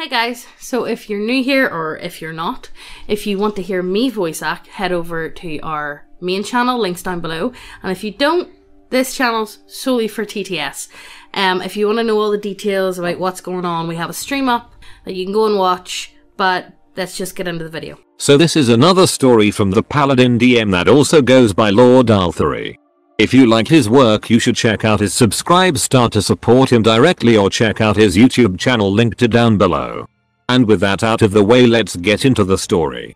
Hey guys, so if you're new here or if you're not, if you want to hear me voice act, head over to our main channel, links down below. And if you don't, this channel's solely for TTS. Um, if you want to know all the details about what's going on, we have a stream up that you can go and watch, but let's just get into the video. So this is another story from the Paladin DM that also goes by Lord Ilthari. If you like his work you should check out his subscribe star to support him directly or check out his YouTube channel linked to down below. And with that out of the way let's get into the story.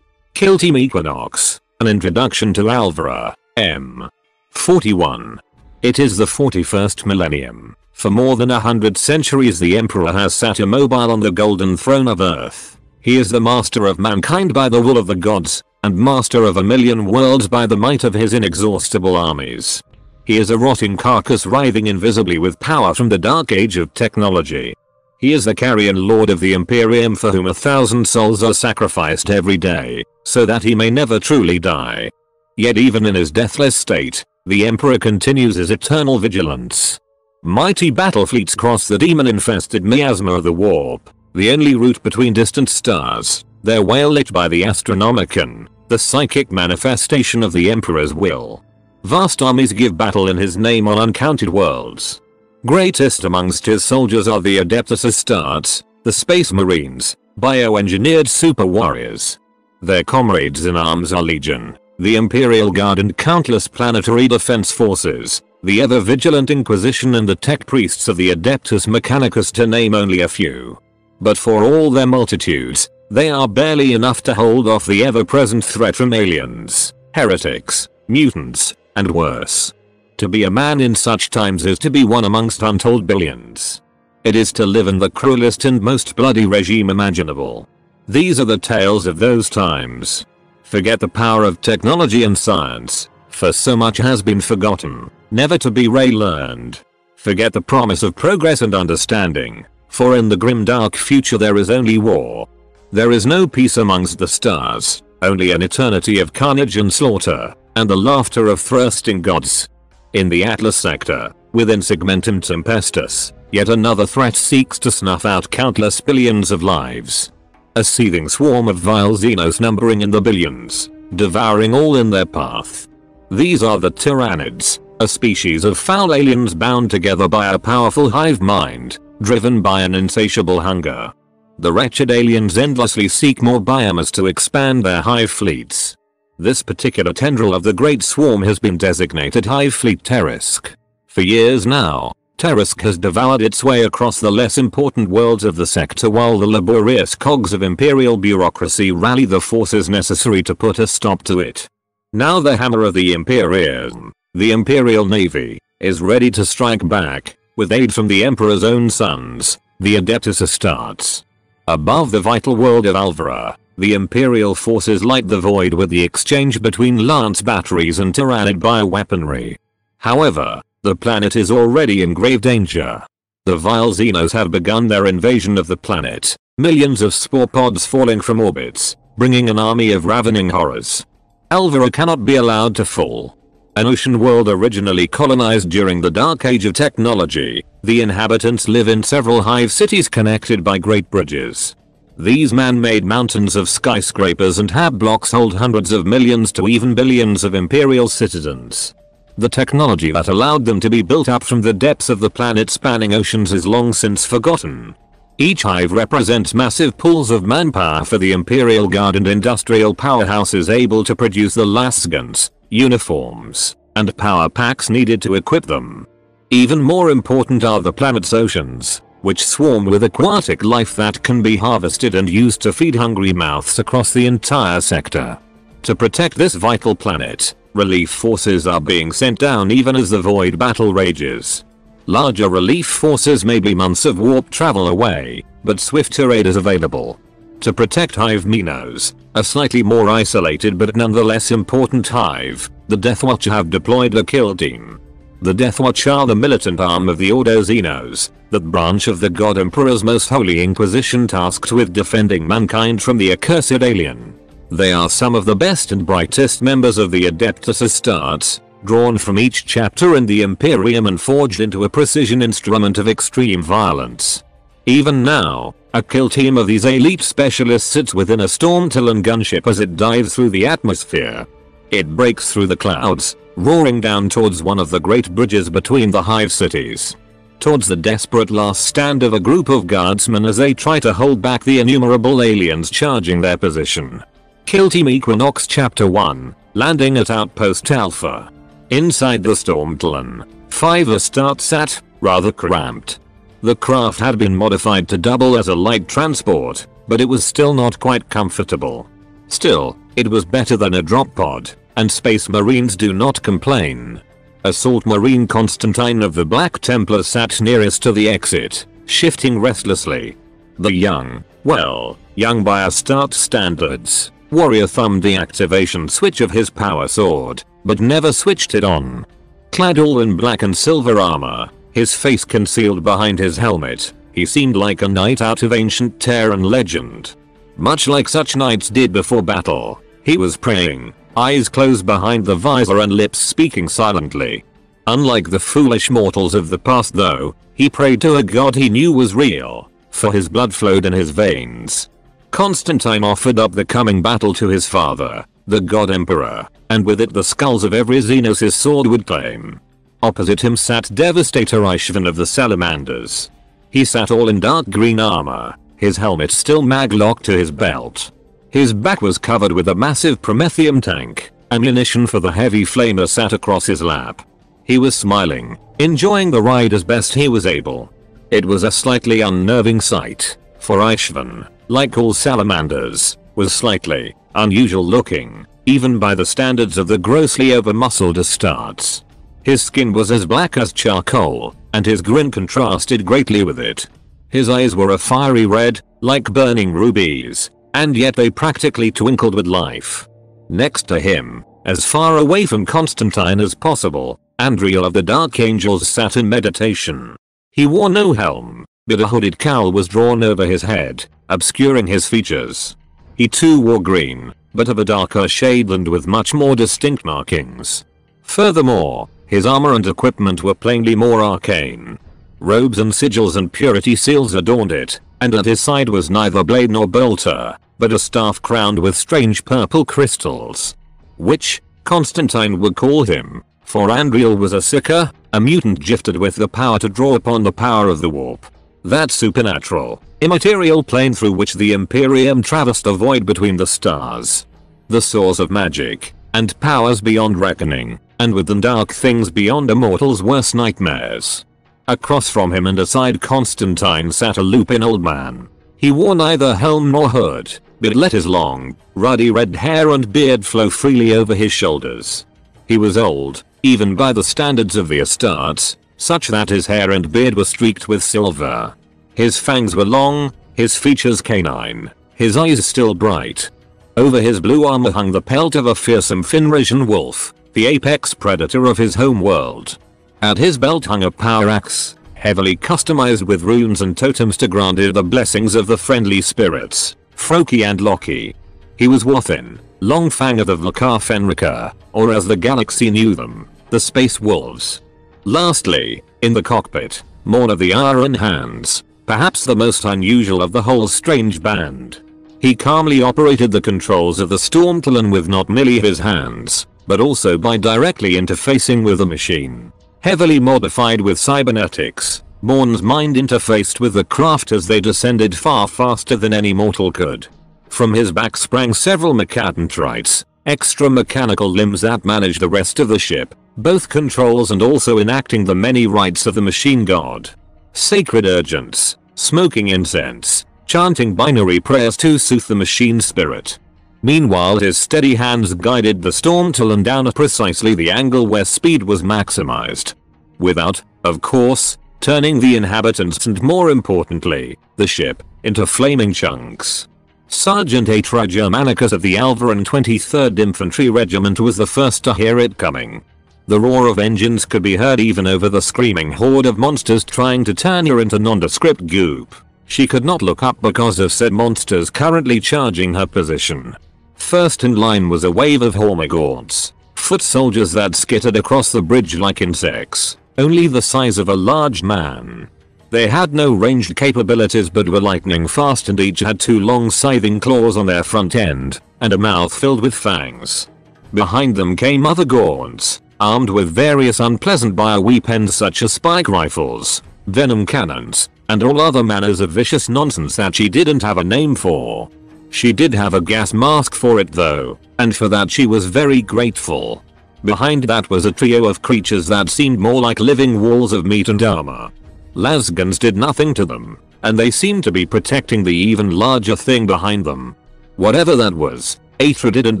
Kill Team Equinox, an introduction to Alvera, M. 41. It is the 41st millennium. For more than a hundred centuries the Emperor has sat immobile on the golden throne of Earth. He is the master of mankind by the will of the gods, and master of a million worlds by the might of his inexhaustible armies. He is a rotting carcass writhing invisibly with power from the dark age of technology. He is the carrion lord of the Imperium for whom a thousand souls are sacrificed every day, so that he may never truly die. Yet even in his deathless state, the Emperor continues his eternal vigilance. Mighty battle fleets cross the demon-infested miasma of the warp, the only route between distant stars, their well lit by the Astronomican, the psychic manifestation of the Emperor's will. Vast armies give battle in his name on uncounted worlds. Greatest amongst his soldiers are the Adeptus Astartes, the Space Marines, bioengineered super warriors. Their comrades in arms are Legion, the Imperial Guard and countless planetary defense forces, the ever-vigilant Inquisition and the tech priests of the Adeptus Mechanicus to name only a few. But for all their multitudes, they are barely enough to hold off the ever-present threat from aliens, heretics, mutants, and worse. To be a man in such times is to be one amongst untold billions. It is to live in the cruelest and most bloody regime imaginable. These are the tales of those times. Forget the power of technology and science, for so much has been forgotten, never to be relearned. Forget the promise of progress and understanding, for in the grim dark future there is only war, there is no peace amongst the stars, only an eternity of carnage and slaughter, and the laughter of thirsting gods. In the Atlas sector, within Segmentum Tempestus, yet another threat seeks to snuff out countless billions of lives. A seething swarm of vile Xenos numbering in the billions, devouring all in their path. These are the Tyranids, a species of foul aliens bound together by a powerful hive mind, driven by an insatiable hunger. The wretched aliens endlessly seek more biomass to expand their hive fleets. This particular tendril of the Great Swarm has been designated Hive Fleet Terrask. For years now, Terrask has devoured its way across the less important worlds of the sector while the laborious cogs of imperial bureaucracy rally the forces necessary to put a stop to it. Now the hammer of the Imperium, the Imperial Navy, is ready to strike back, with aid from the Emperor's own sons, the Adeptus Astartes. Above the vital world of Alvera, the Imperial forces light the void with the exchange between Lance batteries and Tyranid bioweaponry. However, the planet is already in grave danger. The vile Xenos have begun their invasion of the planet, millions of spore pods falling from orbits, bringing an army of ravening horrors. Alvera cannot be allowed to fall. An ocean world originally colonized during the dark age of technology, the inhabitants live in several hive cities connected by great bridges. These man-made mountains of skyscrapers and hab blocks hold hundreds of millions to even billions of imperial citizens. The technology that allowed them to be built up from the depths of the planet spanning oceans is long since forgotten. Each hive represents massive pools of manpower for the Imperial Guard and industrial powerhouses able to produce the lasguns, uniforms, and power packs needed to equip them. Even more important are the planet's oceans, which swarm with aquatic life that can be harvested and used to feed hungry mouths across the entire sector. To protect this vital planet, relief forces are being sent down even as the void battle rages. Larger relief forces may be months of warp travel away, but swifter aid is available. To protect Hive Minos, a slightly more isolated but nonetheless important hive, the Deathwatch have deployed a kill team. The Deathwatch are the militant arm of the Ordo Xenos, that branch of the God Emperor's most holy inquisition tasked with defending mankind from the accursed alien. They are some of the best and brightest members of the Adeptus Astartes, drawn from each chapter in the Imperium and forged into a precision instrument of extreme violence. Even now, a kill team of these elite specialists sits within a Stormtalon gunship as it dives through the atmosphere. It breaks through the clouds, roaring down towards one of the great bridges between the hive cities. Towards the desperate last stand of a group of guardsmen as they try to hold back the innumerable aliens charging their position. Kill Team Equinox Chapter 1, landing at Outpost Alpha. Inside the Stormtalon, five Astartes sat, rather cramped. The craft had been modified to double as a light transport, but it was still not quite comfortable. Still, it was better than a drop pod, and space marines do not complain. Assault Marine Constantine of the Black Templar sat nearest to the exit, shifting restlessly. The young, well, young by Astarte standards, warrior thumbed the activation switch of his power sword, but never switched it on. Clad all in black and silver armor, his face concealed behind his helmet, he seemed like a knight out of ancient Terran legend. Much like such knights did before battle, he was praying, eyes closed behind the visor and lips speaking silently. Unlike the foolish mortals of the past though, he prayed to a god he knew was real, for his blood flowed in his veins. Constantine offered up the coming battle to his father, the god emperor, and with it the skulls of every Xenos his sword would claim. Opposite him sat Devastator Ishvan of the Salamanders. He sat all in dark green armor, his helmet still maglocked to his belt. His back was covered with a massive Promethium tank, ammunition for the heavy flamer sat across his lap. He was smiling, enjoying the ride as best he was able. It was a slightly unnerving sight, for Ishvan, like all salamanders, was slightly unusual looking, even by the standards of the grossly over-muscled Astartes. His skin was as black as charcoal, and his grin contrasted greatly with it. His eyes were a fiery red, like burning rubies, and yet they practically twinkled with life. Next to him, as far away from Constantine as possible, Andriel of the Dark Angels sat in meditation. He wore no helm, but a hooded cowl was drawn over his head, obscuring his features. He too wore green, but of a darker shade and with much more distinct markings. Furthermore, his armor and equipment were plainly more arcane. Robes and sigils and purity seals adorned it, and at his side was neither blade nor bolter, but a staff crowned with strange purple crystals. Witch, Constantine would call him, for Andriel was a Psyker, a mutant gifted with the power to draw upon the power of the warp. That supernatural, immaterial plane through which the Imperium traversed a void between the stars. The source of magic, and powers beyond reckoning and with them dark things beyond a mortal's worst nightmares. Across from him and aside Constantine sat a lupin old man. He wore neither helm nor hood, but let his long, ruddy red hair and beard flow freely over his shoulders. He was old, even by the standards of the Astartes, such that his hair and beard were streaked with silver. His fangs were long, his features canine, his eyes still bright. Over his blue armor hung the pelt of a fearsome Fenrisian wolf, the apex predator of his home world. At his belt hung a power axe, heavily customized with runes and totems to grant it the blessings of the friendly spirits, Froki and Loki. He was Wathin, Longfang of the Vlka Fenryka, or as the galaxy knew them, the Space Wolves. Lastly, in the cockpit, Morn of the Iron Hands, perhaps the most unusual of the whole strange band. He calmly operated the controls of the Stormtalon with not merely his hands, but also by directly interfacing with the machine. Heavily modified with cybernetics, Morn's mind interfaced with the craft as they descended far faster than any mortal could. From his back sprang several mechadendrites, extra mechanical limbs that managed the rest of the ship, both controls and also enacting the many rites of the machine god. Sacred unguents, smoking incense, chanting binary prayers to soothe the machine spirit. Meanwhile his steady hands guided the Stormtalon down at precisely the angle where speed was maximized. Without, of course, turning the inhabitants and more importantly, the ship, into flaming chunks. Sergeant Atra Germanicus of the Alvaran 23rd Infantry Regiment was the first to hear it coming. The roar of engines could be heard even over the screaming horde of monsters trying to turn her into nondescript goop. She could not look up because of said monsters currently charging her position. First in line was a wave of Hormagaunts, foot soldiers that skittered across the bridge like insects, only the size of a large man. They had no ranged capabilities but were lightning fast and each had two long scything claws on their front end, and a mouth filled with fangs. Behind them came other gaunts, armed with various unpleasant bioweapons such as spike rifles, venom cannons, and all other manners of vicious nonsense that she didn't have a name for. She did have a gas mask for it though, and for that she was very grateful. Behind that was a trio of creatures that seemed more like living walls of meat and armor. Lasguns did nothing to them, and they seemed to be protecting the even larger thing behind them. Whatever that was, Aethra didn't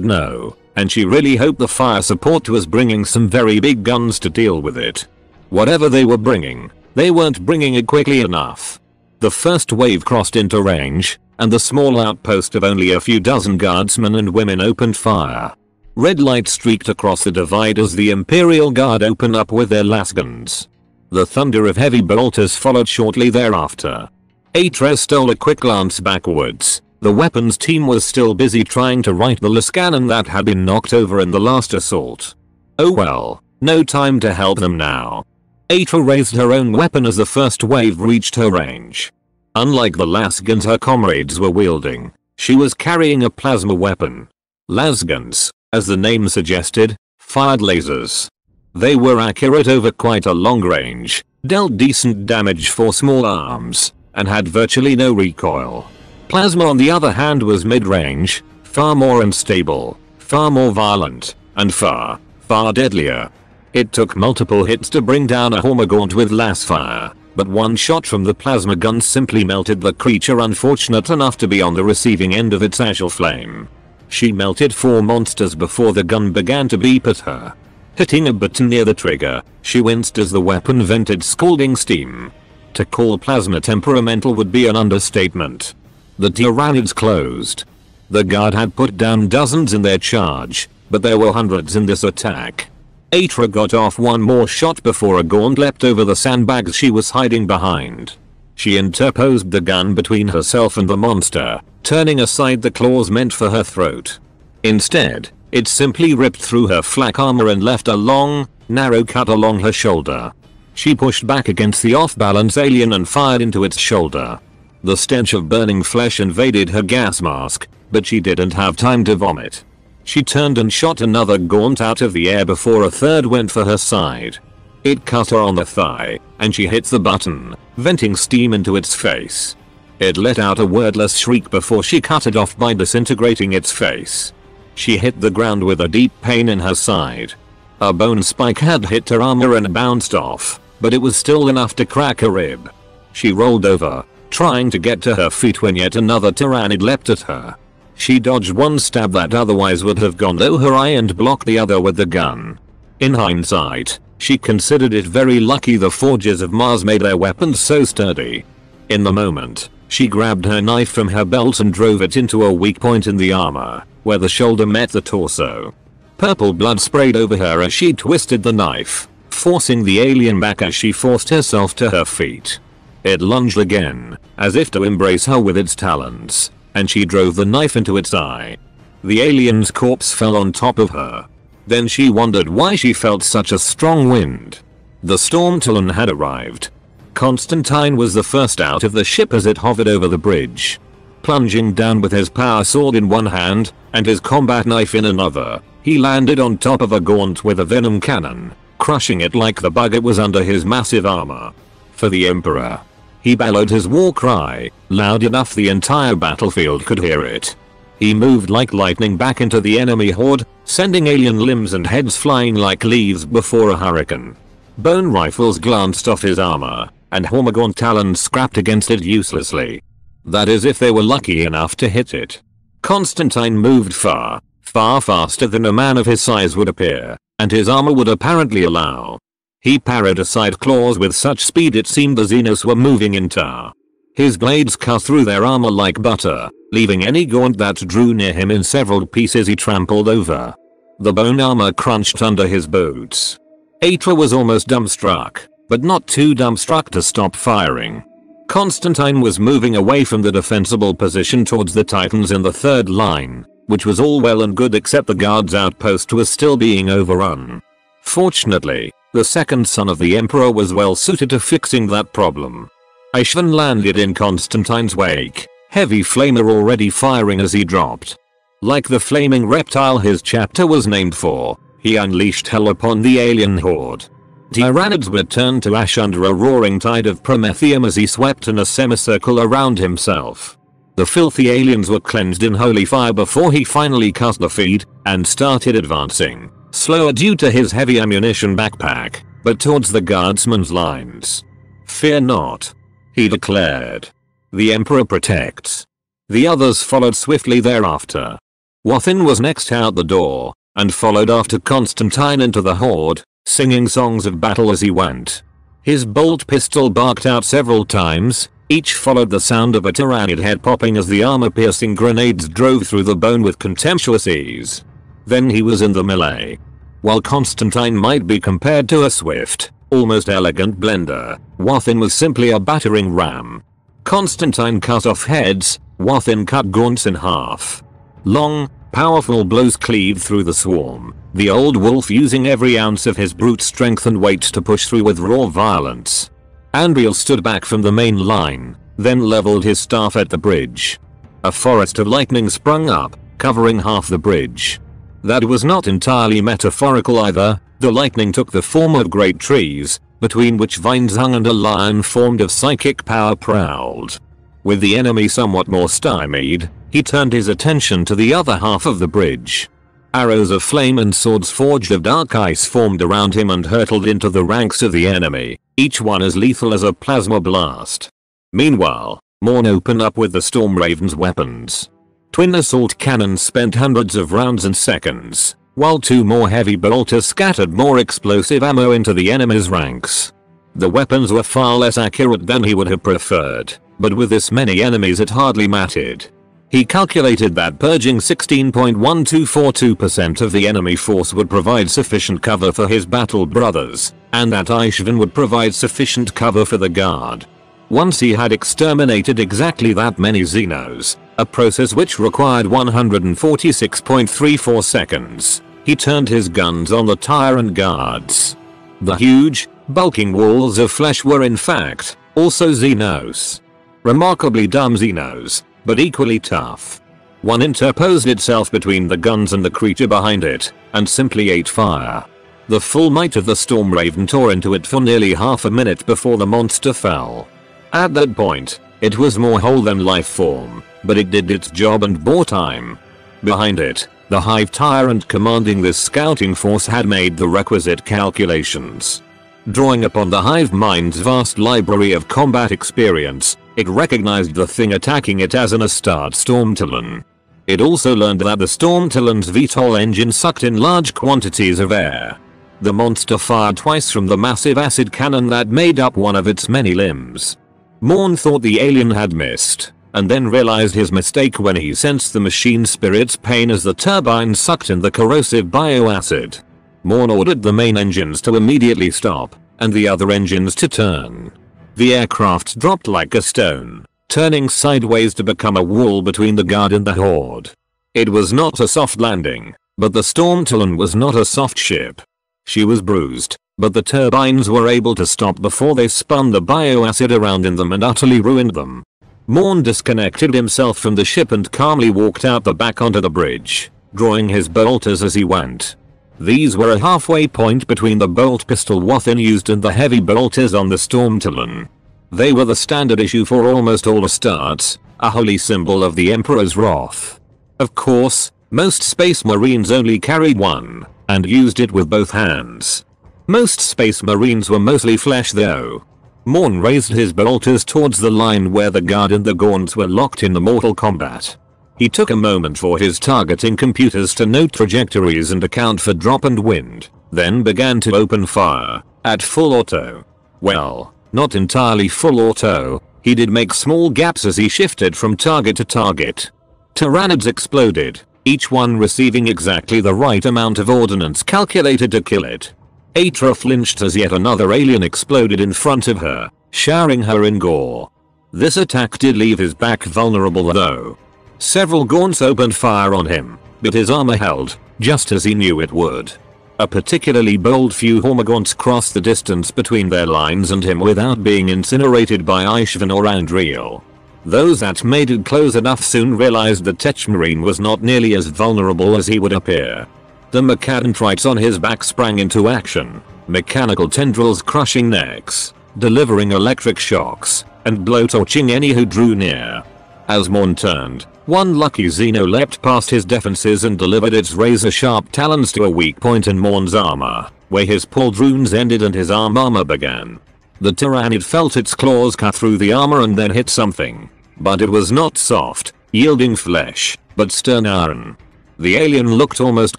know, and she really hoped the fire support was bringing some very big guns to deal with it. Whatever they were bringing, they weren't bringing it quickly enough. The first wave crossed into range, and the small outpost of only a few dozen guardsmen and women opened fire. Red light streaked across the divide as the Imperial Guard opened up with their lasguns. The thunder of heavy bolters followed shortly thereafter. Aethra stole a quick glance backwards. The weapons team was still busy trying to right the Lascannon that had been knocked over in the last assault. Oh well, no time to help them now. Aethra raised her own weapon as the first wave reached her range. Unlike the Lasguns her comrades were wielding, she was carrying a plasma weapon. Lasguns, as the name suggested, fired lasers. They were accurate over quite a long range, dealt decent damage for small arms, and had virtually no recoil. Plasma on the other hand was mid-range, far more unstable, far more violent, and far, far deadlier. It took multiple hits to bring down a Hormagaunt with Lasfire, but one shot from the plasma gun simply melted the creature unfortunate enough to be on the receiving end of its azure flame. She melted four monsters before the gun began to beep at her. Hitting a button near the trigger, she winced as the weapon vented scalding steam. To call plasma temperamental would be an understatement. The Tyranids closed. The guard had put down dozens in their charge, but there were hundreds in this attack. Aethra got off one more shot before a gaunt leapt over the sandbags she was hiding behind. She interposed the gun between herself and the monster, turning aside the claws meant for her throat. Instead, it simply ripped through her flak armor and left a long, narrow cut along her shoulder. She pushed back against the off-balance alien and fired into its shoulder. The stench of burning flesh invaded her gas mask, but she didn't have time to vomit. She turned and shot another gaunt out of the air before a third went for her side. It cut her on the thigh, and she hit the button, venting steam into its face. It let out a wordless shriek before she cut it off by disintegrating its face. She hit the ground with a deep pain in her side. A bone spike had hit her armor and bounced off, but it was still enough to crack a rib. She rolled over, trying to get to her feet when yet another tyrannid leapt at her. She dodged one stab that otherwise would have gone through her eye and blocked the other with the gun. In hindsight, she considered it very lucky the forges of Mars made their weapons so sturdy. In the moment, she grabbed her knife from her belt and drove it into a weak point in the armor, where the shoulder met the torso. Purple blood sprayed over her as she twisted the knife, forcing the alien back as she forced herself to her feet. It lunged again, as if to embrace her with its talons, and she drove the knife into its eye. The alien's corpse fell on top of her. Then she wondered why she felt such a strong wind. The storm Talon had arrived, Constantine was the first out of the ship as it hovered over the bridge. Plunging down with his power sword in one hand, and his combat knife in another, he landed on top of a gaunt with a venom cannon, crushing it like the bug it was under his massive armor. For the Emperor. He bellowed his war cry, loud enough the entire battlefield could hear it. He moved like lightning back into the enemy horde, sending alien limbs and heads flying like leaves before a hurricane. Bone rifles glanced off his armor, and Hormagaunt talons scrapped against it uselessly. That is if they were lucky enough to hit it. Constantine moved far, far faster than a man of his size would appear, and his armor would apparently allow. He parried aside claws with such speed it seemed the Xenos were moving in tar. His blades cut through their armor like butter, leaving any gaunt that drew near him in several pieces he trampled over. The bone armor crunched under his boots. Aethra was almost dumbstruck, but not too dumbstruck to stop firing. Constantine was moving away from the defensible position towards the titans in the third line, which was all well and good except the guard's outpost was still being overrun. Fortunately, the second son of the emperor was well suited to fixing that problem. Ishvan landed in Constantine's wake, heavy flamer already firing as he dropped. Like the flaming reptile his chapter was named for, he unleashed hell upon the alien horde. Tyranids were turned to ash under a roaring tide of promethium as he swept in a semicircle around himself. The filthy aliens were cleansed in holy fire before he finally cut the feed and started advancing, slower due to his heavy ammunition backpack, but towards the guardsman's lines. Fear not. He declared. The Emperor protects. The others followed swiftly thereafter. Wathin was next out the door, and followed after Constantine into the horde, singing songs of battle as he went. His bolt pistol barked out several times, each followed the sound of a tyrannid head popping as the armor-piercing grenades drove through the bone with contemptuous ease. Then he was in the melee. While Constantine might be compared to a swift, almost elegant blender, Wathin was simply a battering ram. Constantine cut off heads, Wathin cut gaunts in half. Long, powerful blows cleaved through the swarm, the old wolf using every ounce of his brute strength and weight to push through with raw violence. Andriel stood back from the main line, then leveled his staff at the bridge. A forest of lightning sprung up, covering half the bridge. That was not entirely metaphorical either, the lightning took the form of great trees, between which vines hung and a lion formed of psychic power prowled. With the enemy somewhat more stymied, he turned his attention to the other half of the bridge. Arrows of flame and swords forged of dark ice formed around him and hurtled into the ranks of the enemy, each one as lethal as a plasma blast. Meanwhile, Morn opened up with the Storm Raven's weapons. Twin assault cannons spent hundreds of rounds and seconds, while two more heavy bolters scattered more explosive ammo into the enemy's ranks. The weapons were far less accurate than he would have preferred, but with this many enemies it hardly mattered. He calculated that purging 16.1242% of the enemy force would provide sufficient cover for his battle brothers, and that Ishvan would provide sufficient cover for the guard. Once he had exterminated exactly that many Xenos, a process which required 146.34 seconds, he turned his guns on the tyrant guards. The huge, bulking walls of flesh were in fact, also Xenos. Remarkably dumb Xenos, but equally tough. One interposed itself between the guns and the creature behind it, and simply ate fire. The full might of the Storm Raven tore into it for nearly half a minute before the monster fell. At that point, it was more hole than life form, but it did its job and bore time. Behind it, the Hive Tyrant commanding this scouting force had made the requisite calculations. Drawing upon the Hive Mind's vast library of combat experience, it recognized the thing attacking it as an Astad Stormtalon. It also learned that the Stormtalon's VTOL engine sucked in large quantities of air. The monster fired twice from the massive acid cannon that made up one of its many limbs. Morn thought the alien had missed, and then realized his mistake when he sensed the machine spirit's pain as the turbine sucked in the corrosive bioacid. Morn ordered the main engines to immediately stop, and the other engines to turn. The aircraft dropped like a stone, turning sideways to become a wall between the guard and the horde. It was not a soft landing, but the Storm Stormtalon was not a soft ship. She was bruised, but the turbines were able to stop before they spun the bioacid around in them and utterly ruined them. Morn disconnected himself from the ship and calmly walked out the back onto the bridge, drawing his bolters as he went. These were a halfway point between the bolt pistol Wathin used and the heavy bolters on the Stormtalon. They were the standard issue for almost all Astartes, a holy symbol of the Emperor's wrath. Of course, most space marines only carried one, and used it with both hands. Most space marines were mostly flesh though. Morn raised his bolters towards the line where the guard and the Gaunts were locked in the mortal combat. He took a moment for his targeting computers to note trajectories and account for drop and wind, then began to open fire, at full auto. Well, not entirely full auto, he did make small gaps as he shifted from target to target. Tyrannids exploded, each one receiving exactly the right amount of ordnance calculated to kill it. Atra flinched as yet another alien exploded in front of her, showering her in gore. This attack did leave his back vulnerable though, Several Gaunts opened fire on him, but his armor held, just as he knew it would. A particularly bold few Hormagaunts crossed the distance between their lines and him without being incinerated by Ishvan or Andriel. Those that made it close enough soon realized that Techmarine was not nearly as vulnerable as he would appear. The Mechadendrites on his back sprang into action, mechanical tendrils crushing necks, delivering electric shocks, and blowtorching any who drew near. As Morn turned, one lucky Xeno leapt past his defenses and delivered its razor-sharp talons to a weak point in Morn's armor, where his pauldrons ended and his arm armor began. The Tyrannid felt its claws cut through the armor and then hit something. But it was not soft, yielding flesh, but stern iron. The alien looked almost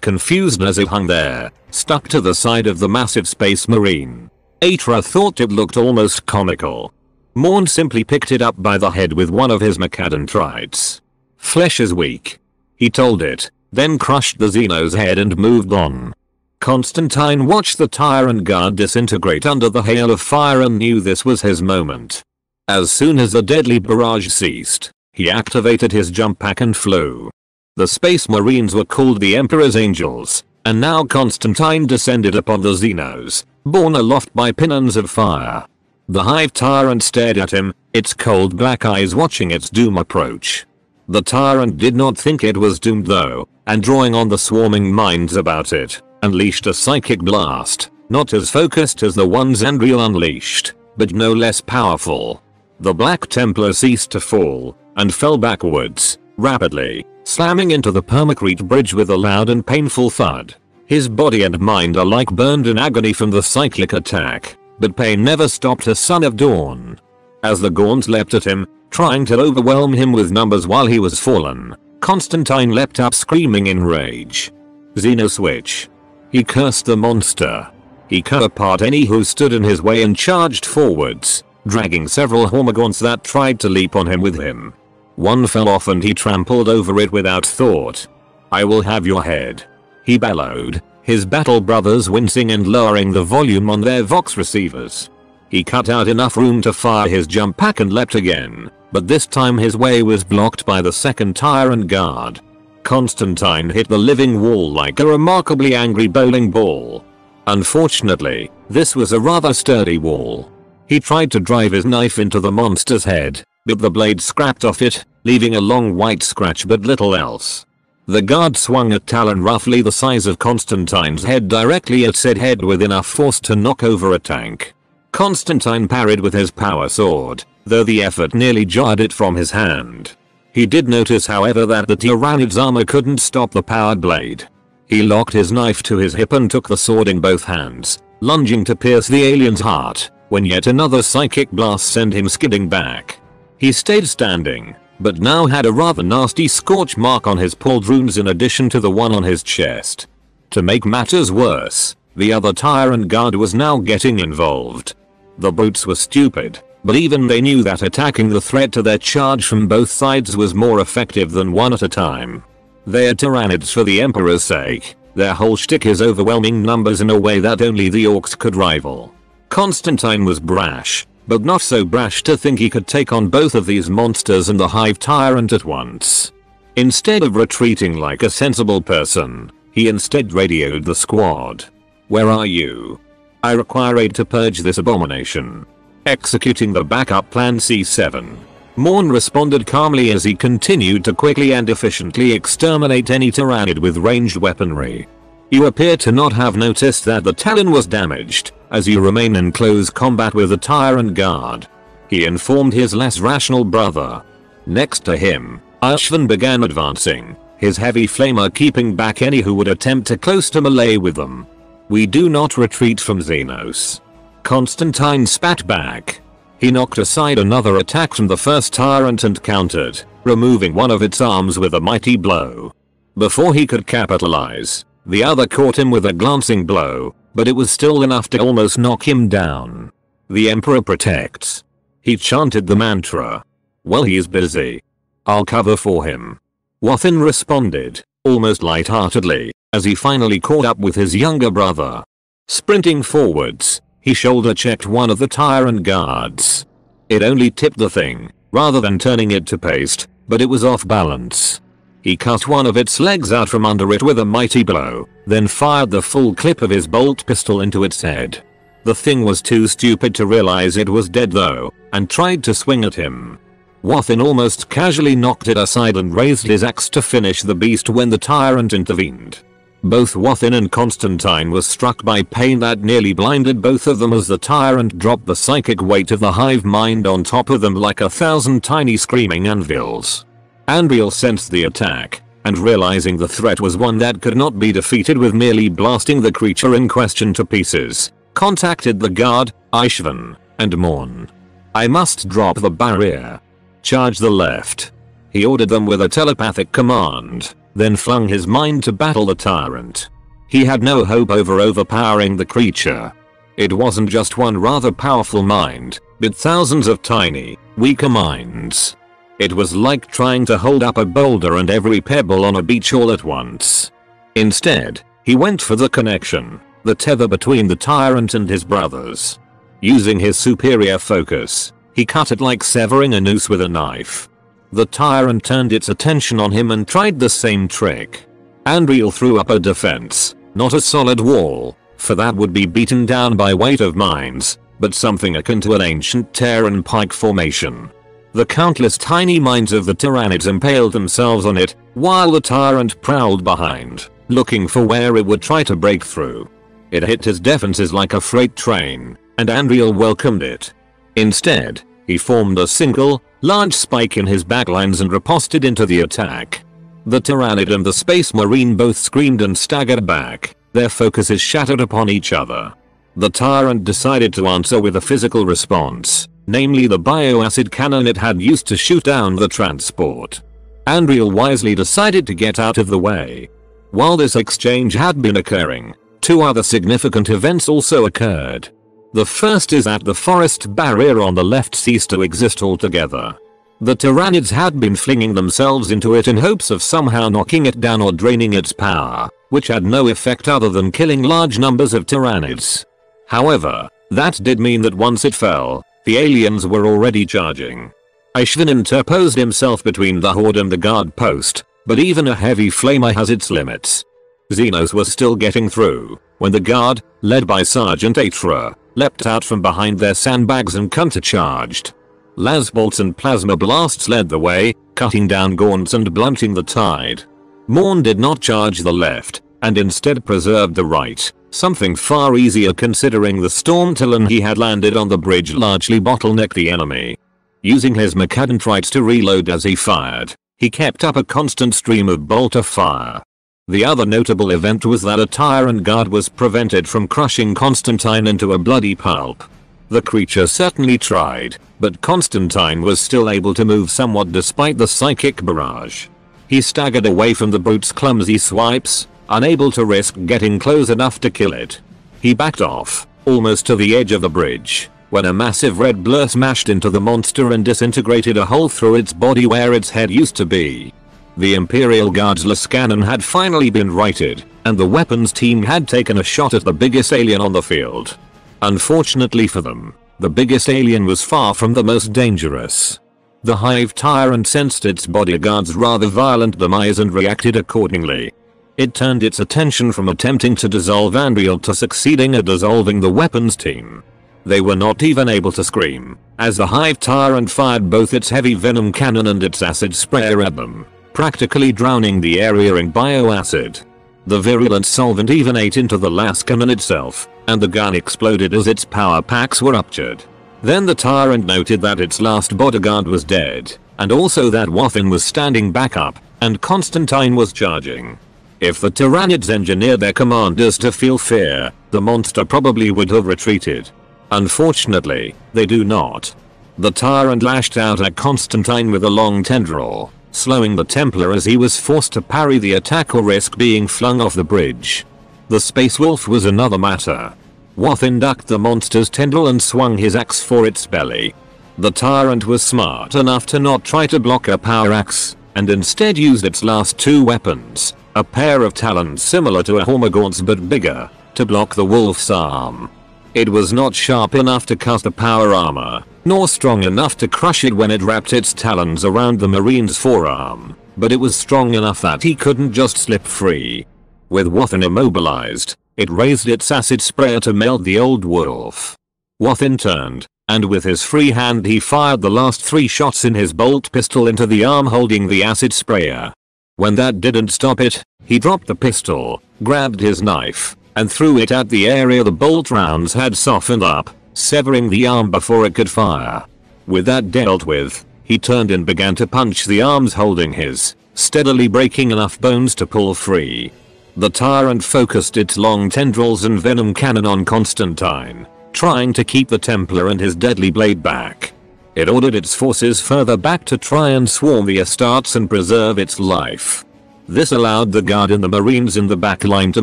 confused as it hung there, stuck to the side of the massive space marine. Atra thought it looked almost comical. Morn simply picked it up by the head with one of his Mechadendrites. Flesh is weak. He told it, then crushed the Xeno's head and moved on. Constantine watched the tyrant guard disintegrate under the hail of fire and knew this was his moment. As soon as the deadly barrage ceased, he activated his jump pack and flew. The space marines were called the Emperor's Angels, and now Constantine descended upon the Xenos, borne aloft by pinions of fire. The Hive Tyrant stared at him, its cold black eyes watching its doom approach. The tyrant did not think it was doomed though, and drawing on the swarming minds about it, unleashed a psychic blast, not as focused as the ones Andriel unleashed, but no less powerful. The Black Templar ceased to fall, and fell backwards, rapidly, slamming into the Permacrete bridge with a loud and painful thud. His body and mind alike burned in agony from the psychic attack, but pain never stopped a son of Dorn. As the Gaunts leapt at him, trying to overwhelm him with numbers while he was fallen. Constantine leapt up screaming in rage. Xenoswitch. He cursed the monster. He cut apart any who stood in his way and charged forwards, dragging several Hormagaunts that tried to leap on him with him. One fell off and he trampled over it without thought. I will have your head. He bellowed, his battle brothers wincing and lowering the volume on their Vox receivers. He cut out enough room to fire his jump pack and leapt again, but this time his way was blocked by the second tyrant guard. Constantine hit the living wall like a remarkably angry bowling ball. Unfortunately, this was a rather sturdy wall. He tried to drive his knife into the monster's head, but the blade scrapped off it, leaving a long white scratch but little else. The guard swung a talon roughly the size of Constantine's head directly at said head with enough force to knock over a tank. Constantine parried with his power sword, though the effort nearly jarred it from his hand. He did notice however that the Tyrannid's armor couldn't stop the powered blade. He locked his knife to his hip and took the sword in both hands, lunging to pierce the alien's heart, when yet another psychic blast sent him skidding back. He stayed standing, but now had a rather nasty scorch mark on his pauldrons in addition to the one on his chest. To make matters worse, the other tyrant guard was now getting involved. The brutes were stupid, but even they knew that attacking the threat to their charge from both sides was more effective than one at a time. They are tyrannids for the emperor's sake. Their whole shtick is overwhelming numbers in a way that only the Orks could rival. Constantine was brash, but not so brash to think he could take on both of these monsters and the hive tyrant at once. Instead of retreating like a sensible person, he instead radioed the squad. Where are you? I require aid to purge this abomination. Executing the backup plan C7. Morn responded calmly as he continued to quickly and efficiently exterminate any Tyrannid with ranged weaponry. You appear to not have noticed that the Talon was damaged, as you remain in close combat with the Tyrant Guard. He informed his less rational brother. Next to him, Ashvan began advancing, his heavy flamer keeping back any who would attempt to close to melee with them. We do not retreat from Xenos. Constantine spat back. He knocked aside another attack from the first tyrant and countered, removing one of its arms with a mighty blow. Before he could capitalize, the other caught him with a glancing blow, but it was still enough to almost knock him down. The Emperor protects. He chanted the mantra. Well he's busy. I'll cover for him. Wathin responded, almost lightheartedly, as he finally caught up with his younger brother. Sprinting forwards, he shoulder checked one of the tyrant guards. It only tipped the thing, rather than turning it to paste, but it was off balance. He cut one of its legs out from under it with a mighty blow, then fired the full clip of his bolt pistol into its head. The thing was too stupid to realize it was dead though, and tried to swing at him. Wathin almost casually knocked it aside and raised his axe to finish the beast when the tyrant intervened. Both Wathin and Constantine were struck by pain that nearly blinded both of them as the tyrant dropped the psychic weight of the hive mind on top of them like a thousand tiny screaming anvils. Andriel sensed the attack, and realizing the threat was one that could not be defeated with merely blasting the creature in question to pieces, contacted the guard, Ishvan, and Morn. I must drop the barrier. Charge the left. He ordered them with a telepathic command, then flung his mind to battle the tyrant. He had no hope over overpowering the creature. It wasn't just one rather powerful mind, but thousands of tiny, weaker minds. It was like trying to hold up a boulder and every pebble on a beach all at once. Instead, he went for the connection the tether between the tyrant and his brothers. Using his superior focus, he cut it like severing a noose with a knife. The tyrant turned its attention on him and tried the same trick. Andriel threw up a defense, not a solid wall, for that would be beaten down by weight of mines, but something akin to an ancient Terran pike formation. The countless tiny minds of the Tyranids impaled themselves on it, while the tyrant prowled behind, looking for where it would try to break through. It hit his defenses like a freight train, and Andriel welcomed it. Instead, he formed a single, large spike in his backlines and riposted into the attack. The Tyrannid and the Space Marine both screamed and staggered back, their focuses shattered upon each other. The Tyrant decided to answer with a physical response, namely the bioacid cannon it had used to shoot down the transport. Andriel wisely decided to get out of the way. While this exchange had been occurring, Two other significant events also occurred. The first is that the forest barrier on the left ceased to exist altogether. The Tyranids had been flinging themselves into it in hopes of somehow knocking it down or draining its power, which had no effect other than killing large numbers of Tyranids. However, that did mean that once it fell, the aliens were already charging. Ishvan interposed himself between the horde and the guard post, but even a heavy flamer has its limits. Xenos was still getting through when the guard, led by Sergeant Atra, leapt out from behind their sandbags and countercharged. Lasbolts and plasma blasts led the way, cutting down gaunts and blunting the tide. Morn did not charge the left, and instead preserved the right, something far easier considering the storm Talon he had landed on the bridge largely bottlenecked the enemy. Using his Mechadendrites to reload as he fired, he kept up a constant stream of bolter fire, the other notable event was that a tyrant guard was prevented from crushing Constantine into a bloody pulp. The creature certainly tried, but Constantine was still able to move somewhat despite the psychic barrage. He staggered away from the brute's clumsy swipes, unable to risk getting close enough to kill it. He backed off, almost to the edge of the bridge, when a massive red blur smashed into the monster and disintegrated a hole through its body where its head used to be. The Imperial Guard's las cannon had finally been righted, and the weapons team had taken a shot at the biggest alien on the field. Unfortunately for them, the biggest alien was far from the most dangerous. The Hive Tyrant sensed its bodyguard's rather violent demise and reacted accordingly. It turned its attention from attempting to dissolve Andriel to succeeding at dissolving the weapons team. They were not even able to scream, as the Hive Tyrant fired both its heavy venom cannon and its acid sprayer at them practically drowning the area in bioacid. The virulent solvent even ate into the las cannon itself, and the gun exploded as its power packs were ruptured. Then the tyrant noted that its last bodyguard was dead, and also that Wathin was standing back up, and Constantine was charging. If the Tyranids engineered their commanders to feel fear, the monster probably would have retreated. Unfortunately, they do not. The tyrant lashed out at Constantine with a long tendril, slowing the Templar as he was forced to parry the attack or risk being flung off the bridge. The Space Wolf was another matter. Wathin ducked the monster's tendril and swung his axe for its belly. The tyrant was smart enough to not try to block a power axe, and instead used its last two weapons, a pair of talons similar to a Hormagaunts but bigger, to block the wolf's arm. It was not sharp enough to cut the power armor, nor strong enough to crush it when it wrapped its talons around the marine's forearm, but it was strong enough that he couldn't just slip free. With Wathin immobilized, it raised its acid sprayer to melt the old wolf. Wathin turned, and with his free hand he fired the last three shots in his bolt pistol into the arm holding the acid sprayer. When that didn't stop it, he dropped the pistol, grabbed his knife, and threw it at the area the bolt rounds had softened up, severing the arm before it could fire. With that dealt with, he turned and began to punch the arms holding his, steadily breaking enough bones to pull free. The tyrant focused its long tendrils and venom cannon on Constantine, trying to keep the Templar and his deadly blade back. It ordered its forces further back to try and swarm the Astartes and preserve its life. This allowed the guard and the marines in the back line to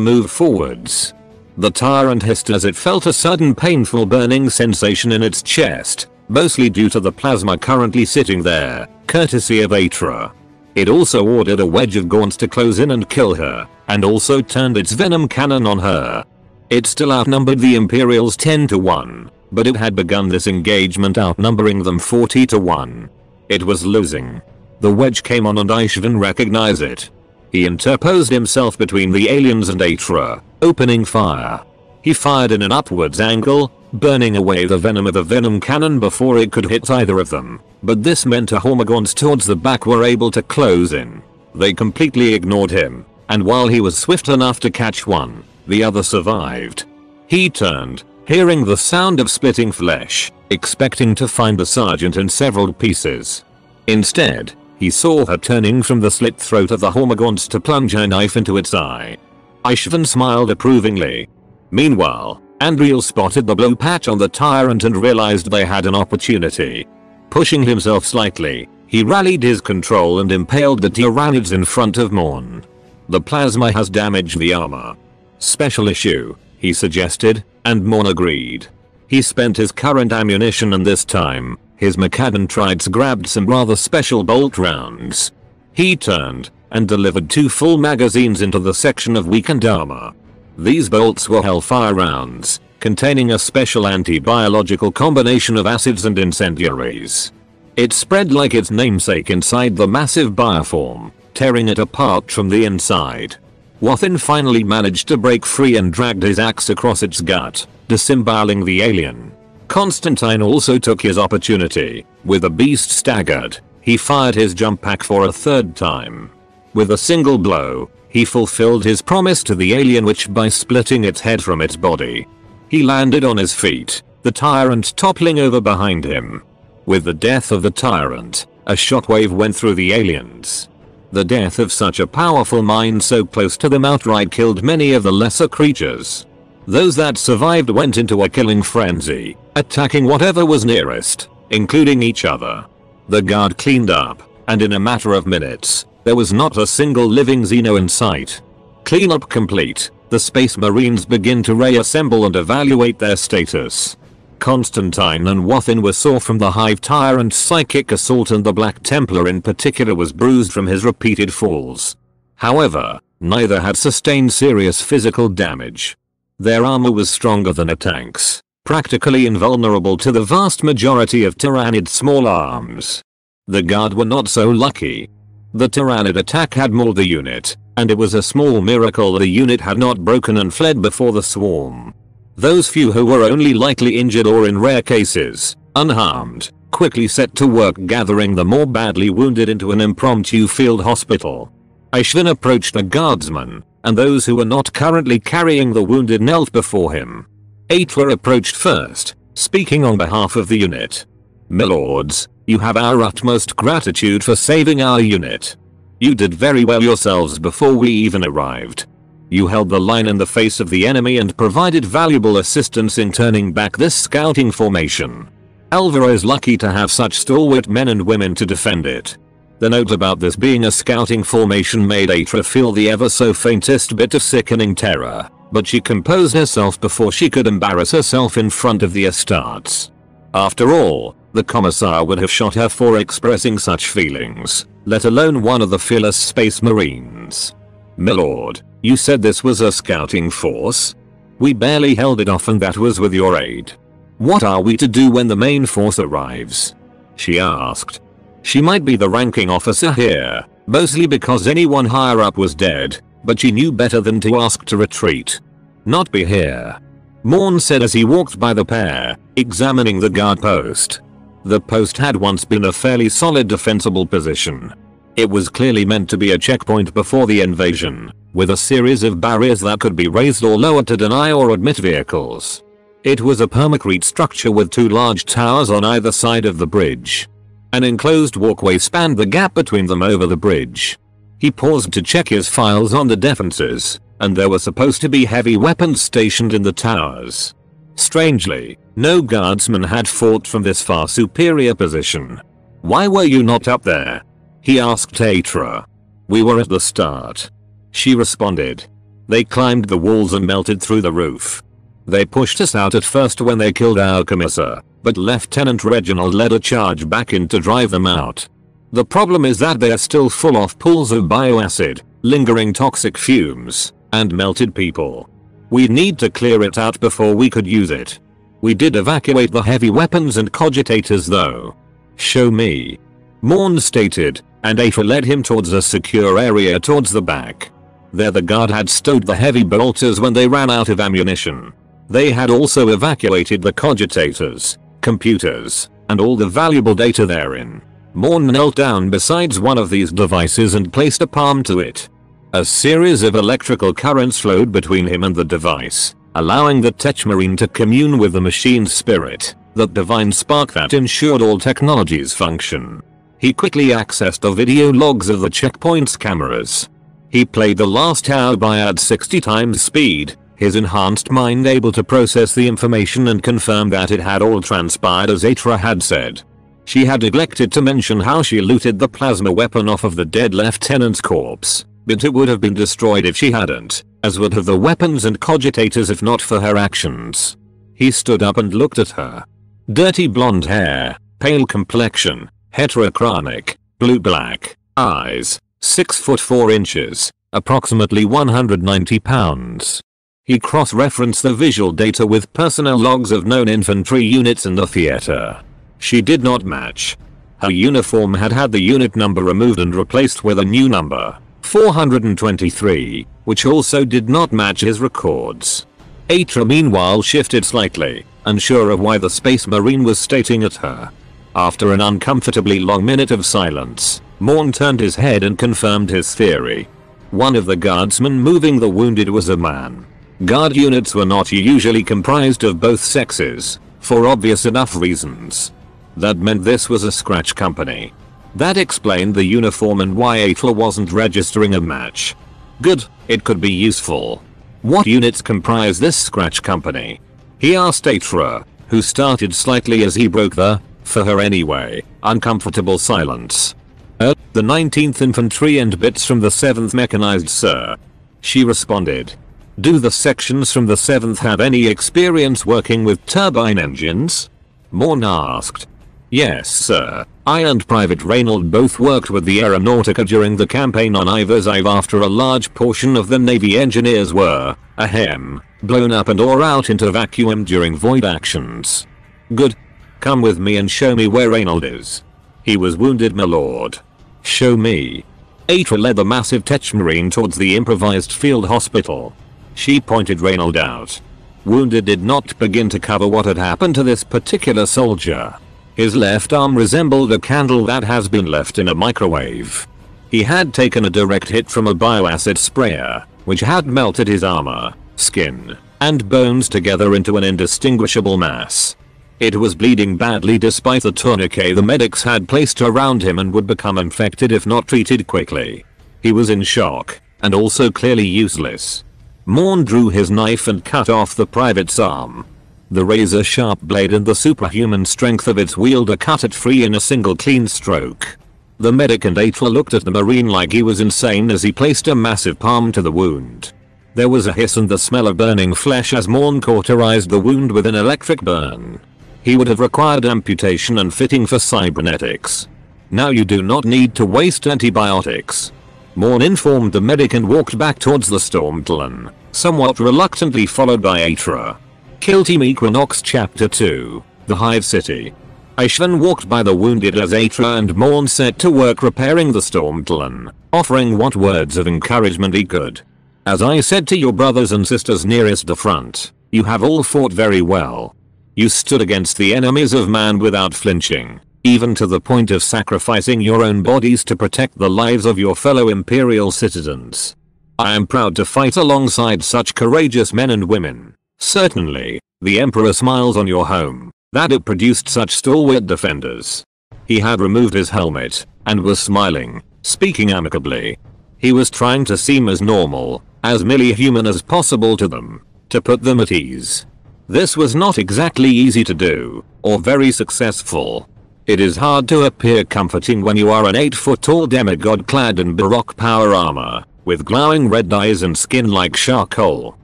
move forwards. The tyrant hissed as it felt a sudden painful burning sensation in its chest, mostly due to the plasma currently sitting there, courtesy of Atra. It also ordered a wedge of gaunts to close in and kill her, and also turned its venom cannon on her. It still outnumbered the Imperials 10 to 1, but it had begun this engagement outnumbering them 40 to 1. It was losing. The wedge came on and Ishvan recognized it. He interposed himself between the aliens and Atra, opening fire. He fired in an upwards angle, burning away the venom of the venom cannon before it could hit either of them, but this meant a Hormagaunts towards the back were able to close in. They completely ignored him, and while he was swift enough to catch one, the other survived. He turned, hearing the sound of splitting flesh, expecting to find the sergeant in several pieces. Instead, he saw her turning from the slit throat of the Hormagaunts to plunge her knife into its eye. Ishvan smiled approvingly. Meanwhile, Andriel spotted the blow patch on the tyrant and realized they had an opportunity. Pushing himself slightly, he rallied his control and impaled the Tyranids in front of Morn. The plasma has damaged the armor. Special issue, he suggested, and Morn agreed. He spent his current ammunition and this time, his Trites grabbed some rather special bolt rounds. He turned, and delivered two full magazines into the section of weakened armor. These bolts were Hellfire rounds, containing a special anti-biological combination of acids and incendiaries. It spread like its namesake inside the massive bioform, tearing it apart from the inside. Wathin finally managed to break free and dragged his axe across its gut, disemboweling the alien. Constantine also took his opportunity. With the beast staggered, he fired his jump pack for a third time. With a single blow, he fulfilled his promise to the alien which by splitting its head from its body. He landed on his feet, the tyrant toppling over behind him. With the death of the tyrant, a shockwave went through the aliens. The death of such a powerful mind so close to them outright killed many of the lesser creatures. Those that survived went into a killing frenzy, attacking whatever was nearest, including each other. The guard cleaned up, and in a matter of minutes, there was not a single living Xeno in sight. Cleanup complete, the space marines begin to reassemble and evaluate their status. Constantine and Wathin were sore from the Hive Tyrant's psychic assault and the Black Templar in particular was bruised from his repeated falls. However, neither had sustained serious physical damage. Their armor was stronger than a tank's, practically invulnerable to the vast majority of Tyranid small arms. The guard were not so lucky. The Tyranid attack had mauled the unit, and it was a small miracle the unit had not broken and fled before the swarm. Those few who were only lightly injured or in rare cases, unharmed, quickly set to work gathering the more badly wounded into an impromptu field hospital. Ishvan approached the guardsman, and those who were not currently carrying the wounded knelt before him. Eight were approached first, speaking on behalf of the unit. Milords, you have our utmost gratitude for saving our unit. You did very well yourselves before we even arrived. You held the line in the face of the enemy and provided valuable assistance in turning back this scouting formation. Alvaro is lucky to have such stalwart men and women to defend it. The note about this being a scouting formation made Atra feel the ever so faintest bit of sickening terror, but she composed herself before she could embarrass herself in front of the Astartes. After all, the commissar would have shot her for expressing such feelings, let alone one of the fearless space marines. Milord, you said this was a scouting force? We barely held it off and that was with your aid. What are we to do when the main force arrives? She asked. She might be the ranking officer here, mostly because anyone higher up was dead, but she knew better than to ask to retreat. Not be here. Morn said as he walked by the pair, examining the guard post. The post had once been a fairly solid defensible position. It was clearly meant to be a checkpoint before the invasion, with a series of barriers that could be raised or lowered to deny or admit vehicles. It was a permacrete structure with two large towers on either side of the bridge. An enclosed walkway spanned the gap between them over the bridge. He paused to check his files on the defenses, and there were supposed to be heavy weapons stationed in the towers. Strangely, no guardsmen had fought from this far superior position. Why were you not up there? He asked Atra. We were at the start. She responded. They climbed the walls and melted through the roof. They pushed us out at first when they killed our commissar, but Lieutenant Reginald led a charge back in to drive them out. The problem is that they're still full of pools of bioacid, lingering toxic fumes, and melted people. We need to clear it out before we could use it. We did evacuate the heavy weapons and cogitators though. Show me. Morn stated, and Afa led him towards a secure area towards the back. There the guard had stowed the heavy bolters when they ran out of ammunition. They had also evacuated the cogitators, computers, and all the valuable data therein. Morn knelt down beside one of these devices and placed a palm to it. A series of electrical currents flowed between him and the device, allowing the Techmarine to commune with the machine's spirit, that divine spark that ensured all technologies function. He quickly accessed the video logs of the checkpoint's cameras. He played the last hour by at 60 times speed, his enhanced mind able to process the information and confirm that it had all transpired as Atra had said. She had neglected to mention how she looted the plasma weapon off of the dead lieutenant's corpse, but it would have been destroyed if she hadn't, as would have the weapons and cogitators if not for her actions. He stood up and looked at her. Dirty blonde hair, pale complexion, heterochromic, blue-black, eyes, 6 foot 4 inches, approximately 190 pounds. He cross-referenced the visual data with personnel logs of known infantry units in the theater. She did not match. Her uniform had had the unit number removed and replaced with a new number. 423, which also did not match his records. Atra meanwhile shifted slightly, unsure of why the space marine was stating at her. After an uncomfortably long minute of silence, Morn turned his head and confirmed his theory. One of the guardsmen moving the wounded was a man. Guard units were not usually comprised of both sexes, for obvious enough reasons. That meant this was a scratch company. That explained the uniform and why Atra wasn't registering a match. Good, it could be useful. What units comprise this scratch company? He asked Atra, who started slightly as he broke the, for her anyway, uncomfortable silence. Uh, the 19th Infantry and bits from the 7th Mechanized sir. She responded. Do the sections from the 7th have any experience working with turbine engines? Morn asked. Yes sir, I and Private Reynold both worked with the Aeronautica during the campaign on Ivers Eve after a large portion of the Navy engineers were, ahem, blown up and or out into vacuum during void actions. Good. Come with me and show me where Reynold is. He was wounded my lord. Show me. Atra led the massive Techmarine towards the improvised field hospital. She pointed Reynold out. Wounded did not begin to cover what had happened to this particular soldier. His left arm resembled a candle that has been left in a microwave. He had taken a direct hit from a bioacid sprayer, which had melted his armor, skin, and bones together into an indistinguishable mass. It was bleeding badly despite the tourniquet the medics had placed around him and would become infected if not treated quickly. He was in shock, and also clearly useless. Morn drew his knife and cut off the private's arm, the razor sharp blade and the superhuman strength of its wielder cut it free in a single clean stroke. The medic and Atra looked at the marine like he was insane as he placed a massive palm to the wound. There was a hiss and the smell of burning flesh as Morn cauterized the wound with an electric burn. He would have required amputation and fitting for cybernetics. Now you do not need to waste antibiotics. Morn informed the medic and walked back towards the Stormtalon, somewhat reluctantly followed by Atra. Kill Team Equinox Chapter 2 The Hive City. Ishvan walked by the wounded as Atra and Morn set to work repairing the Stormtalon, offering what words of encouragement he could. As I said to your brothers and sisters nearest the front, you have all fought very well. You stood against the enemies of man without flinching, even to the point of sacrificing your own bodies to protect the lives of your fellow Imperial citizens. I am proud to fight alongside such courageous men and women. Certainly, the Emperor smiles on your home, that it produced such stalwart defenders. He had removed his helmet, and was smiling, speaking amicably. He was trying to seem as normal, as merely human as possible to them to put them at ease. This was not exactly easy to do, or very successful. It is hard to appear comforting when you are an 8 foot tall demigod clad in baroque power armor, with glowing red eyes and skin like charcoal.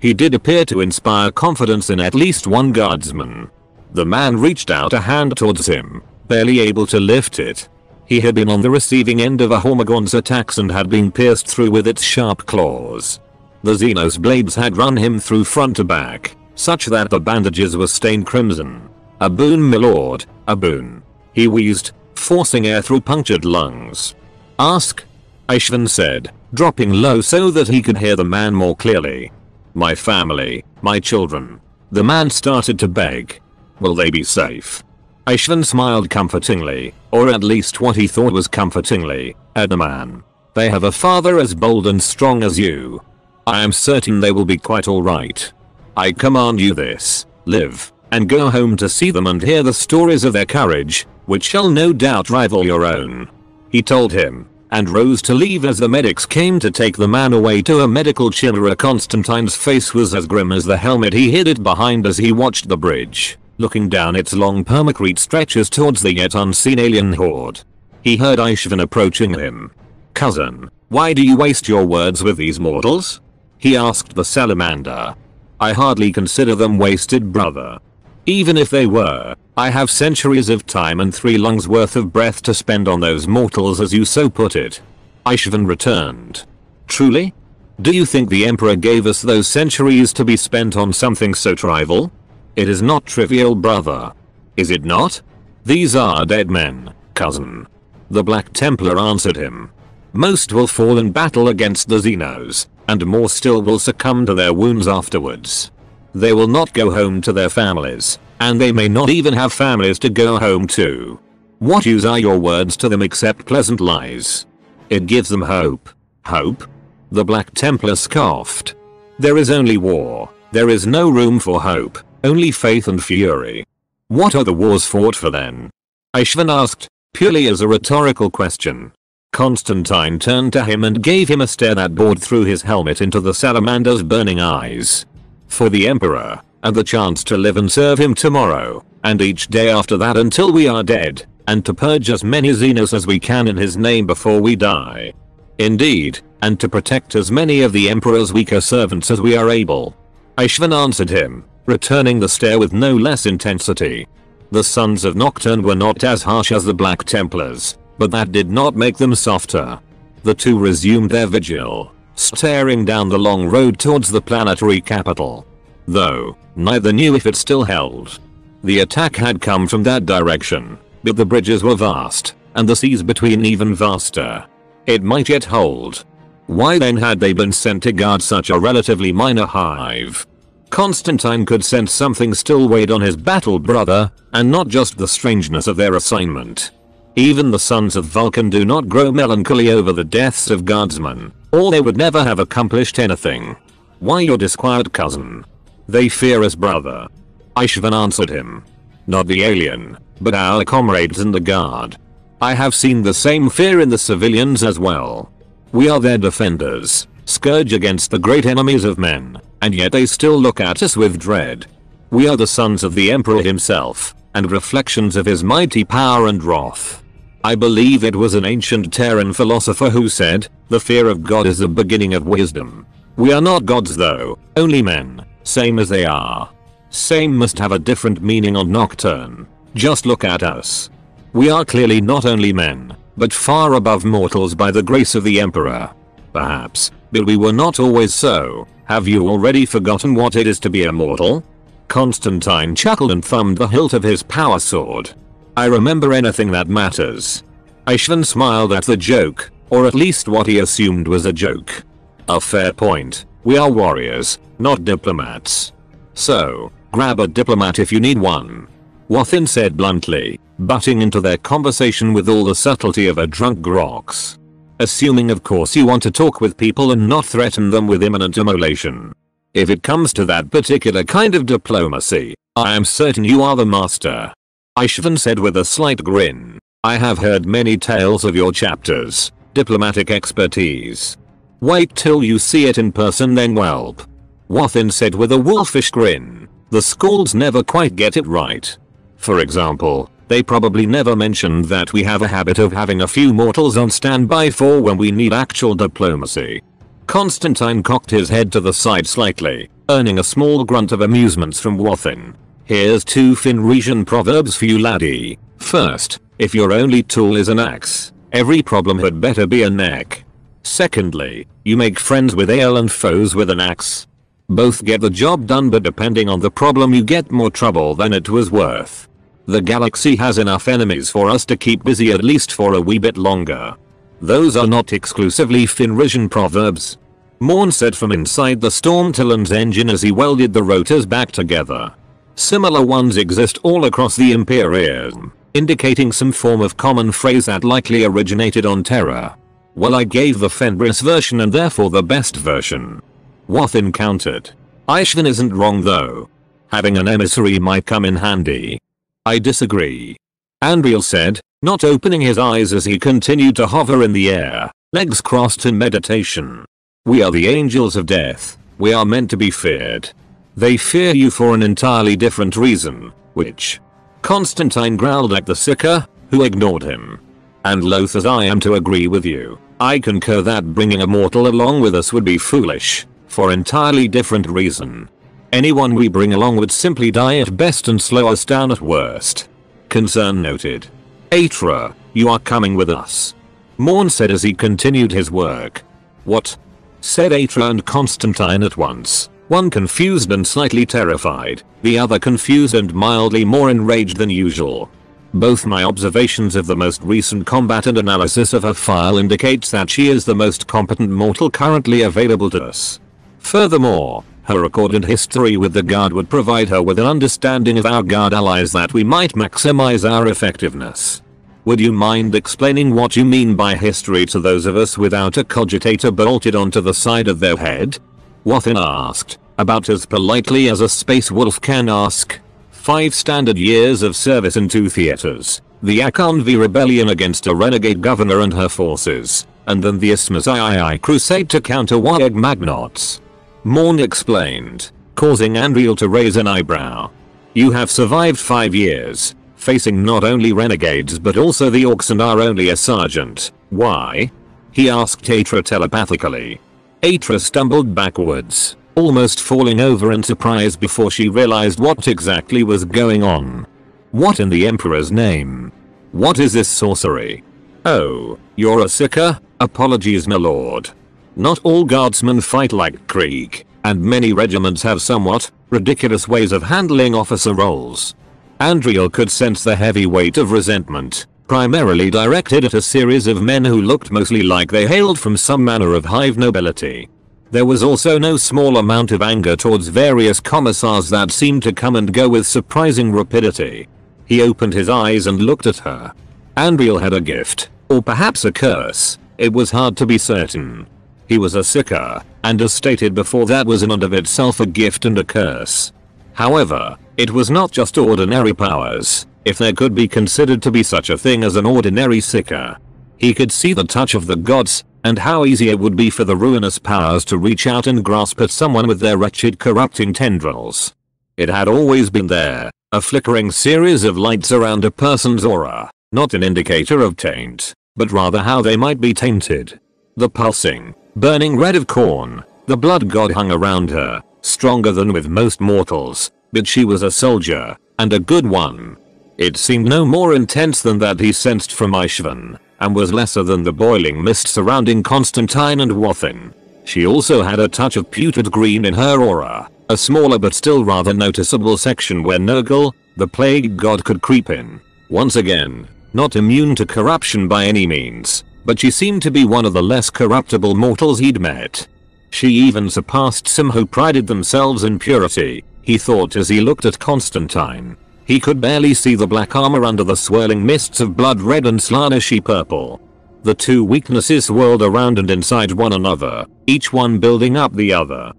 He did appear to inspire confidence in at least one guardsman. The man reached out a hand towards him, barely able to lift it. He had been on the receiving end of a Hormagaunt's attacks and had been pierced through with its sharp claws. The Xenos blades had run him through front to back, such that the bandages were stained crimson. A boon milord, a boon. He wheezed, forcing air through punctured lungs. Ask? Ishvan said, dropping low so that he could hear the man more clearly. My family, my children. The man started to beg. Will they be safe? Ishvan smiled comfortingly, or at least what he thought was comfortingly, at the man. They have a father as bold and strong as you, I am certain they will be quite alright. I command you this, live, and go home to see them and hear the stories of their courage, which shall no doubt rival your own. He told him, and rose to leave as the medics came to take the man away to a medical chiller. Constantine's face was as grim as the helmet he hid it behind as he watched the bridge, looking down its long permacrete stretches towards the yet unseen alien horde. He heard Ishvan approaching him. Cousin, why do you waste your words with these mortals? He asked the salamander. I hardly consider them wasted brother. Even if they were, I have centuries of time and three lungs worth of breath to spend on those mortals as you so put it. Ishvan returned. Truly? Do you think the Emperor gave us those centuries to be spent on something so trivial? It is not trivial brother. Is it not? These are dead men, cousin. The Black Templar answered him. Most will fall in battle against the Xenos, and more still will succumb to their wounds afterwards. They will not go home to their families, and they may not even have families to go home to. What use are your words to them except pleasant lies? It gives them hope. Hope? The Black Templar scoffed. There is only war. There is no room for hope, only faith and fury. What are the wars fought for then? Ishvan asked, purely as a rhetorical question. Constantine turned to him and gave him a stare that bored through his helmet into the salamander's burning eyes. For the Emperor, and the chance to live and serve him tomorrow, and each day after that until we are dead, and to purge as many Xenos as we can in his name before we die. Indeed, and to protect as many of the Emperor's weaker servants as we are able. Ishvan answered him, returning the stare with no less intensity. The Sons of Nocturne were not as harsh as the Black Templars, but that did not make them softer. The two resumed their vigil, staring down the long road towards the planetary capital. Though, neither knew if it still held. The attack had come from that direction, but the bridges were vast, and the seas between even vaster. It might yet hold. Why then had they been sent to guard such a relatively minor hive? Constantine could sense something still weighed on his battle brother, and not just the strangeness of their assignment. Even the sons of Vulcan do not grow melancholy over the deaths of guardsmen, or they would never have accomplished anything. Why your disquiet cousin? They fear us brother. Ishvan answered him. Not the alien, but our comrades in the guard. I have seen the same fear in the civilians as well. We are their defenders, scourge against the great enemies of men, and yet they still look at us with dread. We are the sons of the Emperor himself, and reflections of his mighty power and wrath. I believe it was an ancient Terran philosopher who said, the fear of God is the beginning of wisdom. We are not gods though, only men, same as they are. Same must have a different meaning on Nocturne. Just look at us. We are clearly not only men, but far above mortals by the grace of the Emperor. Perhaps, but we were not always so. Have you already forgotten what it is to be a mortal? Constantine chuckled and thumbed the hilt of his power sword. I remember anything that matters. Ishvan smiled at the joke, or at least what he assumed was a joke. A fair point. We are warriors, not diplomats. So, grab a diplomat if you need one. Wathin said bluntly, butting into their conversation with all the subtlety of a drunk grox. Assuming of course you want to talk with people and not threaten them with imminent immolation. If it comes to that particular kind of diplomacy, I am certain you are the master. Ishvan said with a slight grin. I have heard many tales of your chapters, diplomatic expertise. Wait till you see it in person then whelp. Wathin said with a wolfish grin. The schools never quite get it right. For example, they probably never mentioned that we have a habit of having a few mortals on standby for when we need actual diplomacy. Constantine cocked his head to the side slightly, earning a small grunt of amusement from Wathin. Here's two Fenrisian proverbs for you laddie. First, if your only tool is an axe, every problem had better be a neck. Secondly, you make friends with ale and foes with an axe. Both get the job done but depending on the problem you get more trouble than it was worth. The galaxy has enough enemies for us to keep busy at least for a wee bit longer. Those are not exclusively Fenrisian proverbs. Morn said from inside the Stormtalon's engine as he welded the rotors back together. Similar ones exist all across the Imperium, indicating some form of common phrase that likely originated on Terra. Well I gave the Fenris version and therefore the best version. Wathin encountered. Ishvan isn't wrong though. Having an emissary might come in handy. I disagree. Andriel said, not opening his eyes as he continued to hover in the air, legs crossed in meditation. We are the angels of death. We are meant to be feared. They fear you for an entirely different reason, which? Constantine growled at the Psyker, who ignored him. And loath as I am to agree with you, I concur that bringing a mortal along with us would be foolish, for entirely different reason. Anyone we bring along would simply die at best and slow us down at worst. Concern noted. Atra, you are coming with us. Morn said as he continued his work. What? Said Atra and Constantine at once, one confused and slightly terrified, the other confused and mildly more enraged than usual. Both my observations of the most recent combat and analysis of her file indicates that she is the most competent mortal currently available to us. Furthermore, her recorded history with the guard would provide her with an understanding of our guard allies that we might maximize our effectiveness. Would you mind explaining what you mean by history to those of us without a cogitator bolted onto the side of their head? Wathin asked, about as politely as a space wolf can ask. Five standard years of service in two theaters, the Akan V rebellion against a renegade governor and her forces, and then the Isthmus III crusade to counter Wayeg Magnots. Morn explained, causing Andriel to raise an eyebrow. You have survived 5 years, facing not only renegades but also the Orks and are only a sergeant. Why? He asked Atra telepathically. Atra stumbled backwards, almost falling over in surprise before she realized what exactly was going on. What in the Emperor's name? What is this sorcery? Oh, you're a Psyker? Apologies my lord. Not all guardsmen fight like Krieg, and many regiments have somewhat ridiculous ways of handling officer roles. Andriel could sense the heavy weight of resentment, primarily directed at a series of men who looked mostly like they hailed from some manner of hive nobility. There was also no small amount of anger towards various commissars that seemed to come and go with surprising rapidity. He opened his eyes and looked at her. Andriel had a gift, or perhaps a curse, it was hard to be certain. He was a Psyker, and as stated before that was in and of itself a gift and a curse. However, it was not just ordinary powers, if there could be considered to be such a thing as an ordinary Psyker. He could see the touch of the gods, and how easy it would be for the ruinous powers to reach out and grasp at someone with their wretched corrupting tendrils. It had always been there, a flickering series of lights around a person's aura, not an indicator of taint, but rather how they might be tainted. The pulsing, burning red of Khorne, the blood god hung around her, stronger than with most mortals, but she was a soldier, and a good one. It seemed no more intense than that he sensed from Ishvan, and was lesser than the boiling mist surrounding Constantine and Wathin. She also had a touch of putrid green in her aura, A smaller but still rather noticeable section where Nurgle, the plague god could creep in. Once again, not immune to corruption by any means, but she seemed to be one of the less corruptible mortals he'd met. She even surpassed some who prided themselves in purity, he thought as he looked at Constantine. He could barely see the black armor under the swirling mists of blood red and Slaaneshi purple. The two weaknesses whirled around and inside one another, each one building up the other.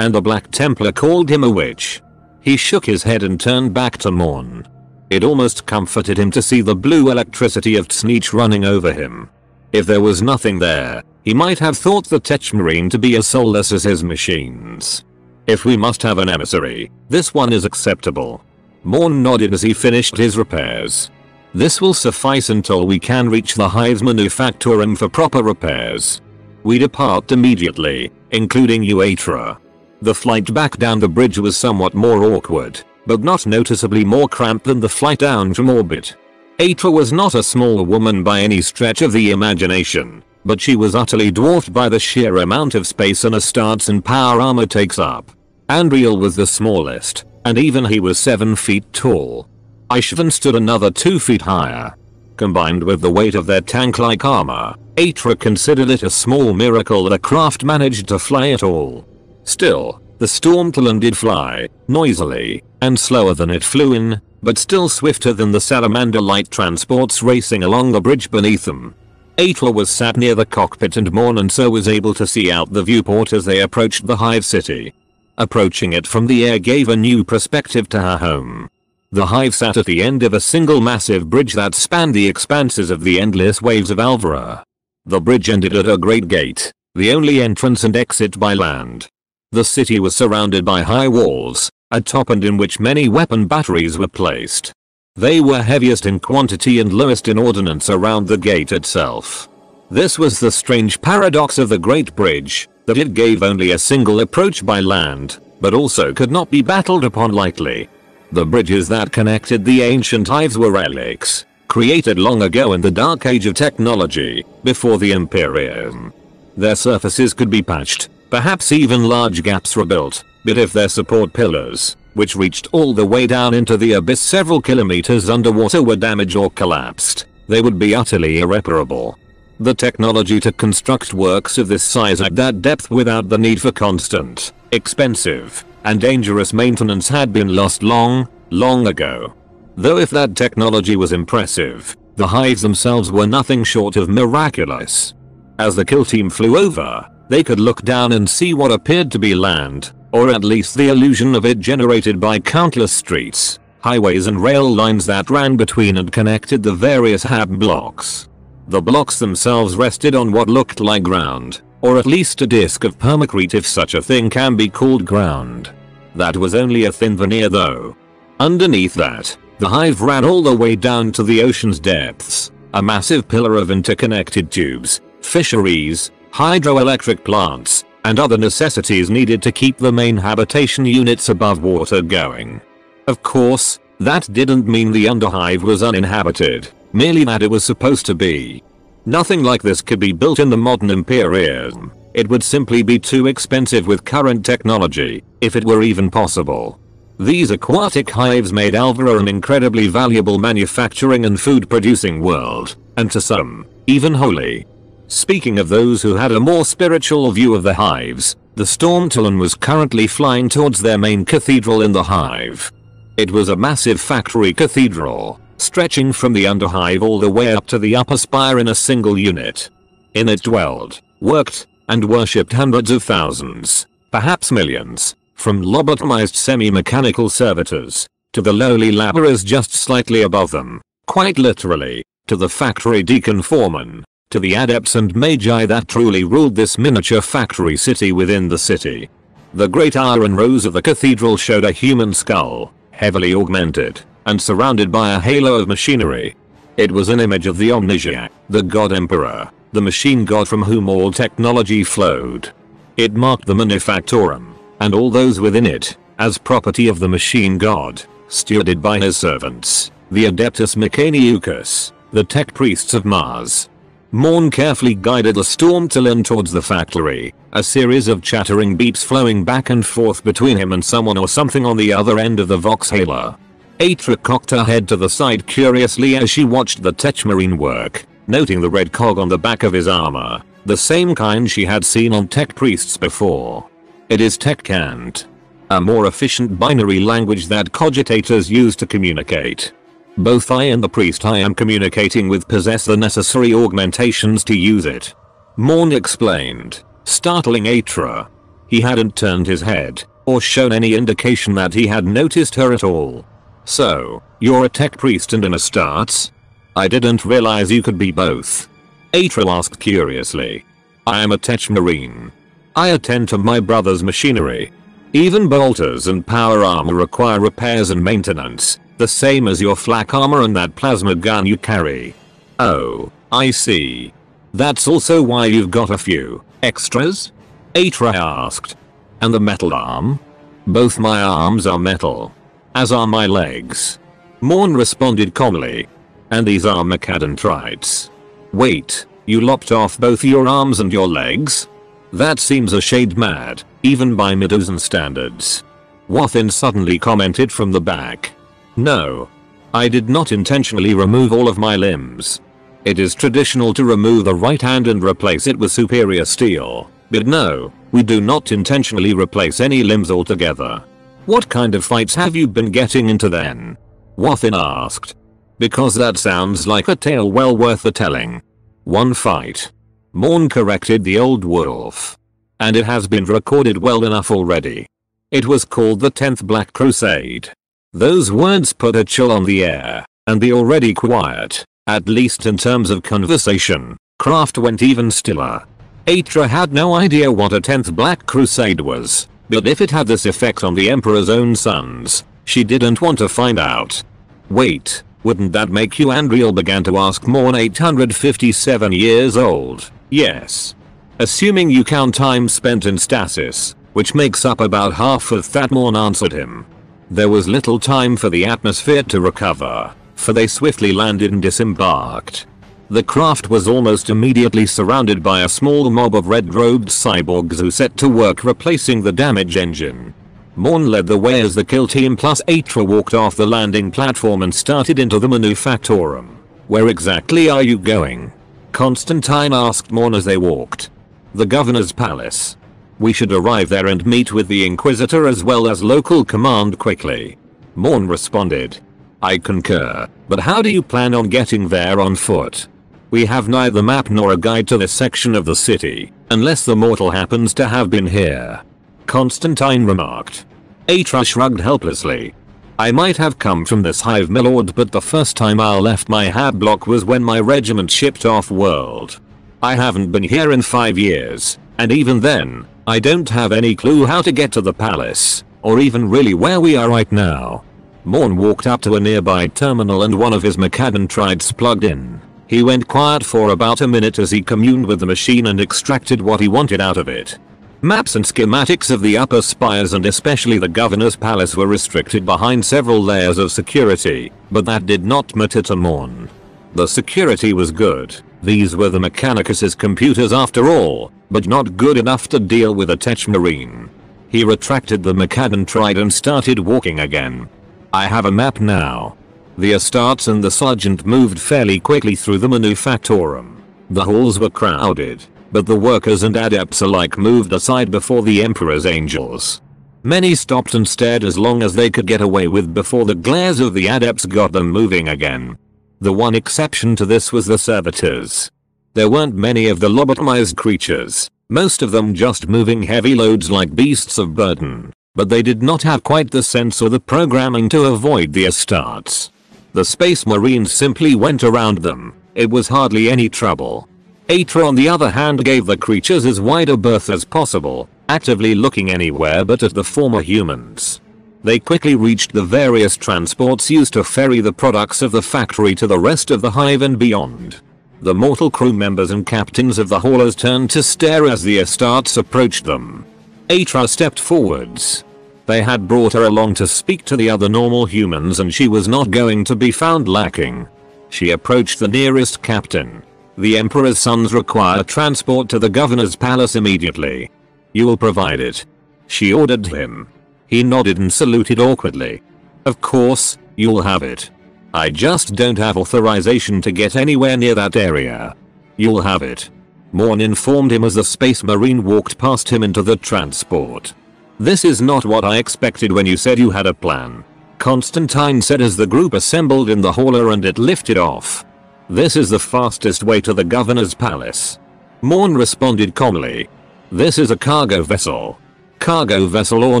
And the Black Templar called him a witch. He shook his head and turned back to Morn. It almost comforted him to see the blue electricity of Tzeentch running over him. If there was nothing there, he might have thought the Techmarine to be as soulless as his machines. If we must have an emissary, this one is acceptable. Morn nodded as he finished his repairs. This will suffice until we can reach the Hive's manufactorum for proper repairs. We depart immediately, including you Atra. The flight back down the bridge was somewhat more awkward, but not noticeably more cramped than the flight down from orbit. Atra was not a small woman by any stretch of the imagination, but she was utterly dwarfed by the sheer amount of space an Astartes and power armor takes up. Andriel was the smallest, and even he was 7 feet tall. Ishvan stood another 2 feet higher. Combined with the weight of their tank-like armor, Atra considered it a small miracle that a craft managed to fly at all. Still, the Stormtalon did fly, noisily, and slower than it flew in, but still swifter than the Salamander light transports racing along the bridge beneath them. Atra was sat near the cockpit and Morn and so was able to see out the viewport as they approached the Hive City. Approaching it from the air gave a new perspective to her home. The hive sat at the end of a single massive bridge that spanned the expanses of the endless waves of Alvara. The bridge ended at a great gate, the only entrance and exit by land. The city was surrounded by high walls, atop and in which many weapon batteries were placed. They were heaviest in quantity and lowest in ordnance around the gate itself. This was the strange paradox of the Great Bridge, that it gave only a single approach by land, but also could not be battled upon lightly. The bridges that connected the ancient hives were relics, created long ago in the dark age of technology, before the Imperium. Their surfaces could be patched, perhaps even large gaps rebuilt, but if their support pillars, which reached all the way down into the abyss several kilometers underwater were damaged or collapsed, they would be utterly irreparable. The technology to construct works of this size at that depth without the need for constant, expensive, and dangerous maintenance had been lost long, long ago. Though if that technology was impressive, the hives themselves were nothing short of miraculous. As the kill team flew over, they could look down and see what appeared to be land, or at least the illusion of it generated by countless streets, highways and rail lines that ran between and connected the various hab blocks. The blocks themselves rested on what looked like ground, or at least a disk of permacrete if such a thing can be called ground. That was only a thin veneer though. Underneath that, the hive ran all the way down to the ocean's depths, a massive pillar of interconnected tubes, fisheries, hydroelectric plants, and other necessities needed to keep the main habitation units above water going. Of course, that didn't mean the underhive was uninhabited merely that it was supposed to be. Nothing like this could be built in the modern Imperium. It would simply be too expensive with current technology, if it were even possible. These aquatic hives made Alvera an incredibly valuable manufacturing and food producing world, and to some, even holy. Speaking of those who had a more spiritual view of the hives, the Stormtalon was currently flying towards their main cathedral in the hive. It was a massive factory cathedral, stretching from the underhive all the way up to the upper spire in a single unit. In it dwelled, worked, and worshipped hundreds of thousands, perhaps millions, from lobotomized semi-mechanical servitors, to the lowly laborers just slightly above them, quite literally, to the factory deacon foreman, to the adepts and magi that truly ruled this miniature factory city within the city. The great iron rose of the cathedral showed a human skull, heavily augmented, and surrounded by a halo of machinery. It was an image of the Omnissiah, the God Emperor, the machine god from whom all technology flowed. It marked the Manufactorum, and all those within it, as property of the machine god, stewarded by his servants, the Adeptus Mechanicus, the tech priests of Mars. Morn carefully guided the storm to Stormtalon towards the factory, a series of chattering beeps flowing back and forth between him and someone or something on the other end of the Voxhaler. Atra cocked her head to the side curiously as she watched the Techmarine work, noting the red cog on the back of his armor, the same kind she had seen on tech priests before. It is Techcant. A more efficient binary language that cogitators use to communicate. Both I and the priest I am communicating with possess the necessary augmentations to use it. Morn explained, startling Atra. He hadn't turned his head, or shown any indication that he had noticed her at all. So, you're a tech priest and an Astartes? I didn't realize you could be both. Atra asked curiously. I am a tech marine. I attend to my brother's machinery. Even bolters and power armor require repairs and maintenance, the same as your flak armor and that plasma gun you carry. Oh, I see. That's also why you've got a few extras? Atra asked. And the metal arm? Both my arms are metal as are my legs. Morn responded calmly. And these are Mechadendrites. Wait, you lopped off both your arms and your legs? That seems a shade mad, even by Medusan standards. Wathin suddenly commented from the back. No. I did not intentionally remove all of my limbs. It is traditional to remove the right hand and replace it with superior steel, but no, we do not intentionally replace any limbs altogether. What kind of fights have you been getting into then? Wathin asked. Because that sounds like a tale well worth the telling. One fight. Morn corrected the old wolf. And it has been recorded well enough already. It was called the 10th Black Crusade. Those words put a chill on the air, and the already quiet, at least in terms of conversation, craft went even stiller. Atra had no idea what a 10th Black Crusade was, but if it had this effect on the Emperor's own sons, she didn't want to find out. Wait, wouldn't that make you Andriel began to ask Morn 857 years old, yes. Assuming you count time spent in stasis, which makes up about half of that Morn answered him. There was little time for the atmosphere to recover, for they swiftly landed and disembarked. The craft was almost immediately surrounded by a small mob of red-robed cyborgs who set to work replacing the damage engine. Morn led the way as the kill team plus Atra walked off the landing platform and started into the Manufactorum. Where exactly are you going? Constantine asked Morn as they walked. The governor's palace. We should arrive there and meet with the Inquisitor as well as local command quickly. Morn responded. I concur, but how do you plan on getting there on foot? We have neither map nor a guide to this section of the city, unless the mortal happens to have been here. Constantine remarked. Atra shrugged helplessly. I might have come from this hive milord but the first time I left my hab block was when my regiment shipped off world. I haven't been here in 5 years, and even then, I don't have any clue how to get to the palace, or even really where we are right now. Morn walked up to a nearby terminal and one of his Mechadendrites plugged in. He went quiet for about a minute as he communed with the machine and extracted what he wanted out of it. Maps and schematics of the upper spires and especially the governor's palace were restricted behind several layers of security, but that did not matter to Morn. The security was good. These were the Mechanicus's computers after all, but not good enough to deal with a Tech Marine. He retracted the Mechadendrite and started walking again. I have a map now. The Astartes and the sergeant moved fairly quickly through the Manufactorum. The halls were crowded, but the workers and adepts alike moved aside before the Emperor's angels. Many stopped and stared as long as they could get away with before the glares of the adepts got them moving again. The one exception to this was the servitors. There weren't many of the lobotomized creatures, most of them just moving heavy loads like beasts of burden, but they did not have quite the sense or the programming to avoid the Astartes. The space marines simply went around them. It was hardly any trouble. Atra on the other hand gave the creatures as wide a berth as possible, actively looking anywhere but at the former humans. They quickly reached the various transports used to ferry the products of the factory to the rest of the hive and beyond. The mortal crew members and captains of the haulers turned to stare as the Astartes approached them. Atra stepped forwards, they had brought her along to speak to the other normal humans and she was not going to be found lacking. She approached the nearest captain. The Emperor's sons require transport to the governor's palace immediately. You will provide it. She ordered him. He nodded and saluted awkwardly. Of course, you'll have it. I just don't have authorization to get anywhere near that area. You'll have it. Morn informed him as the space marine walked past him into the transport. This is not what I expected when you said you had a plan. Constantine said as the group assembled in the hauler and it lifted off. This is the fastest way to the governor's palace. Morn responded calmly. This is a cargo vessel. Cargo vessel or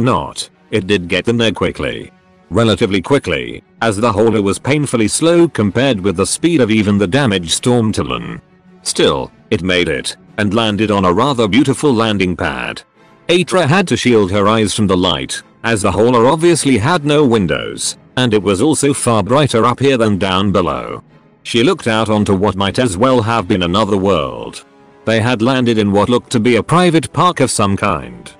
not, it did get them there quickly. Relatively quickly, as the hauler was painfully slow compared with the speed of even the damaged Storm. Still, it made it, and landed on a rather beautiful landing pad. Atra had to shield her eyes from the light, as the hauler obviously had no windows, and it was also far brighter up here than down below. She looked out onto what might as well have been another world. They had landed in what looked to be a private park of some kind.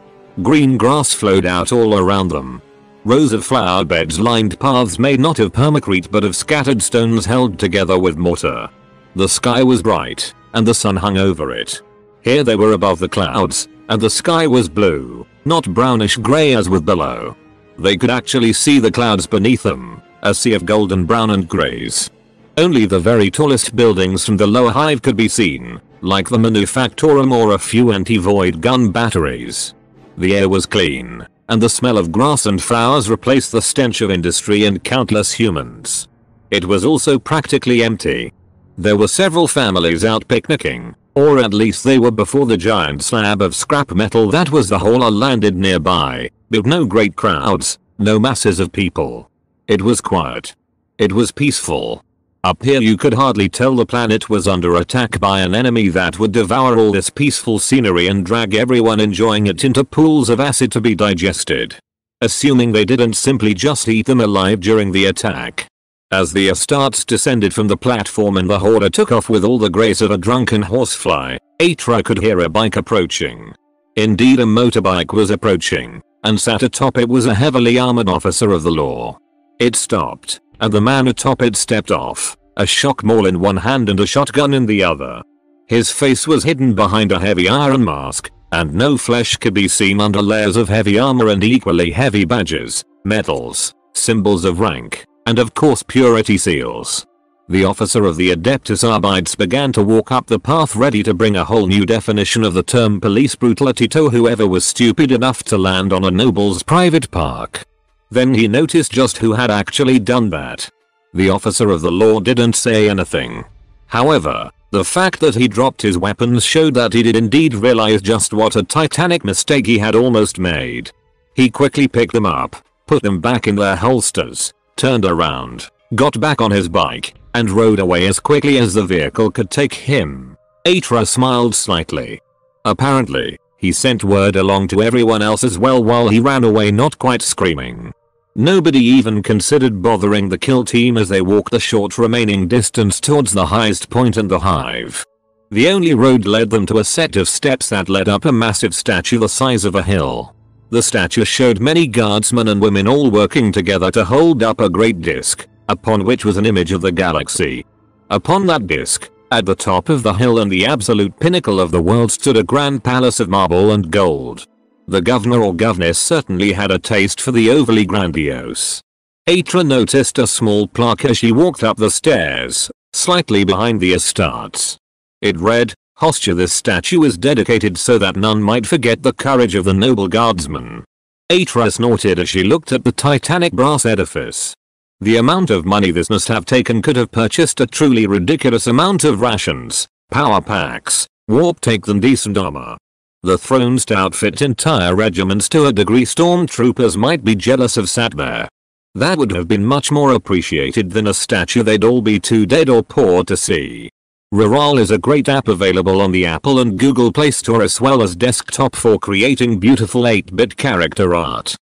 Green grass flowed out all around them. Rows of flower beds lined paths made not of permacrete but of scattered stones held together with mortar. The sky was bright, and the sun hung over it. Here they were above the clouds, and the sky was blue, not brownish grey as with below. They could actually see the clouds beneath them, a sea of golden brown and greys. Only the very tallest buildings from the lower hive could be seen, like the manufactorum or a few anti-void gun batteries. The air was clean, and the smell of grass and flowers replaced the stench of industry and countless humans. It was also practically empty. There were several families out picnicking, or at least they were before the giant slab of scrap metal that was the hauler landed nearby, but no great crowds, no masses of people. It was quiet. It was peaceful. Up here you could hardly tell the planet was under attack by an enemy that would devour all this peaceful scenery and drag everyone enjoying it into pools of acid to be digested. Assuming they didn't simply just eat them alive during the attack. As the Astartes descended from the platform and the hauler took off with all the grace of a drunken horsefly, Atra could hear a bike approaching. Indeed a motorbike was approaching, and sat atop it was a heavily armored officer of the law. It stopped, and the man atop it stepped off, a shock maul in one hand and a shotgun in the other. His face was hidden behind a heavy iron mask, and no flesh could be seen under layers of heavy armor and equally heavy badges, medals, symbols of rank, and of course purity seals. The officer of the Adeptus Arbites began to walk up the path ready to bring a whole new definition of the term police brutality to whoever was stupid enough to land on a noble's private park. Then he noticed just who had actually done that. The officer of the law didn't say anything. However, the fact that he dropped his weapons showed that he did indeed realize just what a titanic mistake he had almost made. He quickly picked them up, put them back in their holsters, turned around, got back on his bike, and rode away as quickly as the vehicle could take him. Atra smiled slightly. Apparently, he sent word along to everyone else as well while he ran away not quite screaming. Nobody even considered bothering the kill team as they walked the short remaining distance towards the highest point in the hive. The only road led them to a set of steps that led up a massive statue the size of a hill. The statue showed many guardsmen and women all working together to hold up a great disc, upon which was an image of the galaxy. Upon that disc, at the top of the hill and the absolute pinnacle of the world stood a grand palace of marble and gold. The governor or governess certainly had a taste for the overly grandiose. Atra noticed a small plaque as she walked up the stairs, slightly behind the Astartes. It read, Hostia this statue is dedicated so that none might forget the courage of the noble guardsman. Atra snorted as she looked at the titanic brass edifice. The amount of money this must have taken could have purchased a truly ridiculous amount of rations, power packs, warp take and decent armor. The thrones to outfit entire regiments to a degree stormtroopers might be jealous of sat there. That would have been much more appreciated than a statue they'd all be too dead or poor to see. Reroll is a great app available on the Apple and Google Play Store as well as desktop for creating beautiful 8-bit character art.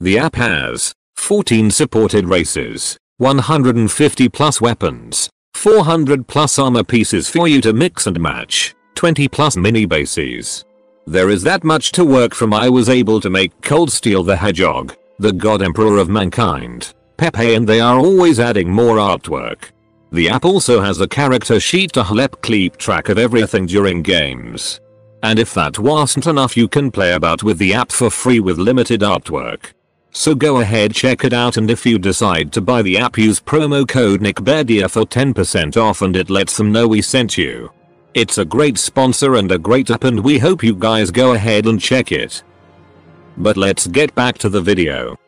The app has 14 supported races, 150 plus weapons, 400 plus armor pieces for you to mix and match, 20 plus mini bases. There is that much to work from I was able to make Cold Steel the Hedgehog, the god emperor of mankind, Pepe and they are always adding more artwork. The app also has a character sheet to help keep track of everything during games. And if that wasn't enough you can play about with the app for free with limited artwork. So go ahead check it out and if you decide to buy the app use promo code Neckbeardia for 10% off and it lets them know we sent you. It's a great sponsor and a great app and we hope you guys go ahead and check it. But let's get back to the video.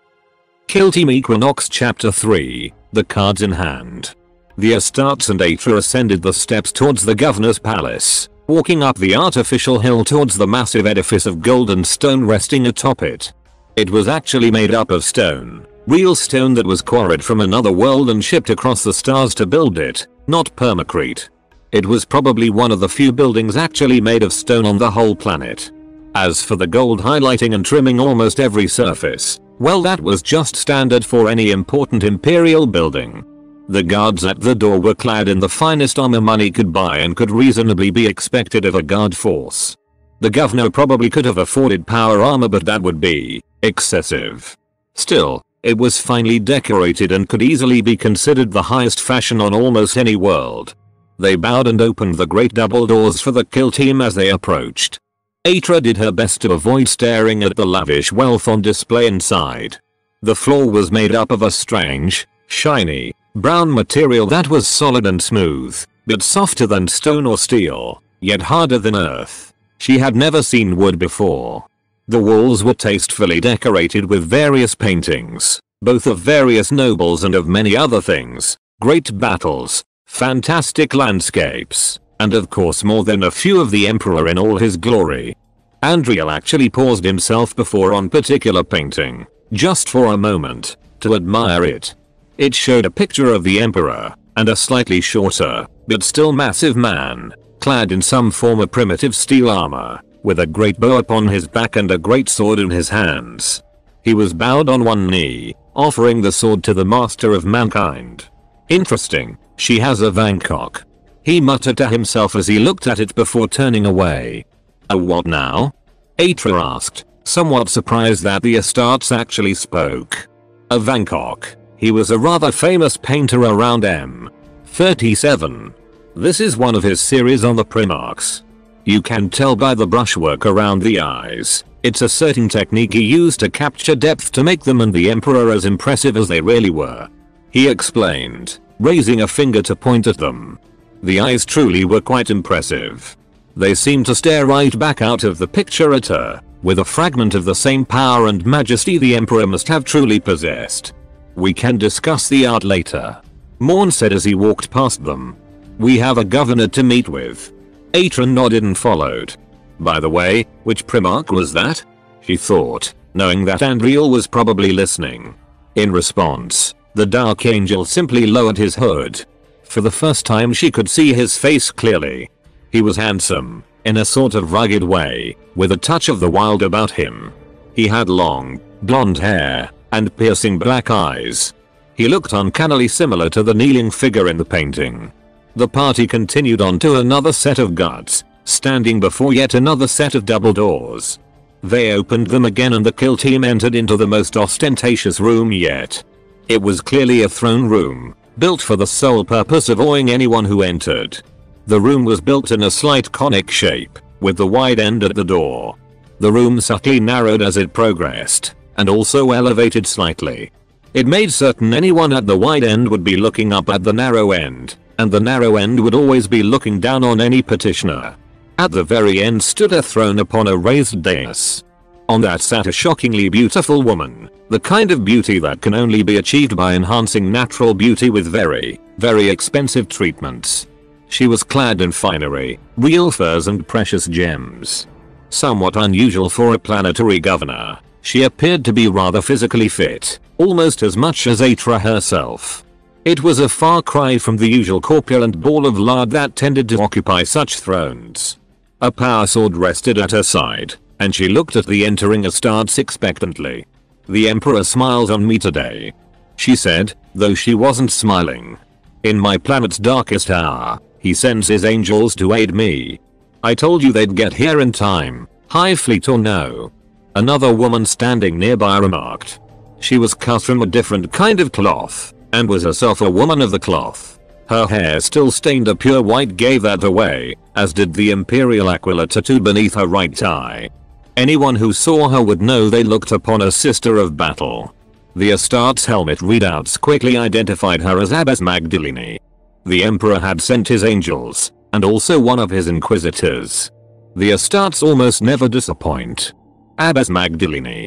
Kill Team Equinox Chapter 3, The Cards in Hand. The Astartes and Atra ascended the steps towards the governor's palace, walking up the artificial hill towards the massive edifice of gold and stone resting atop it. It was actually made up of stone, real stone that was quarried from another world and shipped across the stars to build it, not permacrete. It was probably one of the few buildings actually made of stone on the whole planet. As for the gold highlighting and trimming almost every surface, well that was just standard for any important imperial building. The guards at the door were clad in the finest armor money could buy and could reasonably be expected of a guard force. The governor probably could have afforded power armor but that would be excessive. Still, it was finely decorated and could easily be considered the highest fashion on almost any world. They bowed and opened the great double doors for the kill team as they approached. Atra did her best to avoid staring at the lavish wealth on display inside. The floor was made up of a strange, shiny, brown material that was solid and smooth, but softer than stone or steel, yet harder than earth. She had never seen wood before. The walls were tastefully decorated with various paintings, both of various nobles and of many other things, great battles, fantastic landscapes, and of course more than a few of the emperor in all his glory. Andriel actually paused himself before on particular painting, just for a moment, to admire it. It showed a picture of the emperor, and a slightly shorter, but still massive man, clad in some form of primitive steel armor, with a great bow upon his back and a great sword in his hands. He was bowed on one knee, offering the sword to the master of mankind. Interesting, she has a Vangkok. He muttered to himself as he looked at it before turning away. A what now? Atra asked, somewhat surprised that the Astartes actually spoke. A Vangkok. He was a rather famous painter around M. 37. This is one of his series on the Primarchs. You can tell by the brushwork around the eyes. It's a certain technique he used to capture depth to make them and the Emperor as impressive as they really were. He explained, raising a finger to point at them. The eyes truly were quite impressive. They seemed to stare right back out of the picture at her, with a fragment of the same power and majesty the Emperor must have truly possessed. We can discuss the art later. Morn said as he walked past them. We have a governor to meet with. Atra nodded and followed. By the way, which Primarch was that? She thought, knowing that Andriel was probably listening. In response, the Dark Angel simply lowered his hood. For the first time she could see his face clearly. He was handsome, in a sort of rugged way, with a touch of the wild about him. He had long, blonde hair, and piercing black eyes. He looked uncannily similar to the kneeling figure in the painting. The party continued on to another set of guards, standing before yet another set of double doors. They opened them again and the kill team entered into the most ostentatious room yet. It was clearly a throne room, built for the sole purpose of awing anyone who entered. The room was built in a slight conic shape, with the wide end at the door. The room subtly narrowed as it progressed, and also elevated slightly. It made certain anyone at the wide end would be looking up at the narrow end, and the narrow end would always be looking down on any petitioner. At the very end stood a throne upon a raised dais. On that sat a shockingly beautiful woman, the kind of beauty that can only be achieved by enhancing natural beauty with very, very expensive treatments. She was clad in finery, real furs and precious gems. Somewhat unusual for a planetary governor, she appeared to be rather physically fit, almost as much as Atra herself. It was a far cry from the usual corpulent ball of lard that tended to occupy such thrones. A power sword rested at her side, and she looked at the entering Astartes expectantly. The Emperor smiles on me today. She said, though she wasn't smiling. In my planet's darkest hour, he sends his angels to aid me. I told you they'd get here in time, Hive Fleet or no. Another woman standing nearby remarked. She was cut from a different kind of cloth, and was herself a woman of the cloth. Her hair still stained a pure white gave that away, as did the Imperial Aquila tattoo beneath her right eye. Anyone who saw her would know they looked upon a sister of battle. The Astartes helmet readouts quickly identified her as Abbess Magdalene. The Emperor had sent his angels, and also one of his inquisitors. The Astartes almost never disappoint. Abbess Magdalene.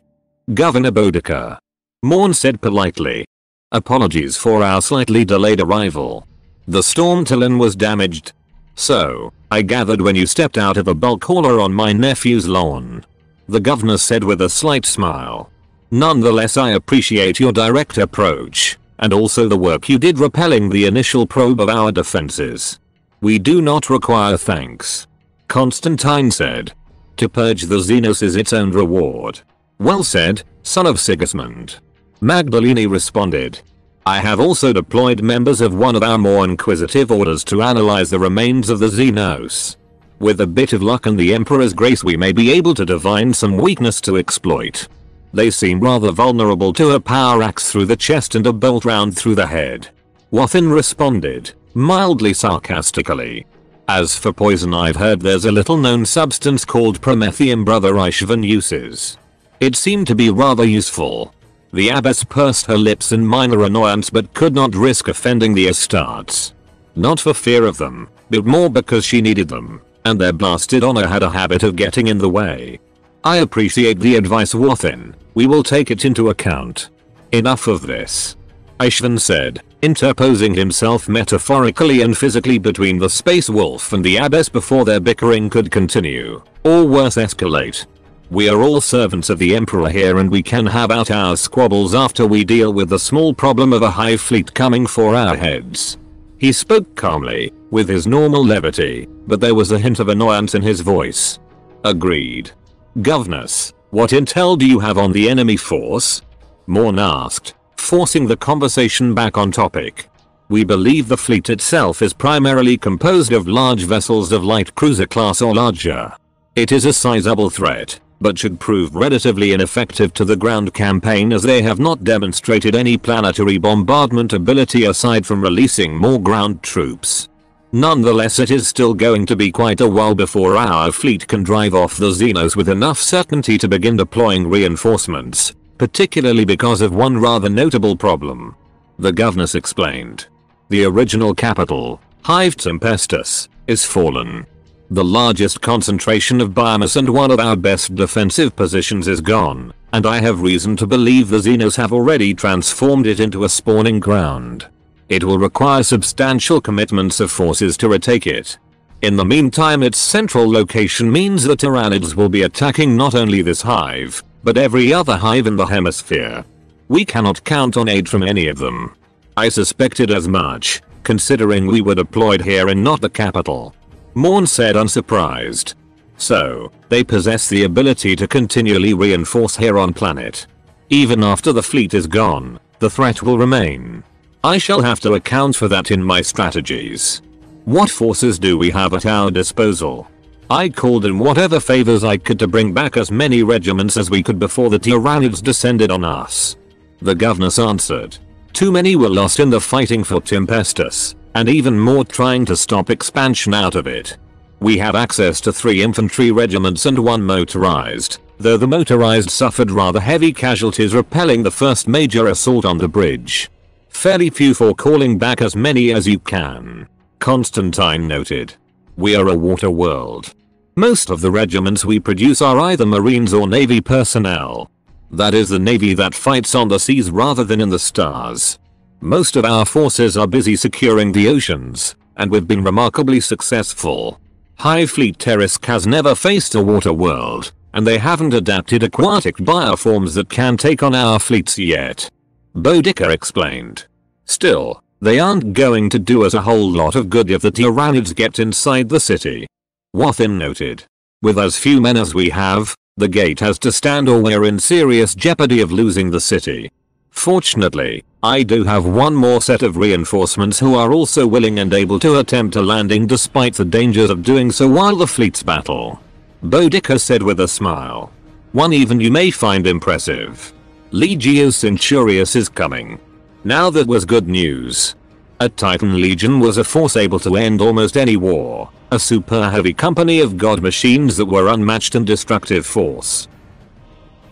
Governor Boudica. Morn said politely. Apologies for our slightly delayed arrival. The Stormtalon was damaged. So, I gathered when you stepped out of a bulk hauler on my nephew's lawn. The governor said with a slight smile. Nonetheless I appreciate your direct approach, and also the work you did repelling the initial probe of our defenses. We do not require thanks. Constantine said. To purge the Xenos is its own reward. Well said, son of Sigismund. Magdalene responded. I have also deployed members of one of our more inquisitive orders to analyze the remains of the Xenos. With a bit of luck and the Emperor's grace we may be able to divine some weakness to exploit. They seem rather vulnerable to a power axe through the chest and a bolt round through the head. Wathin responded, mildly sarcastically. As for poison I've heard there's a little known substance called promethium brother Ishvan uses. It seemed to be rather useful. The abbess pursed her lips in minor annoyance but could not risk offending the Astartes. Not for fear of them, but more because she needed them, and their blasted honor had a habit of getting in the way. I appreciate the advice Wathin, we will take it into account. Enough of this. Ishvan said, interposing himself metaphorically and physically between the space wolf and the abbess before their bickering could continue, or worse escalate. We are all servants of the emperor here and we can have out our squabbles after we deal with the small problem of a hive fleet coming for our heads. He spoke calmly, with his normal levity, but there was a hint of annoyance in his voice. Agreed. Governess, what intel do you have on the enemy force? Morn asked, forcing the conversation back on topic. We believe the fleet itself is primarily composed of large vessels of light cruiser class or larger. It is a sizable threat, but should prove relatively ineffective to the ground campaign as they have not demonstrated any planetary bombardment ability aside from releasing more ground troops. Nonetheless it is still going to be quite a while before our fleet can drive off the Xenos with enough certainty to begin deploying reinforcements, particularly because of one rather notable problem. The governess explained. The original capital, Hive Tempestus, is fallen. The largest concentration of biomass and one of our best defensive positions is gone, and I have reason to believe the Xenos have already transformed it into a spawning ground. It will require substantial commitments of forces to retake it. In the meantime its central location means the Tyranids will be attacking not only this hive, but every other hive in the hemisphere. We cannot count on aid from any of them. I suspected as much, considering we were deployed here and not the capital. Morn said unsurprised. So, they possess the ability to continually reinforce here on planet. Even after the fleet is gone, the threat will remain. I shall have to account for that in my strategies. What forces do we have at our disposal? I called in whatever favors I could to bring back as many regiments as we could before the Tyranids descended on us. The governess answered. Too many were lost in the fighting for Tempestus, and even more trying to stop expansion out of it. We have access to three infantry regiments and one motorized, though the motorized suffered rather heavy casualties repelling the first major assault on the bridge. Fairly few for calling back as many as you can. Constantine noted. We are a water world. Most of the regiments we produce are either marines or navy personnel. That is the navy that fights on the seas rather than in the stars. Most of our forces are busy securing the oceans, and we've been remarkably successful. Hive Fleet Terisk has never faced a water world, and they haven't adapted aquatic bioforms that can take on our fleets yet. Boudica explained. Still, they aren't going to do us a whole lot of good if the Tyranids get inside the city. Wathin noted. With as few men as we have, the gate has to stand or we're in serious jeopardy of losing the city. Fortunately, I do have one more set of reinforcements who are also willing and able to attempt a landing despite the dangers of doing so while the fleets battle. Boudica said with a smile. One even you may find impressive. Legio Centurius is coming. Now that was good news. A Titan Legion was a force able to end almost any war, a super heavy company of god machines that were unmatched in destructive force.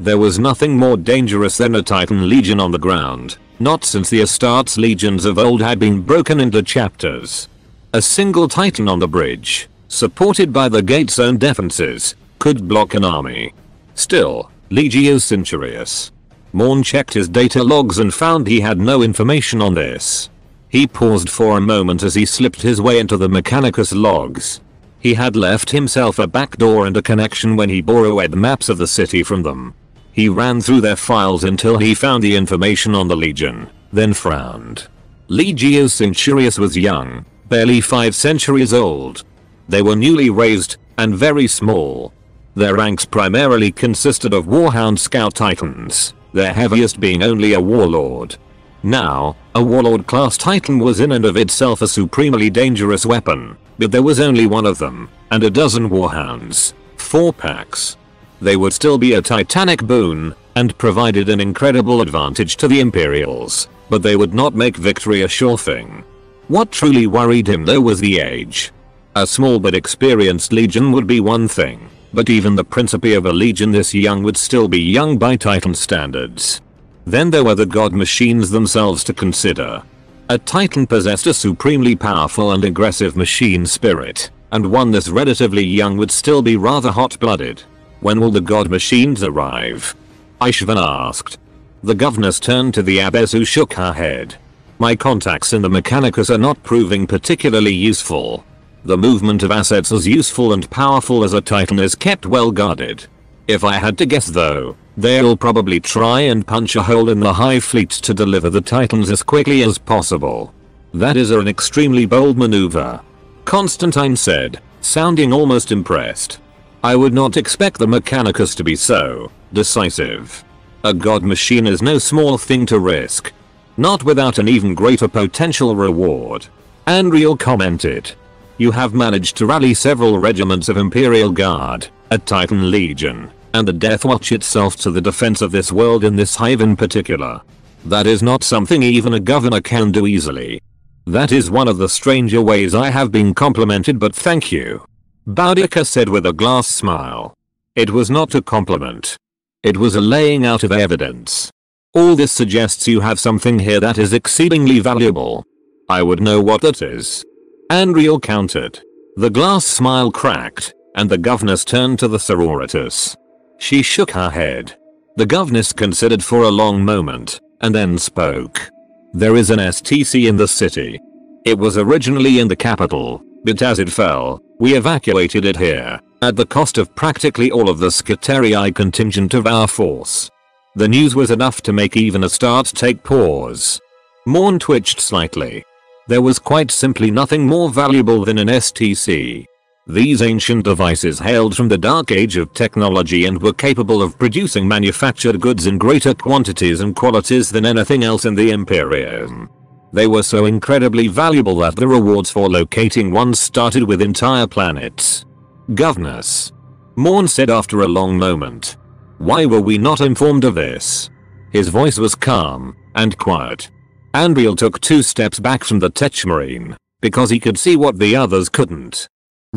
There was nothing more dangerous than a Titan Legion on the ground, not since the Astartes legions of old had been broken into chapters. A single Titan on the bridge, supported by the gate's own defenses, could block an army. Still, Legio Centurius. Morn checked his data logs and found he had no information on this. He paused for a moment as he slipped his way into the Mechanicus logs. He had left himself a backdoor and a connection when he borrowed maps of the city from them. He ran through their files until he found the information on the Legion, then frowned. Legio Centurius was young, barely 5 centuries old. They were newly raised, and very small. Their ranks primarily consisted of Warhound Scout Titans, their heaviest being only a Warlord. Now, a Warlord class Titan was in and of itself a supremely dangerous weapon, but there was only one of them, and a dozen Warhounds. Four packs. They would still be a titanic boon, and provided an incredible advantage to the Imperials, but they would not make victory a sure thing. What truly worried him though was the age. A small but experienced legion would be one thing, but even the Princeps of a legion this young would still be young by Titan standards. Then there were the god machines themselves to consider. A Titan possessed a supremely powerful and aggressive machine spirit, and one this relatively young would still be rather hot-blooded. When will the god machines arrive? Ishvan asked. The governess turned to the abbess who shook her head. My contacts in the Mechanicus are not proving particularly useful. The movement of assets as useful and powerful as a titan is kept well guarded. If I had to guess though, they'll probably try and punch a hole in the hive fleet to deliver the titans as quickly as possible. That is an extremely bold maneuver. Constantine said, sounding almost impressed. I would not expect the Mechanicus to be so decisive. A god machine is no small thing to risk. Not without an even greater potential reward. Andriel commented. You have managed to rally several regiments of Imperial Guard, a Titan Legion, and the Death Watch itself to the defense of this world in this hive in particular. That is not something even a governor can do easily. That is one of the stranger ways I have been complimented but thank you. Boudica said with a glass smile. It was not a compliment. It was a laying out of evidence. All this suggests you have something here that is exceedingly valuable. I would know what that is. Andriel countered. The glass smile cracked, and the governess turned to the sororitas. She shook her head. The governess considered for a long moment, and then spoke. There is an STC in the city. It was originally in the capital, but as it fell, we evacuated it here, at the cost of practically all of the Skitarii contingent of our force. The news was enough to make even Astartes take pause. Morn twitched slightly. There was quite simply nothing more valuable than an STC. These ancient devices hailed from the dark age of technology and were capable of producing manufactured goods in greater quantities and qualities than anything else in the Imperium. They were so incredibly valuable that the rewards for locating one started with entire planets. Governess. Morn said after a long moment. Why were we not informed of this? His voice was calm and quiet. Andriel took two steps back from the Techmarine because he could see what the others couldn't.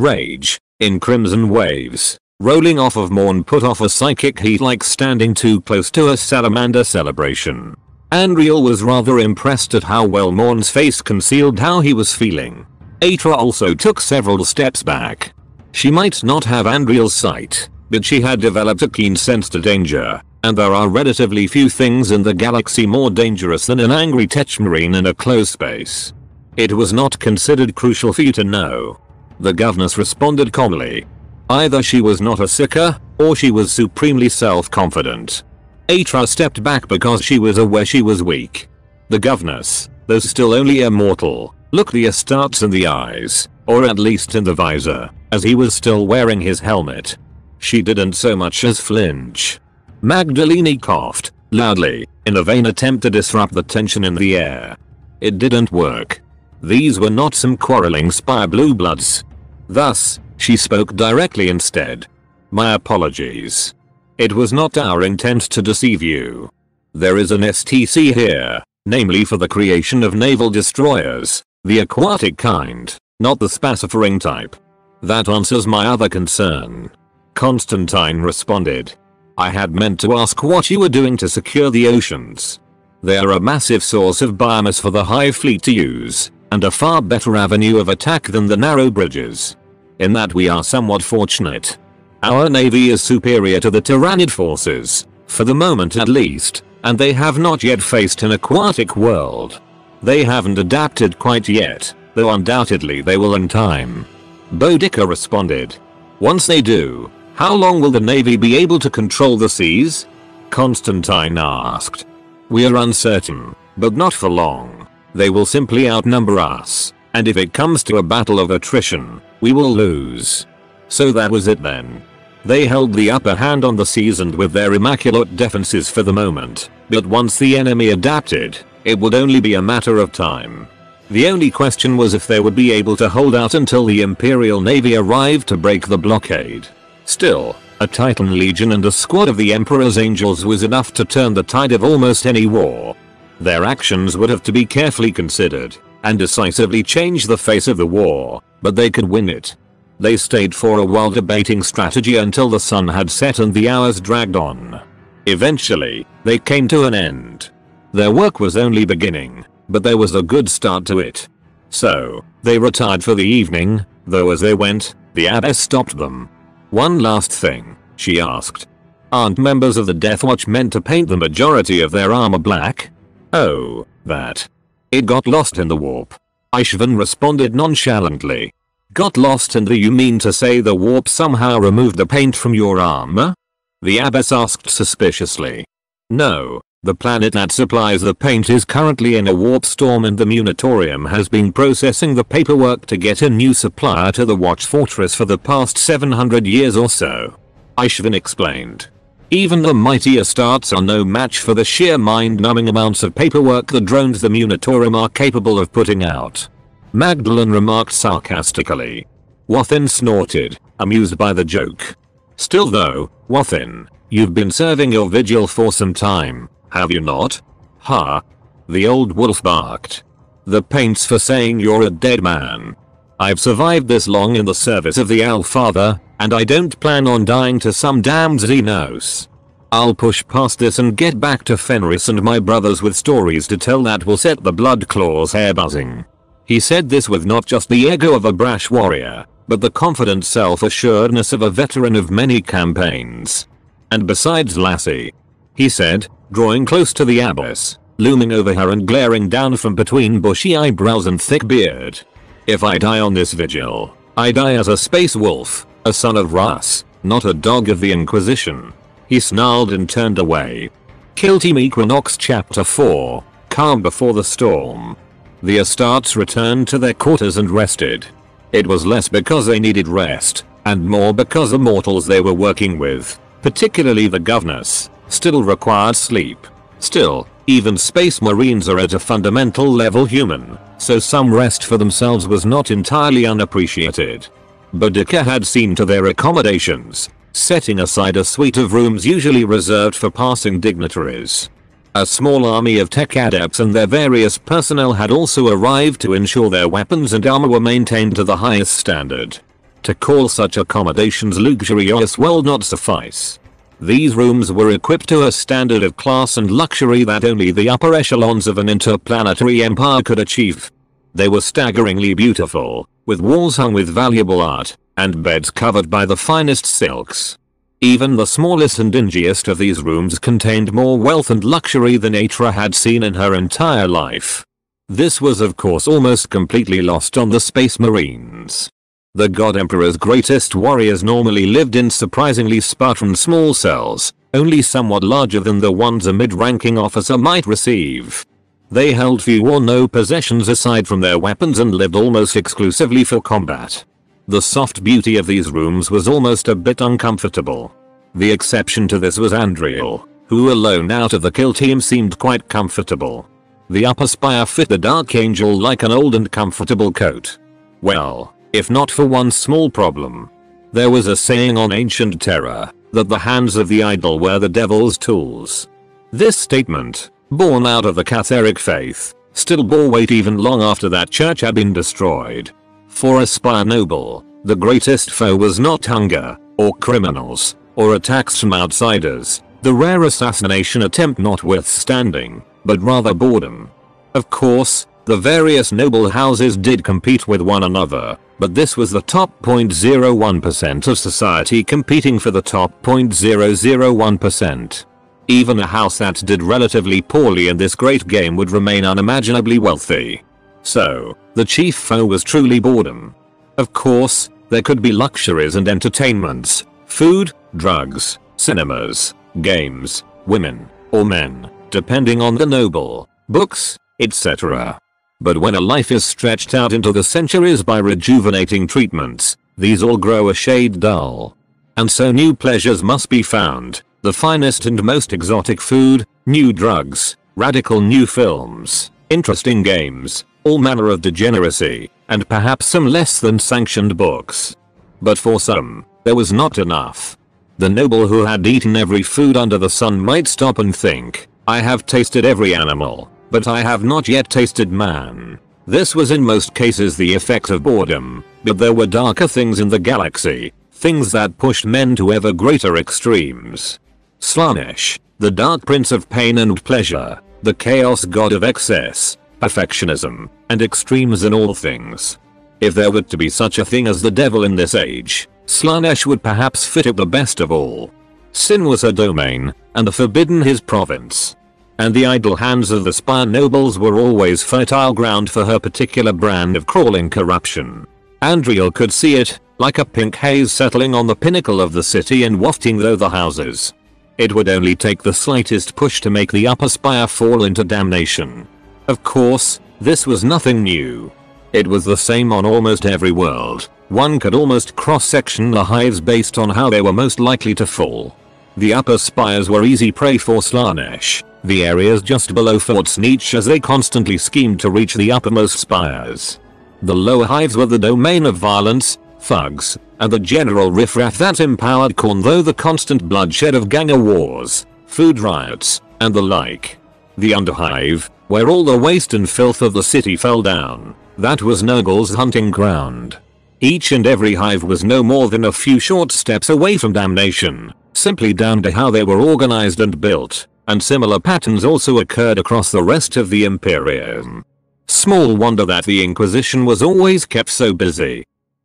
Rage, in crimson waves, rolling off of Morn put off a psychic heat like standing too close to a salamander celebration. Andriel was rather impressed at how well Morn's face concealed how he was feeling. Atra also took several steps back. She might not have Andriel's sight, but she had developed a keen sense to danger, and there are relatively few things in the galaxy more dangerous than an angry Techmarine in a closed space. It was not considered crucial for you to know. The governess responded calmly. Either she was not a psyker, or she was supremely self-confident. Atra stepped back because she was aware she was weak. The governess, though still only a mortal, looked the Astartes in the eyes, or at least in the visor, as he was still wearing his helmet. She didn't so much as flinch. Magdalene coughed, loudly, in a vain attempt to disrupt the tension in the air. It didn't work. These were not some quarreling spire blue bloods. Thus, she spoke directly instead. My apologies. It was not our intent to deceive you. There is an STC here, namely for the creation of naval destroyers, the aquatic kind, not the spacefaring type. That answers my other concern. Constantine responded. I had meant to ask what you were doing to secure the oceans. They are a massive source of biomass for the hive fleet to use, and a far better avenue of attack than the narrow bridges. In that we are somewhat fortunate. Our navy is superior to the Tyranid forces, for the moment at least, and they have not yet faced an aquatic world. They haven't adapted quite yet, though undoubtedly they will in time. Boudica responded. Once they do, how long will the navy be able to control the seas? Constantine asked. We are uncertain, but not for long. They will simply outnumber us, and if it comes to a battle of attrition, we will lose. So that was it then. They held the upper hand on the seas and with their immaculate defenses for the moment, but once the enemy adapted, it would only be a matter of time. The only question was if they would be able to hold out until the Imperial Navy arrived to break the blockade. Still, a Titan Legion and a squad of the Emperor's Angels was enough to turn the tide of almost any war. Their actions would have to be carefully considered, and decisively change the face of the war, but they could win it. They stayed for a while debating strategy until the sun had set and the hours dragged on. Eventually, they came to an end. Their work was only beginning, but there was a good start to it. So, they retired for the evening, though as they went, the abbess stopped them. One last thing, she asked. Aren't members of the Death Watch meant to paint the majority of their armor black? Oh, that. It got lost in the warp. Ishvan responded nonchalantly. Got lost and do you mean to say the warp somehow removed the paint from your armor? The abbess asked suspiciously. No, the planet that supplies the paint is currently in a warp storm and the Munitorum has been processing the paperwork to get a new supplier to the Watch Fortress for the past 700 years or so. Ishvan explained. Even the mighty Astartes are no match for the sheer mind-numbing amounts of paperwork the drones the Munitorum are capable of putting out. Magdalene remarked sarcastically. Wathin snorted, amused by the joke. Still though, Wathin, you've been serving your vigil for some time, have you not? Ha. Huh? The old wolf barked. The paint's for saying you're a dead man. I've survived this long in the service of the Allfather, and I don't plan on dying to some damned Xenos. I'll push past this and get back to Fenris and my brothers with stories to tell that will set the blood claws hair buzzing. He said this with not just the ego of a brash warrior, but the confident self-assuredness of a veteran of many campaigns. And besides Lassie, he said, drawing close to the abbess, looming over her and glaring down from between bushy eyebrows and thick beard. If I die on this vigil, I die as a space wolf, a son of Russ, not a dog of the Inquisition. He snarled and turned away. Kill Team Equinox Chapter 4, Calm Before the Storm. The Astartes returned to their quarters and rested. It was less because they needed rest, and more because the mortals they were working with, particularly the governess, still required sleep. Still, even space marines are at a fundamental level human, so some rest for themselves was not entirely unappreciated. Boudica had seen to their accommodations, setting aside a suite of rooms usually reserved for passing dignitaries. A small army of tech adepts and their various personnel had also arrived to ensure their weapons and armor were maintained to the highest standard. To call such accommodations luxurious will not suffice. These rooms were equipped to a standard of class and luxury that only the upper echelons of an interplanetary empire could achieve. They were staggeringly beautiful, with walls hung with valuable art, and beds covered by the finest silks. Even the smallest and dingiest of these rooms contained more wealth and luxury than Atra had seen in her entire life. This was of course almost completely lost on the Space Marines. The God Emperor's greatest warriors normally lived in surprisingly spartan small cells, only somewhat larger than the ones a mid-ranking officer might receive. They held few or no possessions aside from their weapons and lived almost exclusively for combat. The soft beauty of these rooms was almost a bit uncomfortable. The exception to this was Andriel, who alone out of the kill team seemed quite comfortable. The upper spire fit the Dark Angel like an old and comfortable coat. Well, if not for one small problem. There was a saying on Ancient Terra, that the hands of the idle were the devil's tools. This statement, born out of the Catholic faith, still bore weight even long after that church had been destroyed. For a Spire noble, the greatest foe was not hunger, or criminals, or attacks from outsiders, the rare assassination attempt notwithstanding, but rather boredom. Of course, the various noble houses did compete with one another, but this was the top 0.01% of society competing for the top 0.001%. Even a house that did relatively poorly in this great game would remain unimaginably wealthy. So, the chief foe was truly boredom. Of course, there could be luxuries and entertainments, food, drugs, cinemas, games, women, or men, depending on the noble, books, etc. But when a life is stretched out into the centuries by rejuvenating treatments, these all grow a shade dull. And so new pleasures must be found, the finest and most exotic food, new drugs, radical new films, interesting games, all manner of degeneracy, and perhaps some less than sanctioned books. But for some, there was not enough. The noble who had eaten every food under the sun might stop and think, I have tasted every animal, but I have not yet tasted man. This was in most cases the effect of boredom, but there were darker things in the galaxy, things that pushed men to ever greater extremes. Slaanesh, the dark prince of pain and pleasure, the chaos god of excess, perfectionism, and extremes in all things. If there were to be such a thing as the devil in this age, Slaanesh would perhaps fit it the best of all. Sin was her domain, and the forbidden his province and the idle hands of the Spire nobles were always fertile ground for her particular brand of crawling corruption. Andriel could see it, like a pink haze settling on the pinnacle of the city and wafting through the houses. It would only take the slightest push to make the upper spire fall into damnation. Of course, this was nothing new. It was the same on almost every world. One could almost cross-section the hives based on how they were most likely to fall. The upper spires were easy prey for Slaanesh, the areas just below for Tzeentch as they constantly schemed to reach the uppermost spires. The lower hives were the domain of violence, thugs, and the general riffraff that empowered Khorne though the constant bloodshed of ganger wars, food riots, and the like. The underhive, where all the waste and filth of the city fell down, that was Nurgle's hunting ground. Each and every hive was no more than a few short steps away from damnation, simply down to how they were organized and built and similar patterns also occurred across the rest of the Imperium. Small wonder that the Inquisition was always kept so busy.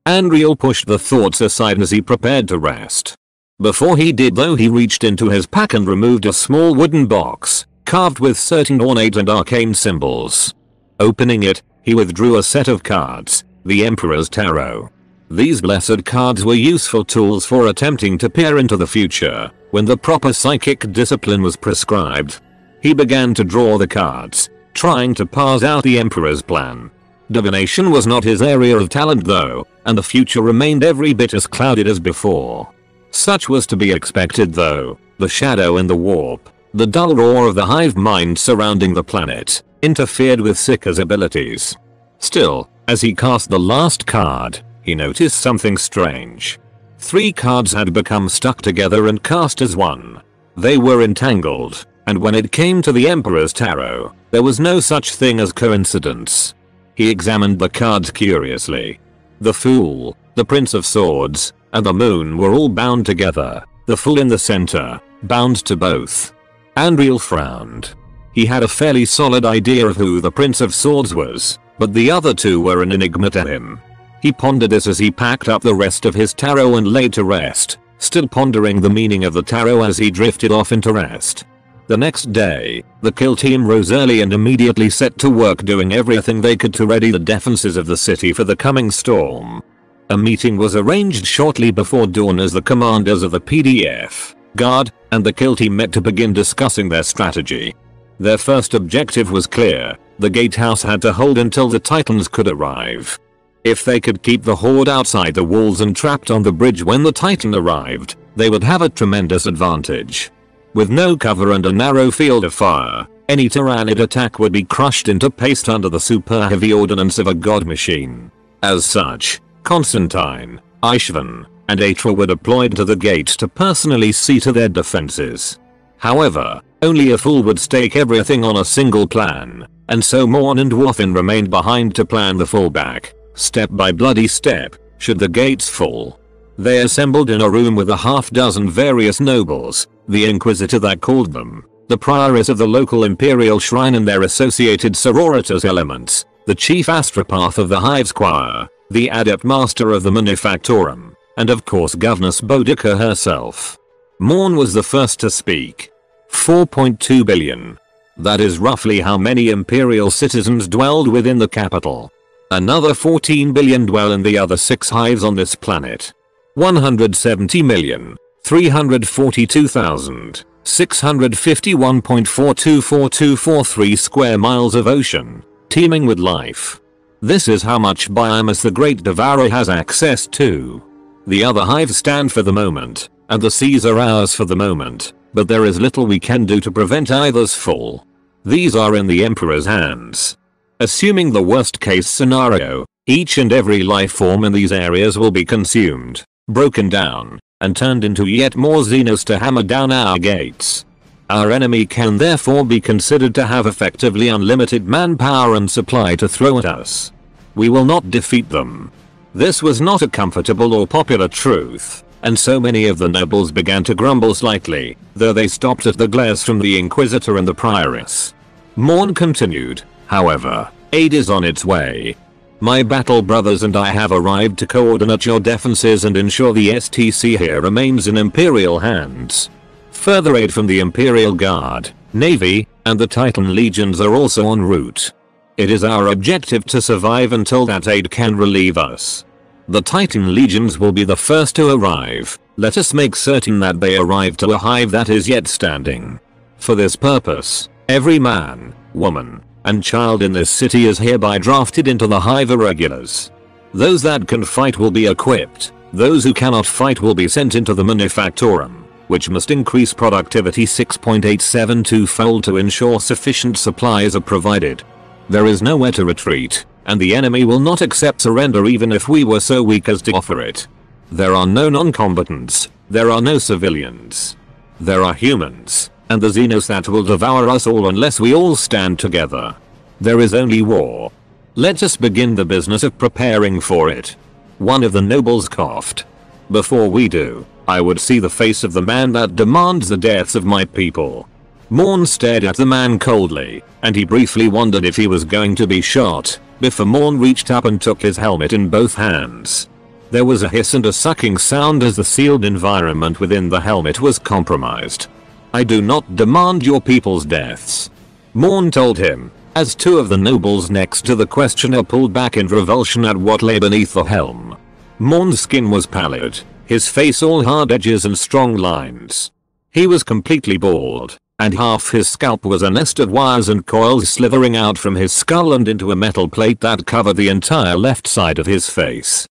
Andriel pushed the thoughts aside as he prepared to rest. Before he did though he reached into his pack and removed a small wooden box, carved with certain ornate and arcane symbols. Opening it, he withdrew a set of cards, the Emperor's Tarot. These blessed cards were useful tools for attempting to peer into the future, when the proper psychic discipline was prescribed. He began to draw the cards, trying to parse out the Emperor's plan. Divination was not his area of talent though, and the future remained every bit as clouded as before. Such was to be expected though, the shadow and the warp, the dull roar of the hive mind surrounding the planet, interfered with psyker's abilities. Still, as he cast the last card, he noticed something strange. Three cards had become stuck together and cast as one. They were entangled, and when it came to the Emperor's Tarot, there was no such thing as coincidence. He examined the cards curiously. The Fool, the Prince of Swords, and the Moon were all bound together, the Fool in the center, bound to both. Andriel frowned. He had a fairly solid idea of who the Prince of Swords was, but the other two were an enigma to him. He pondered this as he packed up the rest of his tarot and laid to rest, still pondering the meaning of the tarot as he drifted off into rest. The next day, the kill team rose early and immediately set to work doing everything they could to ready the defenses of the city for the coming storm. A meeting was arranged shortly before dawn as the commanders of the PDF, Guard, and the kill team met to begin discussing their strategy. Their first objective was clear, the gatehouse had to hold until the titans could arrive. If they could keep the horde outside the walls and trapped on the bridge when the titan arrived, they would have a tremendous advantage. With no cover and a narrow field of fire, any Tyranid attack would be crushed into paste under the super heavy ordnance of a god machine. As such, Constantine, Ishvan, and Atra were deployed to the gate to personally see to their defenses. However, Only a fool would stake everything on a single plan, and so Morn and Wathin remained behind to plan the fallback, step by bloody step, should the gates fall. They assembled in a room with a half dozen various nobles, the inquisitor that called them, the prioress of the local imperial shrine and their associated sororitas elements, the chief astropath of the Hive's choir, the adept master of the manufactorum, and of course Governess Boudica herself. Morn was the first to speak. 4.2 billion. That is roughly how many imperial citizens dwelled within the capital. Another 14 billion dwell in the other 6 hives on this planet. 170 million. 342,000. 651.424243 square miles of ocean, teeming with life. This is how much biomass the Great Devourer has access to. The other hives stand for the moment, and the seas are ours for the moment, but there is little we can do to prevent either's fall. These are in the Emperor's hands. Assuming the worst case scenario, each and every life form in these areas will be consumed, broken down, and turned into yet more Xenos to hammer down our gates. Our enemy can therefore be considered to have effectively unlimited manpower and supply to throw at us. We will not defeat them. This was not a comfortable or popular truth, and so many of the nobles began to grumble slightly, though they stopped at the glares from the Inquisitor and the Prioress. Morn continued, However, aid is on its way. My battle brothers and I have arrived to coordinate your defenses and ensure the STC here remains in Imperial hands. Further aid from the Imperial Guard, Navy, and the Titan Legions are also en route. It is our objective to survive until that aid can relieve us. The Titan Legions will be the first to arrive, let us make certain that they arrive to a hive that is yet standing. For this purpose, every man, woman, and child in this city is hereby drafted into the Hive Irregulars. Those that can fight will be equipped, those who cannot fight will be sent into the Manufactorum, which must increase productivity 6.872 fold to ensure sufficient supplies are provided. There is nowhere to retreat, and the enemy will not accept surrender even if we were so weak as to offer it. There are no non-combatants, there are no civilians. There are humans, and the Xenos that will devour us all unless we all stand together. There is only war. Let us begin the business of preparing for it. One of the nobles coughed. Before we do, I would see the face of the man that demands the deaths of my people. Morn stared at the man coldly, and he briefly wondered if he was going to be shot, before Morn reached up and took his helmet in both hands. There was a hiss and a sucking sound as the sealed environment within the helmet was compromised. I do not demand your people's deaths. Morn told him, as two of the nobles next to the questioner pulled back in revulsion at what lay beneath the helm. Morn's skin was pallid, his face all hard edges and strong lines. He was completely bald, and half his scalp was a nest of wires and coils slithering out from his skull and into a metal plate that covered the entire left side of his face.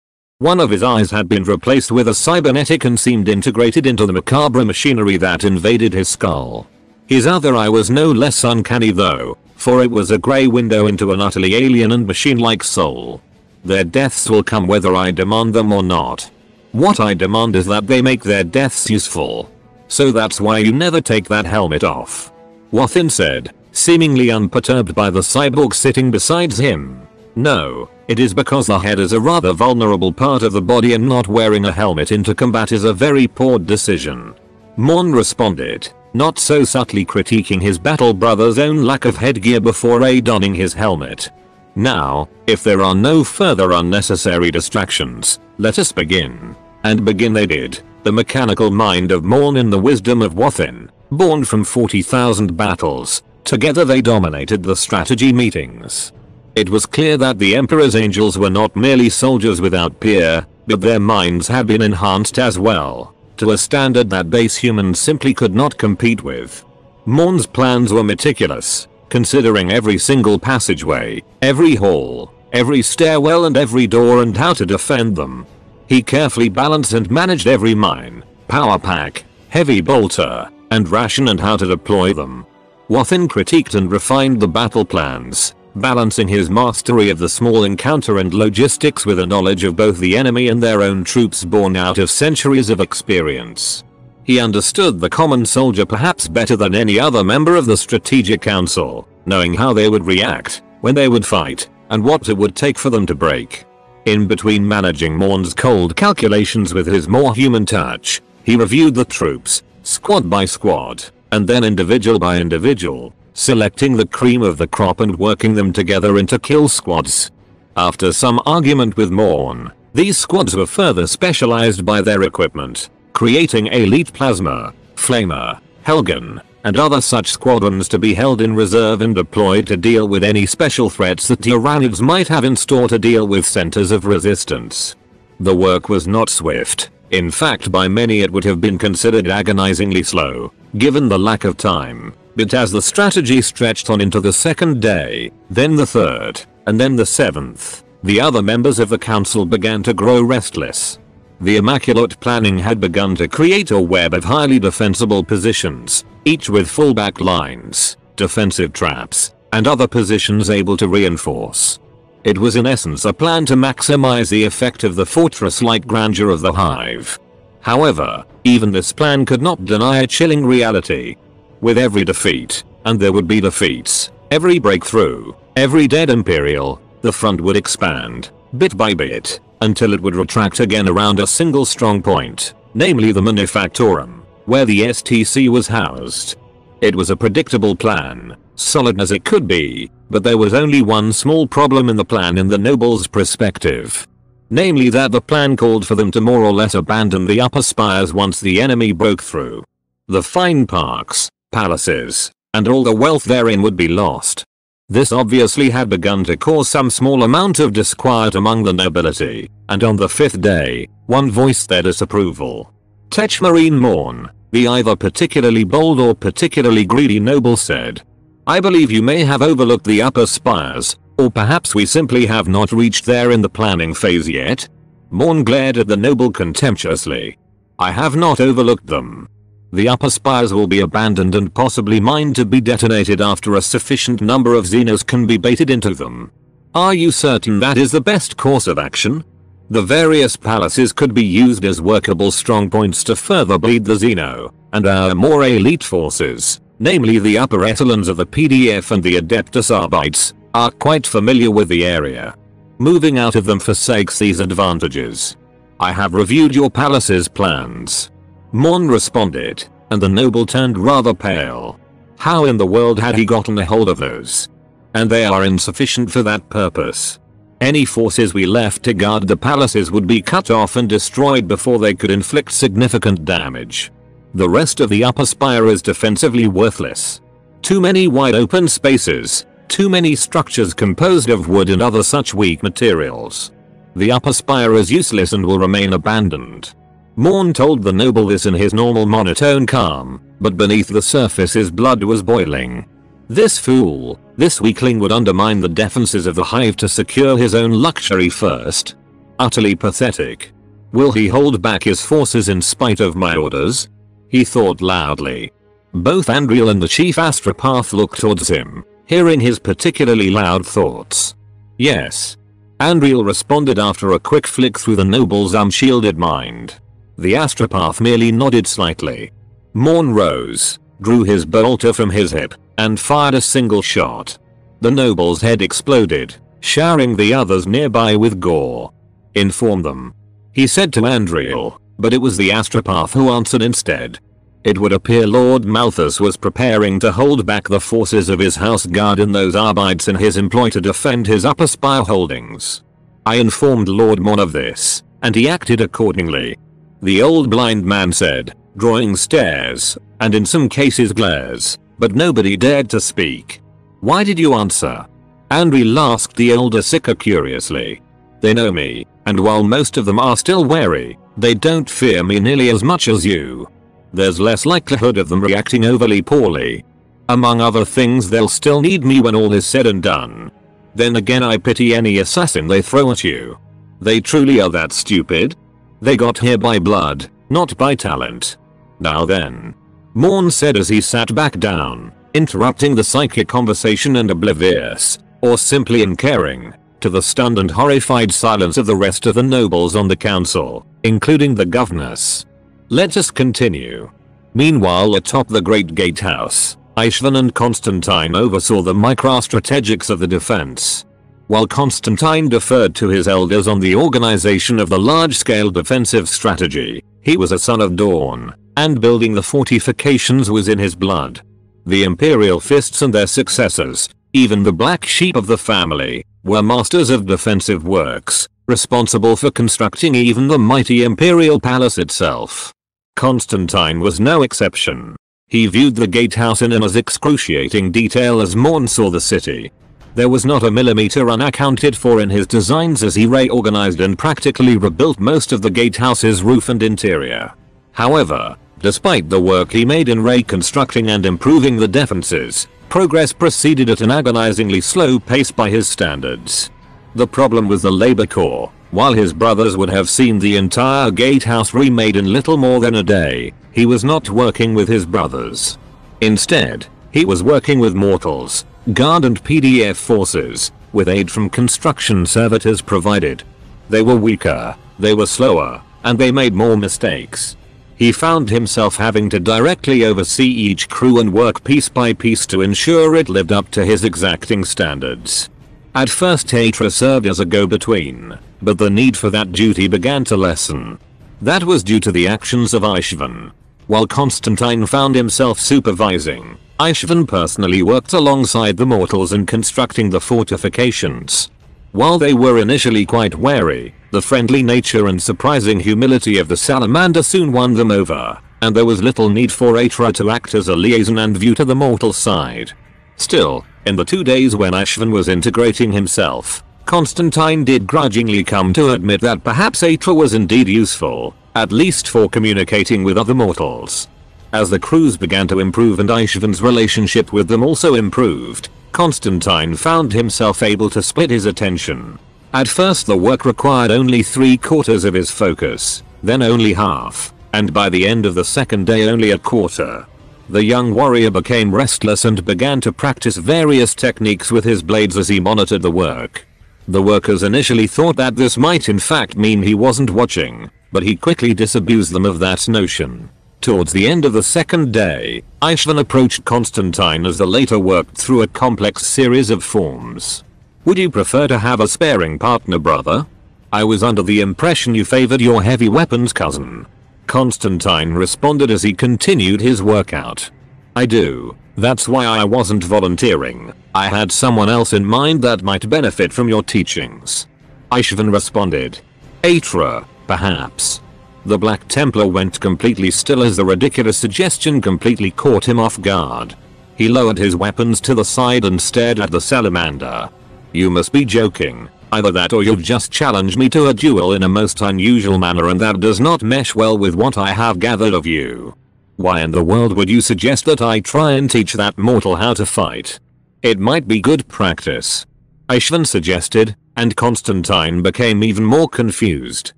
One of his eyes had been replaced with a cybernetic and seemed integrated into the macabre machinery that invaded his skull. His other eye was no less uncanny though, for it was a grey window into an utterly alien and machine-like soul. Their deaths will come whether I demand them or not. What I demand is that they make their deaths useful. So that's why you never take that helmet off. Wathin said, seemingly unperturbed by the cyborg sitting beside him. No, it is because the head is a rather vulnerable part of the body and not wearing a helmet into combat is a very poor decision. Morn responded, not so subtly critiquing his battle brother's own lack of headgear before a donning his helmet. Now, if there are no further unnecessary distractions, let us begin. And begin they did, the mechanical mind of Morn and the wisdom of Wathin, born from 40,000 battles, together they dominated the strategy meetings. It was clear that the Emperor's angels were not merely soldiers without peer, but their minds had been enhanced as well, to a standard that base humans simply could not compete with. Morn's plans were meticulous, considering every single passageway, every hall, every stairwell and every door and how to defend them. He carefully balanced and managed every mine, power pack, heavy bolter, and ration and how to deploy them. Wathin critiqued and refined the battle plans, balancing his mastery of the small encounter and logistics with a knowledge of both the enemy and their own troops born out of centuries of experience. He understood the common soldier perhaps better than any other member of the strategic council, knowing how they would react, when they would fight, and what it would take for them to break. In between managing Morn's cold calculations with his more human touch, he reviewed the troops, squad by squad, and then individual by individual, selecting the cream of the crop and working them together into kill squads. After some argument with Morn, these squads were further specialized by their equipment, creating elite plasma, flamer, hellgun, and other such squadrons to be held in reserve and deployed to deal with any special threats that Tyranids might have in store to deal with centers of resistance. The work was not swift, in fact by many it would have been considered agonizingly slow, given the lack of time, but as the strategy stretched on into the second day, then the third, and then the seventh, the other members of the council began to grow restless. The immaculate planning had begun to create a web of highly defensible positions, each with fallback lines, defensive traps, and other positions able to reinforce. It was in essence a plan to maximize the effect of the fortress-like grandeur of the hive. However, even this plan could not deny a chilling reality. With every defeat, and there would be defeats, every breakthrough, every dead Imperial, the front would expand, bit by bit, until it would retract again around a single strong point, namely the Manufactorum, where the STC was housed. It was a predictable plan, solid as it could be, but there was only one small problem in the plan in the nobles' perspective. Namely that the plan called for them to more or less abandon the upper spires once the enemy broke through. The fine parks, palaces, and all the wealth therein would be lost. This obviously had begun to cause some small amount of disquiet among the nobility, and on the fifth day, one voiced their disapproval. Techmarine Morn, the either particularly bold or particularly greedy noble said. I believe you may have overlooked the upper spires, or perhaps we simply have not reached there in the planning phase yet. Morn glared at the noble contemptuously. I have not overlooked them. The upper spires will be abandoned and possibly mined to be detonated after a sufficient number of Xenos can be baited into them. Are you certain that is the best course of action? The various palaces could be used as workable strongpoints to further bleed the Xeno, and our more elite forces, namely the upper echelons of the PDF and the Adeptus Arbites, are quite familiar with the area. Moving out of them forsakes these advantages. I have reviewed your palace's plans. Morn responded, and the noble turned rather pale. How in the world had he gotten a hold of those? And they are insufficient for that purpose. Any forces we left to guard the palaces would be cut off and destroyed before they could inflict significant damage. The rest of the upper spire is defensively worthless. Too many wide open spaces, too many structures composed of wood and other such weak materials. The upper spire is useless and will remain abandoned. Morn told the noble this in his normal monotone calm, but beneath the surface his blood was boiling. This fool, this weakling would undermine the defenses of the hive to secure his own luxury first. Utterly pathetic. Will he hold back his forces in spite of my orders? He thought loudly. Both Andriel and the chief astropath looked towards him, hearing his particularly loud thoughts. Yes. Andriel responded after a quick flick through the noble's unshielded mind. The astropath merely nodded slightly. Morn rose, drew his bolter from his hip, and fired a single shot. The noble's head exploded, showering the others nearby with gore. Inform them. He said to Andriel, but it was the astropath who answered instead. It would appear Lord Malthus was preparing to hold back the forces of his house guard and those Arbites in his employ to defend his upper spire holdings. I informed Lord Morn of this, and he acted accordingly. The old blind man said, drawing stares, and in some cases glares, but nobody dared to speak. Why did you answer? Andriel asked the older Seeker curiously. They know me, and while most of them are still wary, they don't fear me nearly as much as you. There's less likelihood of them reacting overly poorly. Among other things they'll still need me when all is said and done. Then again I pity any assassin they throw at you. They truly are that stupid? They got here by blood, not by talent. Now then. Morn said as he sat back down, interrupting the psychic conversation and oblivious, or simply uncaring, to the stunned and horrified silence of the rest of the nobles on the council, including the governess. Let us continue. Meanwhile atop the Great Gatehouse, Ishvan and Constantine oversaw the microstrategics of the defense. While Constantine deferred to his elders on the organization of the large-scale defensive strategy, he was a son of Dorn, and building the fortifications was in his blood. The Imperial Fists and their successors, even the black sheep of the family, were masters of defensive works, responsible for constructing even the mighty Imperial Palace itself. Constantine was no exception. He viewed the gatehouse in an as excruciating detail as Morn saw the city, there was not a millimeter unaccounted for in his designs as he reorganized and practically rebuilt most of the gatehouse's roof and interior. However, despite the work he made in reconstructing and improving the defenses, progress proceeded at an agonizingly slow pace by his standards. The problem was the labor corps. While his brothers would have seen the entire gatehouse remade in little more than a day, he was not working with his brothers. Instead, he was working with mortals, guard and PDF forces, with aid from construction servitors provided. They were weaker, they were slower, and they made more mistakes. He found himself having to directly oversee each crew and work piece by piece to ensure it lived up to his exacting standards. At first Atra served as a go-between, but the need for that duty began to lessen. That was due to the actions of Ishvan. While Constantine found himself supervising, Ishvan personally worked alongside the mortals in constructing the fortifications. While they were initially quite wary, the friendly nature and surprising humility of the salamander soon won them over, and there was little need for Atra to act as a liaison and view to the mortal side. Still, in the two days when Ishvan was integrating himself, Constantine did grudgingly come to admit that perhaps Atra was indeed useful, at least for communicating with other mortals. As the crews began to improve and Ishvan's relationship with them also improved, Constantine found himself able to split his attention. At first the work required only three quarters of his focus, then only half, and by the end of the second day only a quarter. The young warrior became restless and began to practice various techniques with his blades as he monitored the work. The workers initially thought that this might in fact mean he wasn't watching, but he quickly disabused them of that notion. Towards the end of the second day, Ishvan approached Constantine as the later worked through a complex series of forms. Would you prefer to have a sparing partner brother? I was under the impression you favored your heavy weapons cousin. Constantine responded as he continued his workout. I do. That's why I wasn't volunteering. I had someone else in mind that might benefit from your teachings. Ishvan responded. Atra, perhaps. The Black Templar went completely still as the ridiculous suggestion completely caught him off guard. He lowered his weapons to the side and stared at the salamander. You must be joking. Either that or you've just challenged me to a duel in a most unusual manner and that does not mesh well with what I have gathered of you. Why in the world would you suggest that I try and teach that mortal how to fight? It might be good practice. Ishvan suggested, and Constantine became even more confused.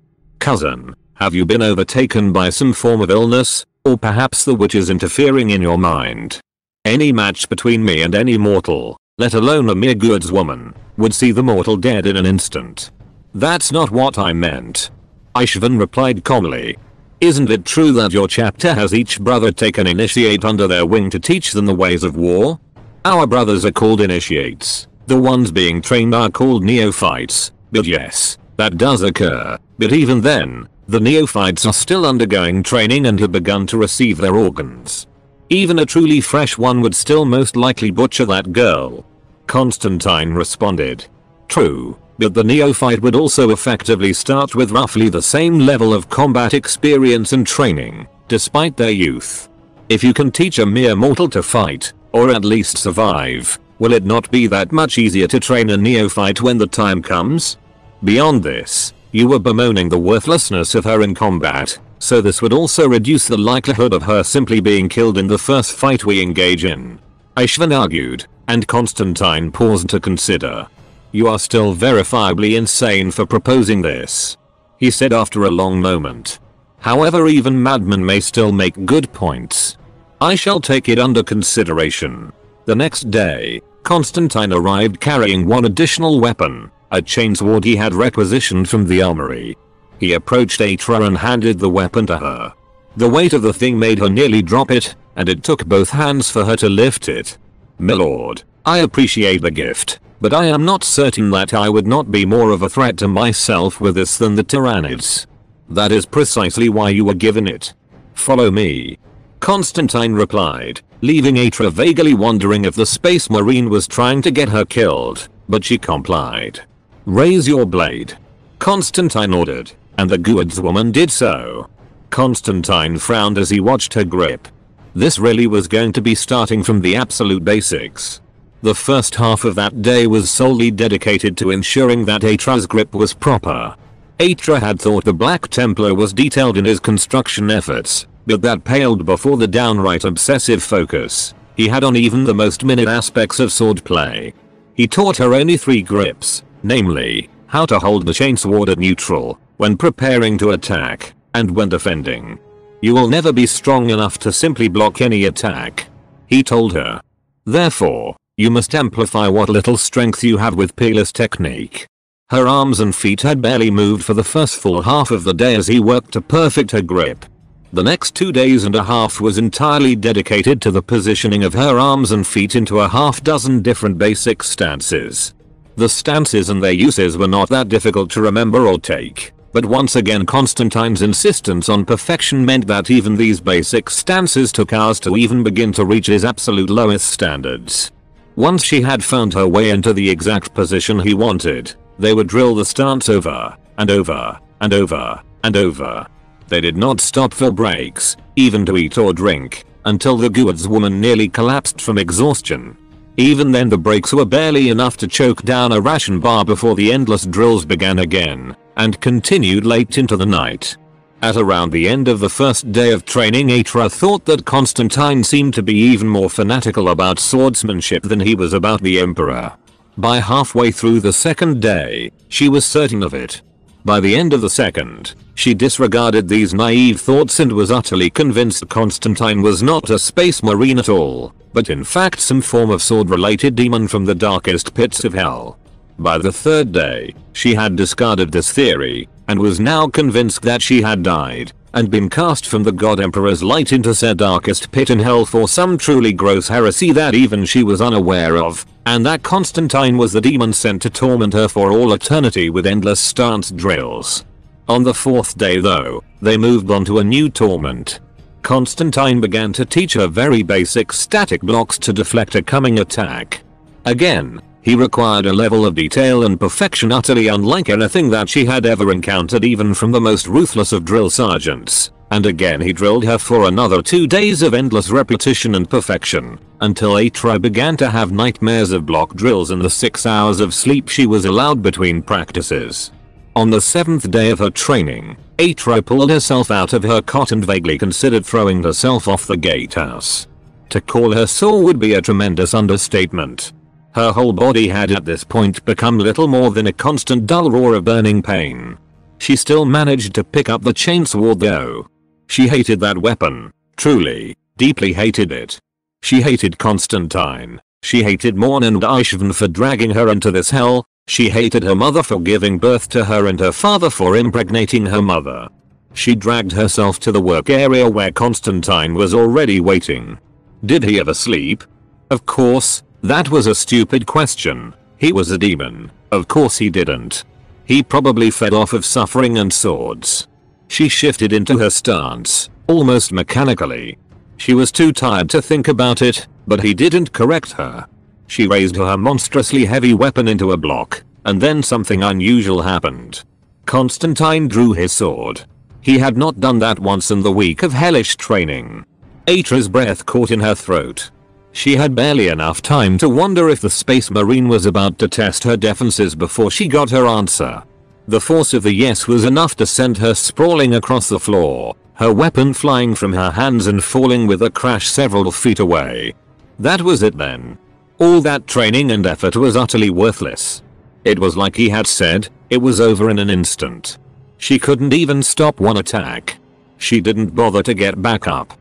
Cousin, have you been overtaken by some form of illness, or perhaps the witch is interfering in your mind? Any match between me and any mortal, let alone a mere goods woman, would see the mortal dead in an instant. That's not what I meant. Ishvan replied calmly. Isn't it true that your chapter has each brother take an initiate under their wing to teach them the ways of war? Our brothers are called initiates. The ones being trained are called neophytes. But yes, that does occur. But even then, the neophytes are still undergoing training and have begun to receive their organs. Even a truly fresh one would still most likely butcher that girl. Constantine responded. True, but the neophyte would also effectively start with roughly the same level of combat experience and training, despite their youth. If you can teach a mere mortal to fight, or at least survive, will it not be that much easier to train a neophyte when the time comes? Beyond this, you were bemoaning the worthlessness of her in combat, so this would also reduce the likelihood of her simply being killed in the first fight we engage in. Ishvan argued, and Constantine paused to consider. You are still verifiably insane for proposing this. He said after a long moment. However even madmen may still make good points. I shall take it under consideration. The next day, Constantine arrived carrying one additional weapon, a chainsword he had requisitioned from the armory. He approached Atra and handed the weapon to her. The weight of the thing made her nearly drop it, and it took both hands for her to lift it. Milord, I appreciate the gift, but I am not certain that I would not be more of a threat to myself with this than the Tyranids. That is precisely why you were given it. Follow me. Constantine replied, leaving Atra vaguely wondering if the space marine was trying to get her killed, but she complied. Raise your blade. Constantine ordered, and the Guards woman did so. Constantine frowned as he watched her grip. This really was going to be starting from the absolute basics. The first half of that day was solely dedicated to ensuring that Atra's grip was proper. Atra had thought the Black Templar was detailed in his construction efforts, but that paled before the downright obsessive focus he had on even the most minute aspects of swordplay. He taught her only three grips, namely, how to hold the chainsword at neutral, when preparing to attack, and when defending. You will never be strong enough to simply block any attack. He told her. Therefore, you must amplify what little strength you have with Peerless technique. Her arms and feet had barely moved for the first full half of the day as he worked to perfect her grip. The next two days and a half was entirely dedicated to the positioning of her arms and feet into a half dozen different basic stances. The stances and their uses were not that difficult to remember or take, but once again Constantine's insistence on perfection meant that even these basic stances took hours to even begin to reach his absolute lowest standards. Once she had found her way into the exact position he wanted, they would drill the stance over, and over, and over, and over, they did not stop for breaks, even to eat or drink, until the Guards woman nearly collapsed from exhaustion. Even then the breaks were barely enough to choke down a ration bar before the endless drills began again, and continued late into the night. At around the end of the first day of training Atra thought that Constantine seemed to be even more fanatical about swordsmanship than he was about the Emperor. By halfway through the second day, she was certain of it. By the end of the second, she disregarded these naive thoughts and was utterly convinced Constantine was not a space marine at all, but in fact some form of sword-related demon from the darkest pits of hell. By the third day, she had discarded this theory, and was now convinced that she had died, and been cast from the God Emperor's light into said darkest pit in hell for some truly gross heresy that even she was unaware of, and that Constantine was the demon sent to torment her for all eternity with endless stance drills. On the fourth day though, they moved on to a new torment. Constantine began to teach her very basic static blocks to deflect a coming attack. Again, he required a level of detail and perfection utterly unlike anything that she had ever encountered even from the most ruthless of drill sergeants. And again he drilled her for another two days of endless repetition and perfection, until Atra began to have nightmares of block drills and the 6 hours of sleep she was allowed between practices. On the seventh day of her training, Atra pulled herself out of her cot and vaguely considered throwing herself off the gatehouse. To call her sore would be a tremendous understatement. Her whole body had at this point become little more than a constant dull roar of burning pain. She still managed to pick up the chainsword though. She hated that weapon, truly, deeply hated it. She hated Constantine. She hated Morn and Ishvan for dragging her into this hell, she hated her mother for giving birth to her and her father for impregnating her mother. She dragged herself to the work area where Constantine was already waiting. Did he ever sleep? Of course, that was a stupid question. He was a demon. Of course he didn't. He probably fed off of suffering and swords. She shifted into her stance, almost mechanically. She was too tired to think about it, but he didn't correct her. She raised her monstrously heavy weapon into a block, and then something unusual happened. Constantine drew his sword. He had not done that once in the week of hellish training. Atra's breath caught in her throat. She had barely enough time to wonder if the space marine was about to test her defenses before she got her answer. The force of the yes was enough to send her sprawling across the floor, her weapon flying from her hands and falling with a crash several feet away. That was it then. All that training and effort was utterly worthless. It was like he had said, it was over in an instant. She couldn't even stop one attack. She didn't bother to get back up.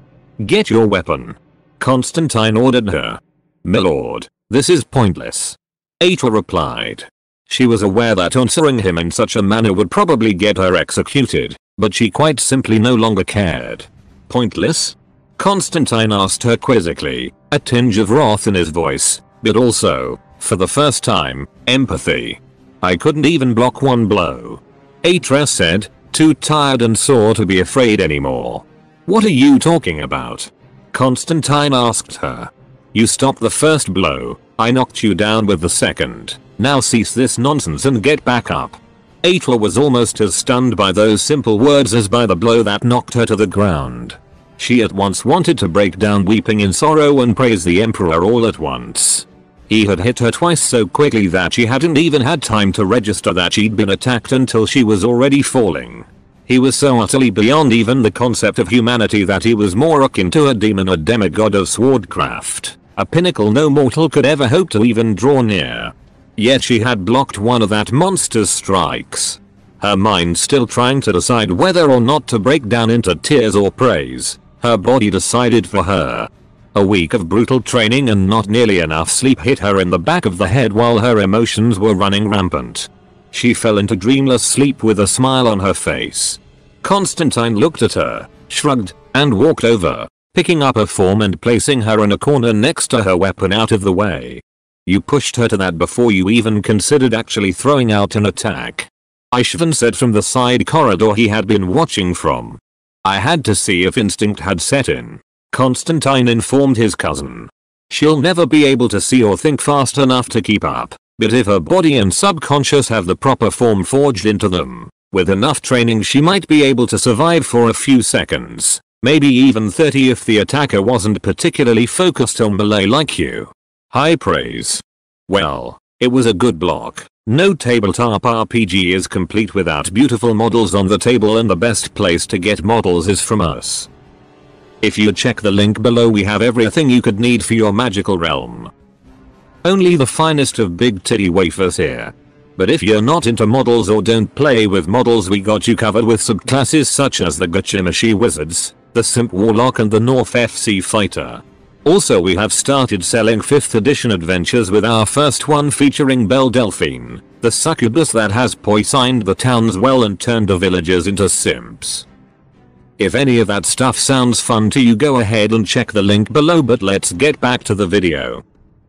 Get your weapon. Constantine ordered her. Milord, this is pointless. Atra replied. She was aware that answering him in such a manner would probably get her executed, but she quite simply no longer cared. Pointless? Constantine asked her quizzically, a tinge of wrath in his voice, but also, for the first time, empathy. I couldn't even block one blow. Atra said, too tired and sore to be afraid anymore. What are you talking about? Constantine asked her. You stopped the first blow, I knocked you down with the second. Now cease this nonsense and get back up. Atra was almost as stunned by those simple words as by the blow that knocked her to the ground. She at once wanted to break down weeping in sorrow and praise the emperor all at once. He had hit her twice so quickly that she hadn't even had time to register that she'd been attacked until she was already falling. He was so utterly beyond even the concept of humanity that he was more akin to a demon or demigod of swordcraft. A pinnacle no mortal could ever hope to even draw near. Yet she had blocked one of that monster's strikes. Her mind still trying to decide whether or not to break down into tears or praise. Her body decided for her. A week of brutal training and not nearly enough sleep hit her in the back of the head while her emotions were running rampant. She fell into dreamless sleep with a smile on her face. Constantine looked at her, shrugged, and walked over picking up her form and placing her in a corner next to her weapon out of the way. You pushed her to that before you even considered actually throwing out an attack. Ishvan said from the side corridor he had been watching from. I had to see if instinct had set in. Constantine informed his cousin. She'll never be able to see or think fast enough to keep up, but if her body and subconscious have the proper form forged into them, with enough training she might be able to survive for a few seconds. Maybe even 30 if the attacker wasn't particularly focused on melee like you. High praise. Well, it was a good block. No tabletop RPG is complete without beautiful models on the table and the best place to get models is from us. If you check the link below we have everything you could need for your magical realm. Only the finest of big titty wafers here. But if you're not into models or don't play with models we got you covered with subclasses such as the Gachimishi Wizards, the Simp Warlock and the North FC Fighter. Also we have started selling 5th edition adventures with our first one featuring Belle Delphine, the succubus that has poisoned the towns well and turned the villagers into simps. If any of that stuff sounds fun to you go ahead and check the link below but let's get back to the video.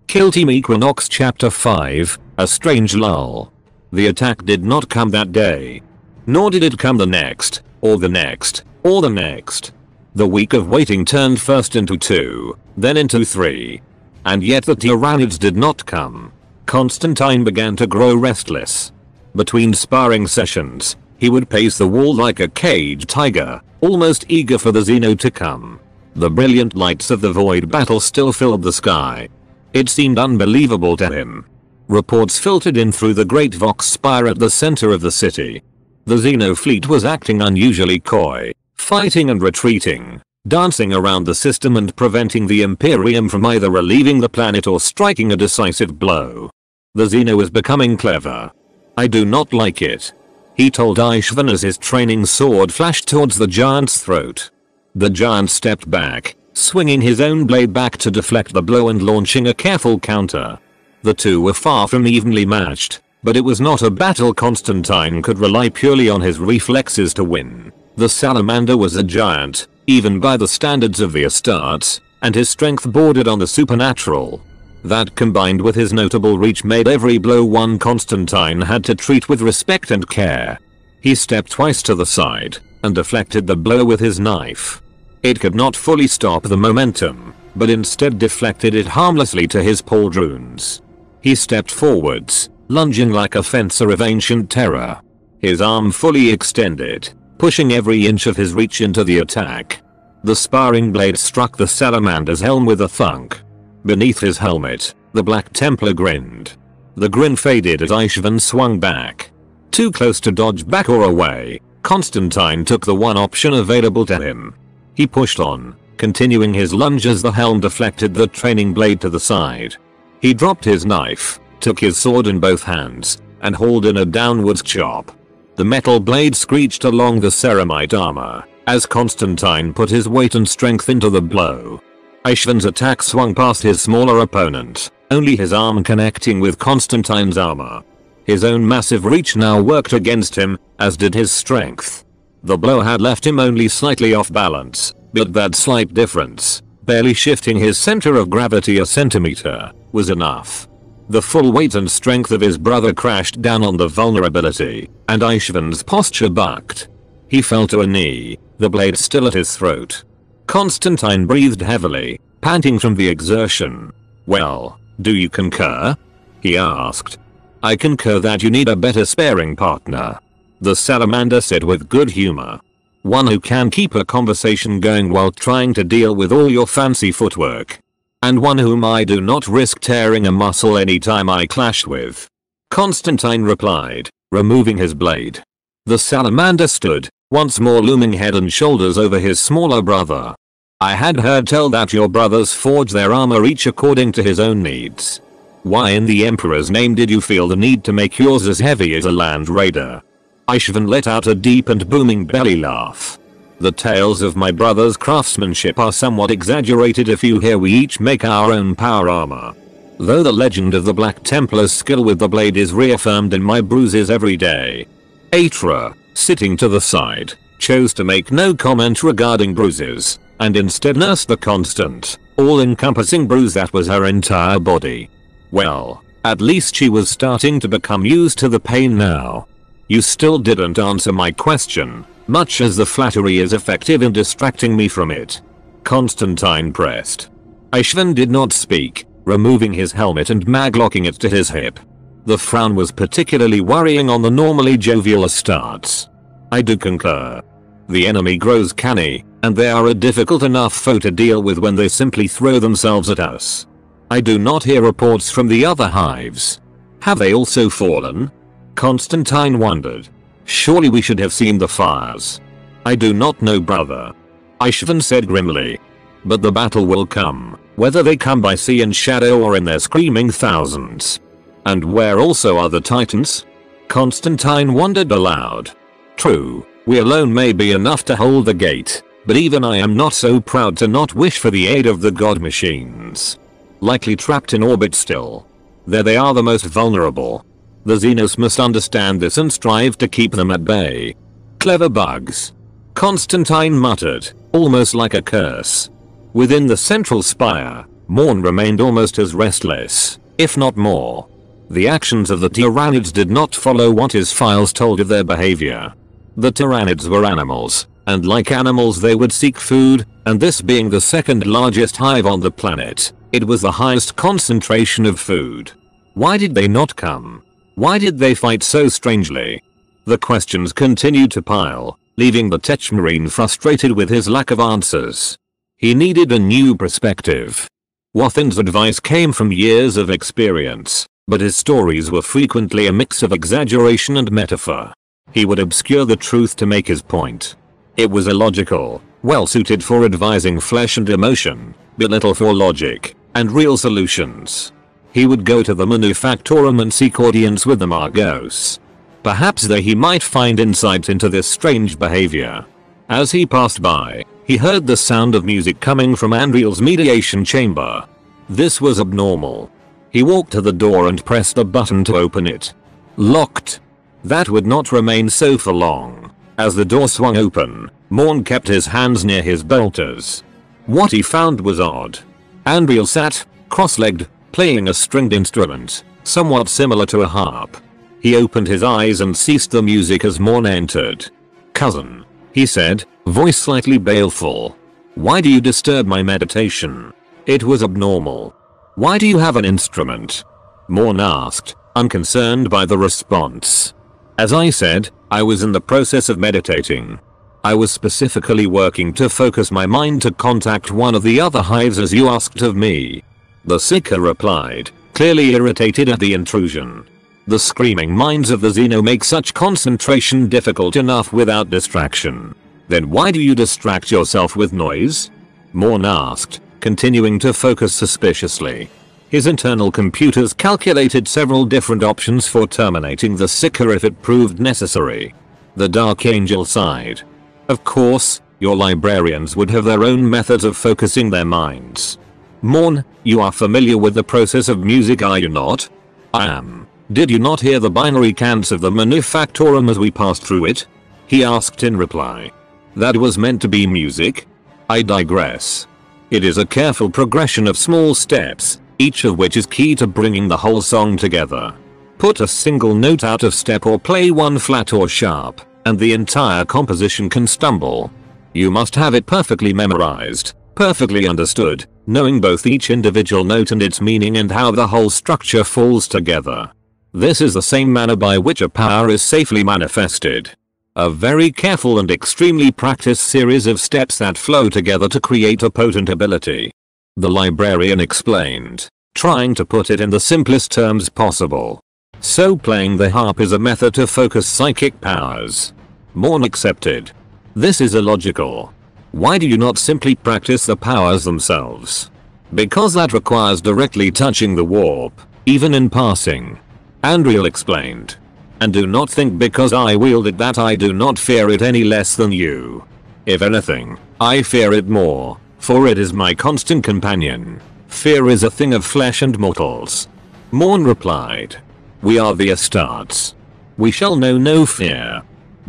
Kill Team Equinox Chapter 5, A Strange Lull. The attack did not come that day. Nor did it come the next, or the next, or the next. The week of waiting turned first into two, then into three. And yet the Tyranids did not come. Constantine began to grow restless. Between sparring sessions, he would pace the wall like a caged tiger, almost eager for the Xeno to come. The brilliant lights of the void battle still filled the sky. It seemed unbelievable to him. Reports filtered in through the great Vox spire at the center of the city. The Xeno fleet was acting unusually coy, fighting and retreating, dancing around the system and preventing the Imperium from either relieving the planet or striking a decisive blow. The Xeno is becoming clever. I do not like it. He told Ishvan as his training sword flashed towards the giant's throat. The giant stepped back, swinging his own blade back to deflect the blow and launching a careful counter. The two were far from evenly matched, but it was not a battle Constantine could rely purely on his reflexes to win. The salamander was a giant, even by the standards of the Astartes, and his strength bordered on the supernatural. That combined with his notable reach made every blow one Constantine had to treat with respect and care. He stepped twice to the side, and deflected the blow with his knife. It could not fully stop the momentum, but instead deflected it harmlessly to his pauldrons. He stepped forwards, lunging like a fencer of ancient Terra. His arm fully extended, pushing every inch of his reach into the attack. The sparring blade struck the salamander's helm with a thunk. Beneath his helmet, the Black Templar grinned. The grin faded as Ishvan swung back. Too close to dodge back or away, Constantine took the one option available to him. He pushed on, continuing his lunge as the helm deflected the training blade to the side. He dropped his knife, took his sword in both hands, and hauled in a downwards chop. The metal blade screeched along the ceramite armor as Constantine put his weight and strength into the blow. Ishvan's attack swung past his smaller opponent, only his arm connecting with Constantine's armor. His own massive reach now worked against him, as did his strength. The blow had left him only slightly off balance, But that slight difference, barely shifting his center of gravity a centimeter, was enough. The full weight and strength of his brother crashed down on the vulnerability, and Ishvan's posture bucked. He fell to a knee, the blade still at his throat. Constantine breathed heavily, panting from the exertion. Well, do you concur? He asked. I concur that you need a better sparing partner. The salamander said with good humor. One who can keep a conversation going while trying to deal with all your fancy footwork. And one whom I do not risk tearing a muscle anytime I clash with. Constantine replied, removing his blade. The salamander stood, once more looming head and shoulders over his smaller brother. I had heard tell that your brothers forge their armor each according to his own needs. Why in the Emperor's name did you feel the need to make yours as heavy as a land raider? Ishvan let out a deep and booming belly laugh. The tales of my brother's craftsmanship are somewhat exaggerated if you hear we each make our own power armor. Though the legend of the Black Templar's skill with the blade is reaffirmed in my bruises every day. Atra, sitting to the side, chose to make no comment regarding bruises, and instead nursed the constant, all-encompassing bruise that was her entire body. Well, at least she was starting to become used to the pain now. You still didn't answer my question, much as the flattery is effective in distracting me from it. Constantine pressed. Ishvan did not speak, removing his helmet and maglocking it to his hip. The frown was particularly worrying on the normally jovial Astartes. I do concur. The enemy grows canny, and they are a difficult enough foe to deal with when they simply throw themselves at us. I do not hear reports from the other hives. Have they also fallen? Constantine wondered. Surely we should have seen the fires. I do not know brother. Ishvan said grimly. But the battle will come, whether they come by sea and shadow or in their screaming thousands. And where also are the titans? Constantine wondered aloud. True, we alone may be enough to hold the gate, but even I am not so proud to not wish for the aid of the god machines likely trapped in orbit still. There they are the most vulnerable. The Xenos must understand this and strive to keep them at bay. Clever bugs. Constantine muttered, almost like a curse. Within the central spire, Morn remained almost as restless, if not more. The actions of the Tyranids did not follow what his files told of their behavior. The Tyranids were animals, and like animals they would seek food, and this being the second largest hive on the planet, it was the highest concentration of food. Why did they not come? Why did they fight so strangely? The questions continued to pile, leaving the Techmarine frustrated with his lack of answers. He needed a new perspective. Wathin's advice came from years of experience, but his stories were frequently a mix of exaggeration and metaphor. He would obscure the truth to make his point. It was illogical, well suited for advising flesh and emotion, but little for logic and real solutions. He would go to the Manufactorum and seek audience with the Magos. Perhaps there he might find insight into this strange behavior. As he passed by, he heard the sound of music coming from Andriel's mediation chamber. This was abnormal. He walked to the door and pressed a button to open it. Locked. That would not remain so for long. As the door swung open, Morn kept his hands near his bolters. What he found was odd. Andriel sat, cross-legged, playing a stringed instrument, somewhat similar to a harp. He opened his eyes and ceased the music as Morn entered. Cousin, he said, voice slightly baleful. Why do you disturb my meditation? It was abnormal. Why do you have an instrument? Morn asked, unconcerned by the response. As I said, I was in the process of meditating. I was specifically working to focus my mind to contact one of the other hives as you asked of me. The seeker replied, clearly irritated at the intrusion. The screaming minds of the Xeno make such concentration difficult enough without distraction. Then why do you distract yourself with noise? Morn asked, continuing to focus suspiciously. His internal computers calculated several different options for terminating the Seeker if it proved necessary. The Dark Angel sighed. Of course, your librarians would have their own methods of focusing their minds. Morn, you are familiar with the process of music are you not? I am. Did you not hear the binary cants of the Manufactorum as we passed through it? He asked in reply. That was meant to be music? I digress. It is a careful progression of small steps, each of which is key to bringing the whole song together. Put a single note out of step or play one flat or sharp, and the entire composition can stumble. You must have it perfectly memorized, perfectly understood, knowing both each individual note and its meaning and how the whole structure falls together. This is the same manner by which a power is safely manifested. A very careful and extremely practiced series of steps that flow together to create a potent ability. The librarian explained, trying to put it in the simplest terms possible. So playing the harp is a method to focus psychic powers. Morn accepted. This is illogical. Why do you not simply practice the powers themselves? Because that requires directly touching the warp, even in passing. Andriel explained. And do not think because I wield it that I do not fear it any less than you. If anything, I fear it more, for it is my constant companion. Fear is a thing of flesh and mortals. Morn replied. We are the Astartes. We shall know no fear.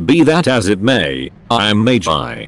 Be that as it may, I am Magi.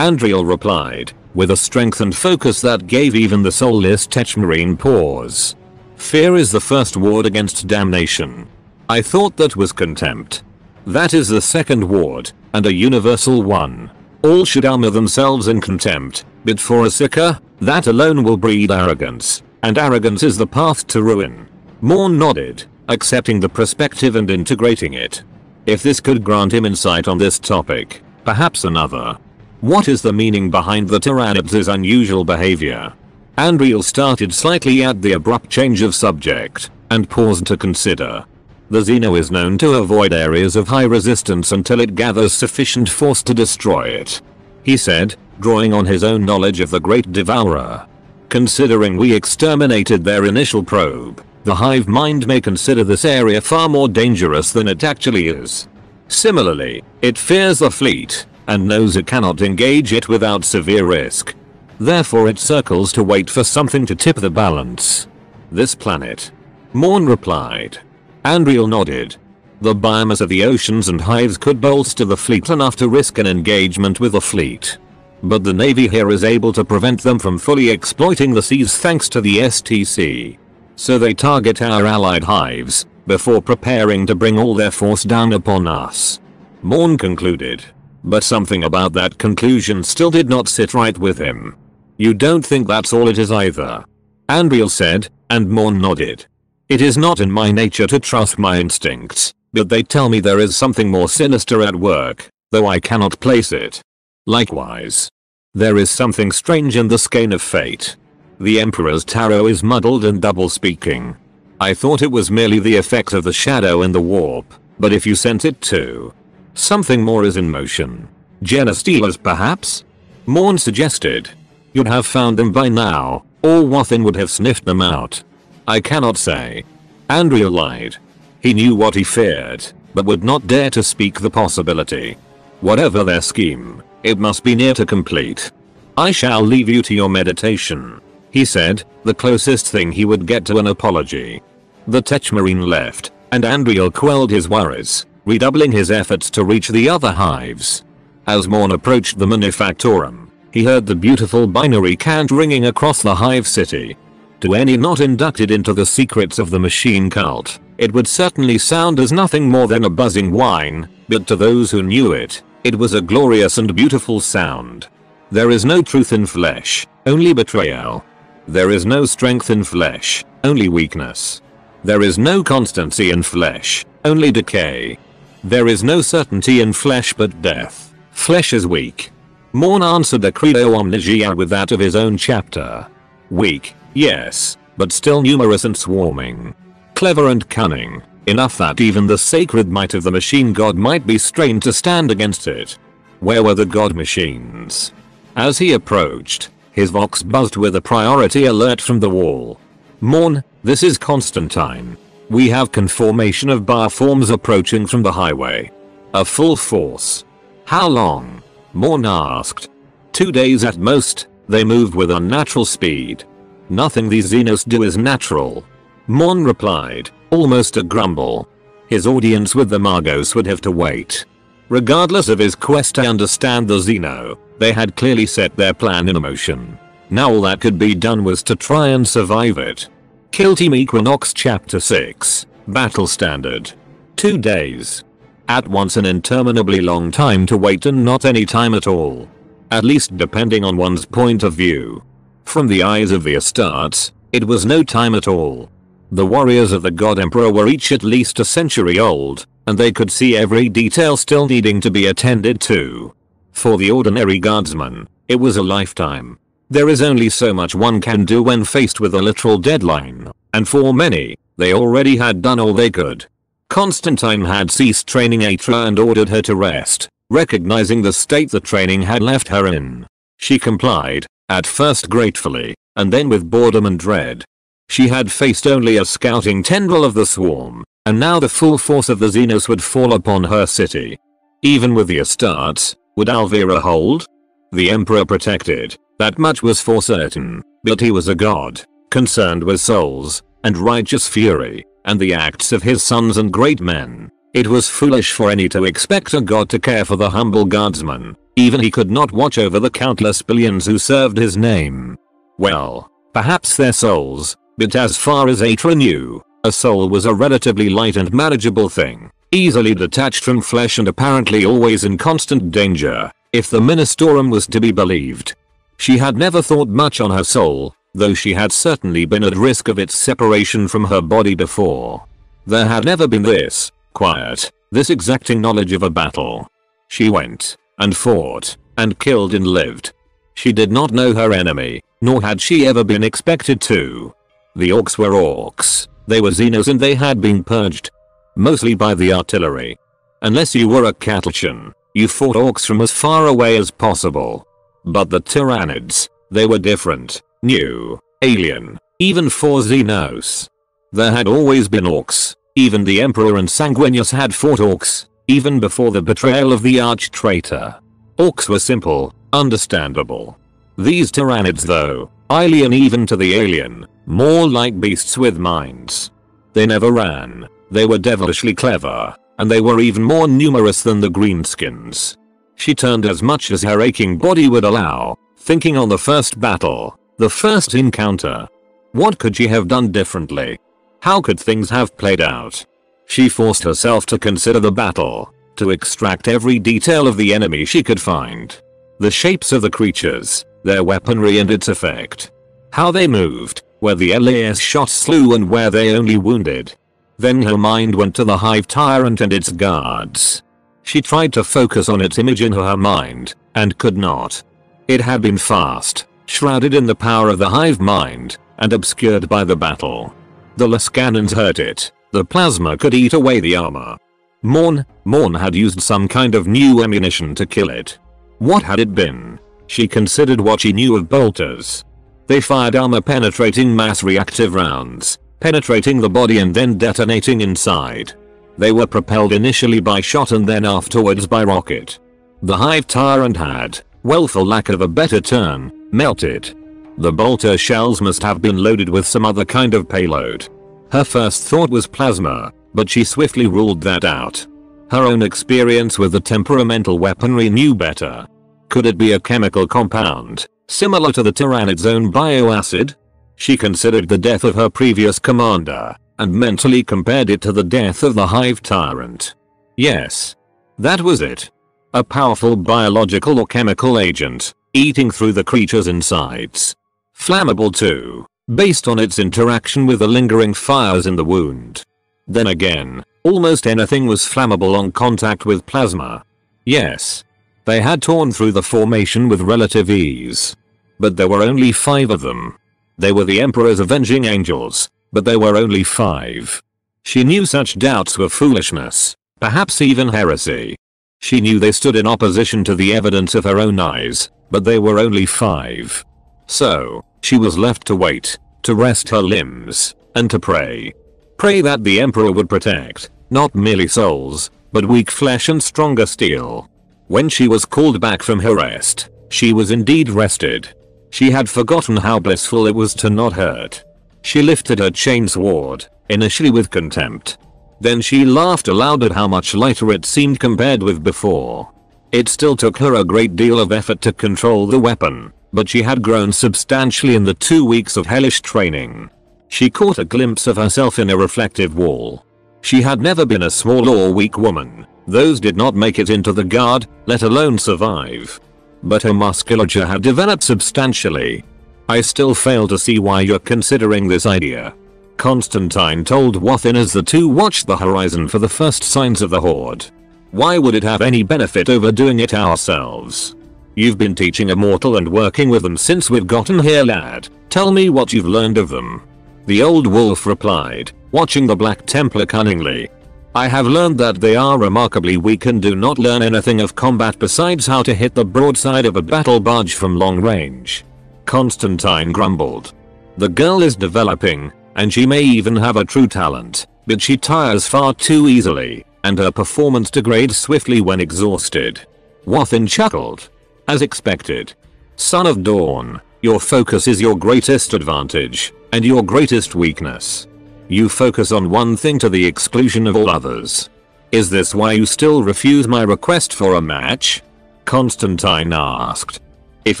Andriel replied, with a strength and focus that gave even the soulless Techmarine pause. Fear is the first ward against damnation. I thought that was contempt. That is the second ward, and a universal one. All should armor themselves in contempt, but for a seeker, that alone will breed arrogance, and arrogance is the path to ruin. Morn nodded, accepting the perspective and integrating it. If this could grant him insight on this topic, perhaps another. What is the meaning behind the Tyranids' unusual behavior? Andriel started slightly at the abrupt change of subject, and paused to consider. The Xeno is known to avoid areas of high resistance until it gathers sufficient force to destroy it. He said, drawing on his own knowledge of the Great Devourer. Considering we exterminated their initial probe, the hive mind may consider this area far more dangerous than it actually is. Similarly, it fears the fleet, and knows it cannot engage it without severe risk. Therefore it circles to wait for something to tip the balance. This planet. Morn replied. Andriel nodded. The biomass of the oceans and hives could bolster the fleet enough to risk an engagement with the fleet. But the navy here is able to prevent them from fully exploiting the seas thanks to the STC. So they target our allied hives, before preparing to bring all their force down upon us. Morn concluded. But something about that conclusion still did not sit right with him. You don't think that's all it is either. Andriel said, and Morn nodded. It is not in my nature to trust my instincts, but they tell me there is something more sinister at work, though I cannot place it. Likewise. There is something strange in the skein of fate. The Emperor's tarot is muddled and double speaking. I thought it was merely the effect of the shadow and the warp, but if you sent it too. Something more is in motion. Genestealers perhaps? Morn suggested. You'd have found them by now, or Wathin would have sniffed them out. I cannot say. Andrea lied. He knew what he feared, but would not dare to speak the possibility. Whatever their scheme, it must be near to complete. I shall leave you to your meditation, he said, the closest thing he would get to an apology. The Techmarine left, and Andriel quelled his worries, redoubling his efforts to reach the other hives. As Morn approached the Manufactorum, he heard the beautiful binary cant ringing across the hive city, to any not inducted into the secrets of the machine cult, it would certainly sound as nothing more than a buzzing whine, but to those who knew it, it was a glorious and beautiful sound. There is no truth in flesh, only betrayal. There is no strength in flesh, only weakness. There is no constancy in flesh, only decay. There is no certainty in flesh but death. Flesh is weak. Morn answered the Credo Omnissiah with that of his own chapter. Weak, Yes, but still numerous and swarming. Clever and cunning, enough that even the sacred might of the machine god might be strained to stand against it. Where were the god machines? As he approached, his vox buzzed with a priority alert from the wall. Morn, this is Constantine. We have conformation of bioforms approaching from the highway. A full force. How long? Morn asked. Two days at most, they moved with unnatural speed. Nothing these Xenos do is natural. Morn replied, almost a grumble. His audience with the Magos would have to wait. Regardless of his quest to understand the Xeno, they had clearly set their plan in motion. Now all that could be done was to try and survive it. Kill Team Equinox Chapter 6 Battle Standard 2 days. At once an interminably long time to wait and not any time at all. At least depending on one's point of view. From the eyes of the Astartes, it was no time at all. The warriors of the God Emperor were each at least a century old, and they could see every detail still needing to be attended to. For the ordinary guardsman, it was a lifetime. There is only so much one can do when faced with a literal deadline, and for many, they already had done all they could. Constantine had ceased training Atra and ordered her to rest, recognizing the state the training had left her in. She complied, at first gratefully, and then with boredom and dread. She had faced only a scouting tendril of the swarm, and now the full force of the Xenos would fall upon her city. Even with the Astartes, would Alvara hold? The Emperor protected, that much was for certain, but he was a god, concerned with souls, and righteous fury, and the acts of his sons and great men. It was foolish for any to expect a god to care for the humble guardsman, even he could not watch over the countless billions who served his name. Well, perhaps their souls, but as far as Atra knew, a soul was a relatively light and manageable thing, easily detached from flesh and apparently always in constant danger, if the Ministorum was to be believed. She had never thought much on her soul, though she had certainly been at risk of its separation from her body before. There had never been this, quiet, this exacting knowledge of a battle. She went, and fought, and killed and lived. She did not know her enemy, nor had she ever been expected to. The Orks were Orks, they were xenos and they had been purged. Mostly by the artillery. Unless you were a Catachan, you fought Orks from as far away as possible. But the Tyranids, they were different, new, alien, even for Xenos. There had always been Orks, even the Emperor and Sanguinius had fought Orks, even before the betrayal of the arch-traitor. Orks were simple, understandable. These Tyranids though, alien even to the alien, more like beasts with minds. They never ran, they were devilishly clever, and they were even more numerous than the greenskins. She turned as much as her aching body would allow, thinking on the first battle, the first encounter. What could she have done differently? How could things have played out? She forced herself to consider the battle, to extract every detail of the enemy she could find. The shapes of the creatures, their weaponry and its effect. How they moved, where the LAS shots slew and where they only wounded. Then her mind went to the Hive Tyrant and its guards. She tried to focus on its image in her mind, and could not. It had been fast, shrouded in the power of the hive mind, and obscured by the battle. The Lascannons heard it, the plasma could eat away the armor. Morn, Morn had used some kind of new ammunition to kill it. What had it been? She considered what she knew of bolters. They fired armor penetrating mass reactive rounds, penetrating the body and then detonating inside. They were propelled initially by shot and then afterwards by rocket. The Hive Tyrant had, well for lack of a better term, melted. The bolter shells must have been loaded with some other kind of payload. Her first thought was plasma, but she swiftly ruled that out. Her own experience with the temperamental weaponry knew better. Could it be a chemical compound, similar to the Tyranid's own bioacid? She considered the death of her previous commander, and mentally compared it to the death of the Hive Tyrant. Yes. That was it. A powerful biological or chemical agent, eating through the creature's insides. Flammable too, based on its interaction with the lingering fires in the wound. Then again, almost anything was flammable on contact with plasma. Yes. They had torn through the formation with relative ease. But there were only five of them. They were the Emperor's avenging angels, but there were only five. She knew such doubts were foolishness, perhaps even heresy. She knew they stood in opposition to the evidence of her own eyes, but they were only five. So, she was left to wait, to rest her limbs, and to pray. Pray that the Emperor would protect, not merely souls, but weak flesh and stronger steel. When she was called back from her rest, she was indeed rested. She had forgotten how blissful it was to not hurt. She lifted her chain sword, initially with contempt. Then she laughed aloud at how much lighter it seemed compared with before. It still took her a great deal of effort to control the weapon, but she had grown substantially in the two weeks of hellish training. She caught a glimpse of herself in a reflective wall. She had never been a small or weak woman, those did not make it into the guard, let alone survive. But her musculature had developed substantially. I still fail to see why you're considering this idea. Constantine told Wathin as the two watched the horizon for the first signs of the Horde. Why would it have any benefit over doing it ourselves? You've been teaching a mortal and working with them since we've gotten here lad. Tell me what you've learned of them. The old wolf replied, watching the Black Templar cunningly. I have learned that they are remarkably weak and do not learn anything of combat besides how to hit the broadside of a battle barge from long range. Constantine grumbled. The girl is developing, and she may even have a true talent, but she tires far too easily, and her performance degrades swiftly when exhausted. Wathin chuckled. As expected. Son of Dorn, your focus is your greatest advantage, and your greatest weakness. You focus on one thing to the exclusion of all others. Is this why you still refuse my request for a match? Constantine asked. If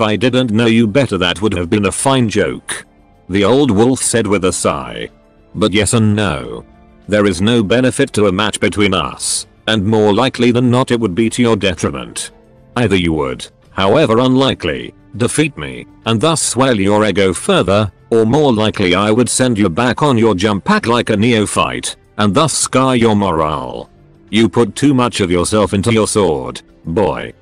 I didn't know you better that would have been a fine joke. The old wolf said with a sigh. But yes and no. There is no benefit to a match between us, and more likely than not it would be to your detriment. Either you would, however unlikely, defeat me, and thus swell your ego further, or more likely I would send you back on your jump pack like a neophyte, and thus scar your morale. You put too much of yourself into your sword, boy.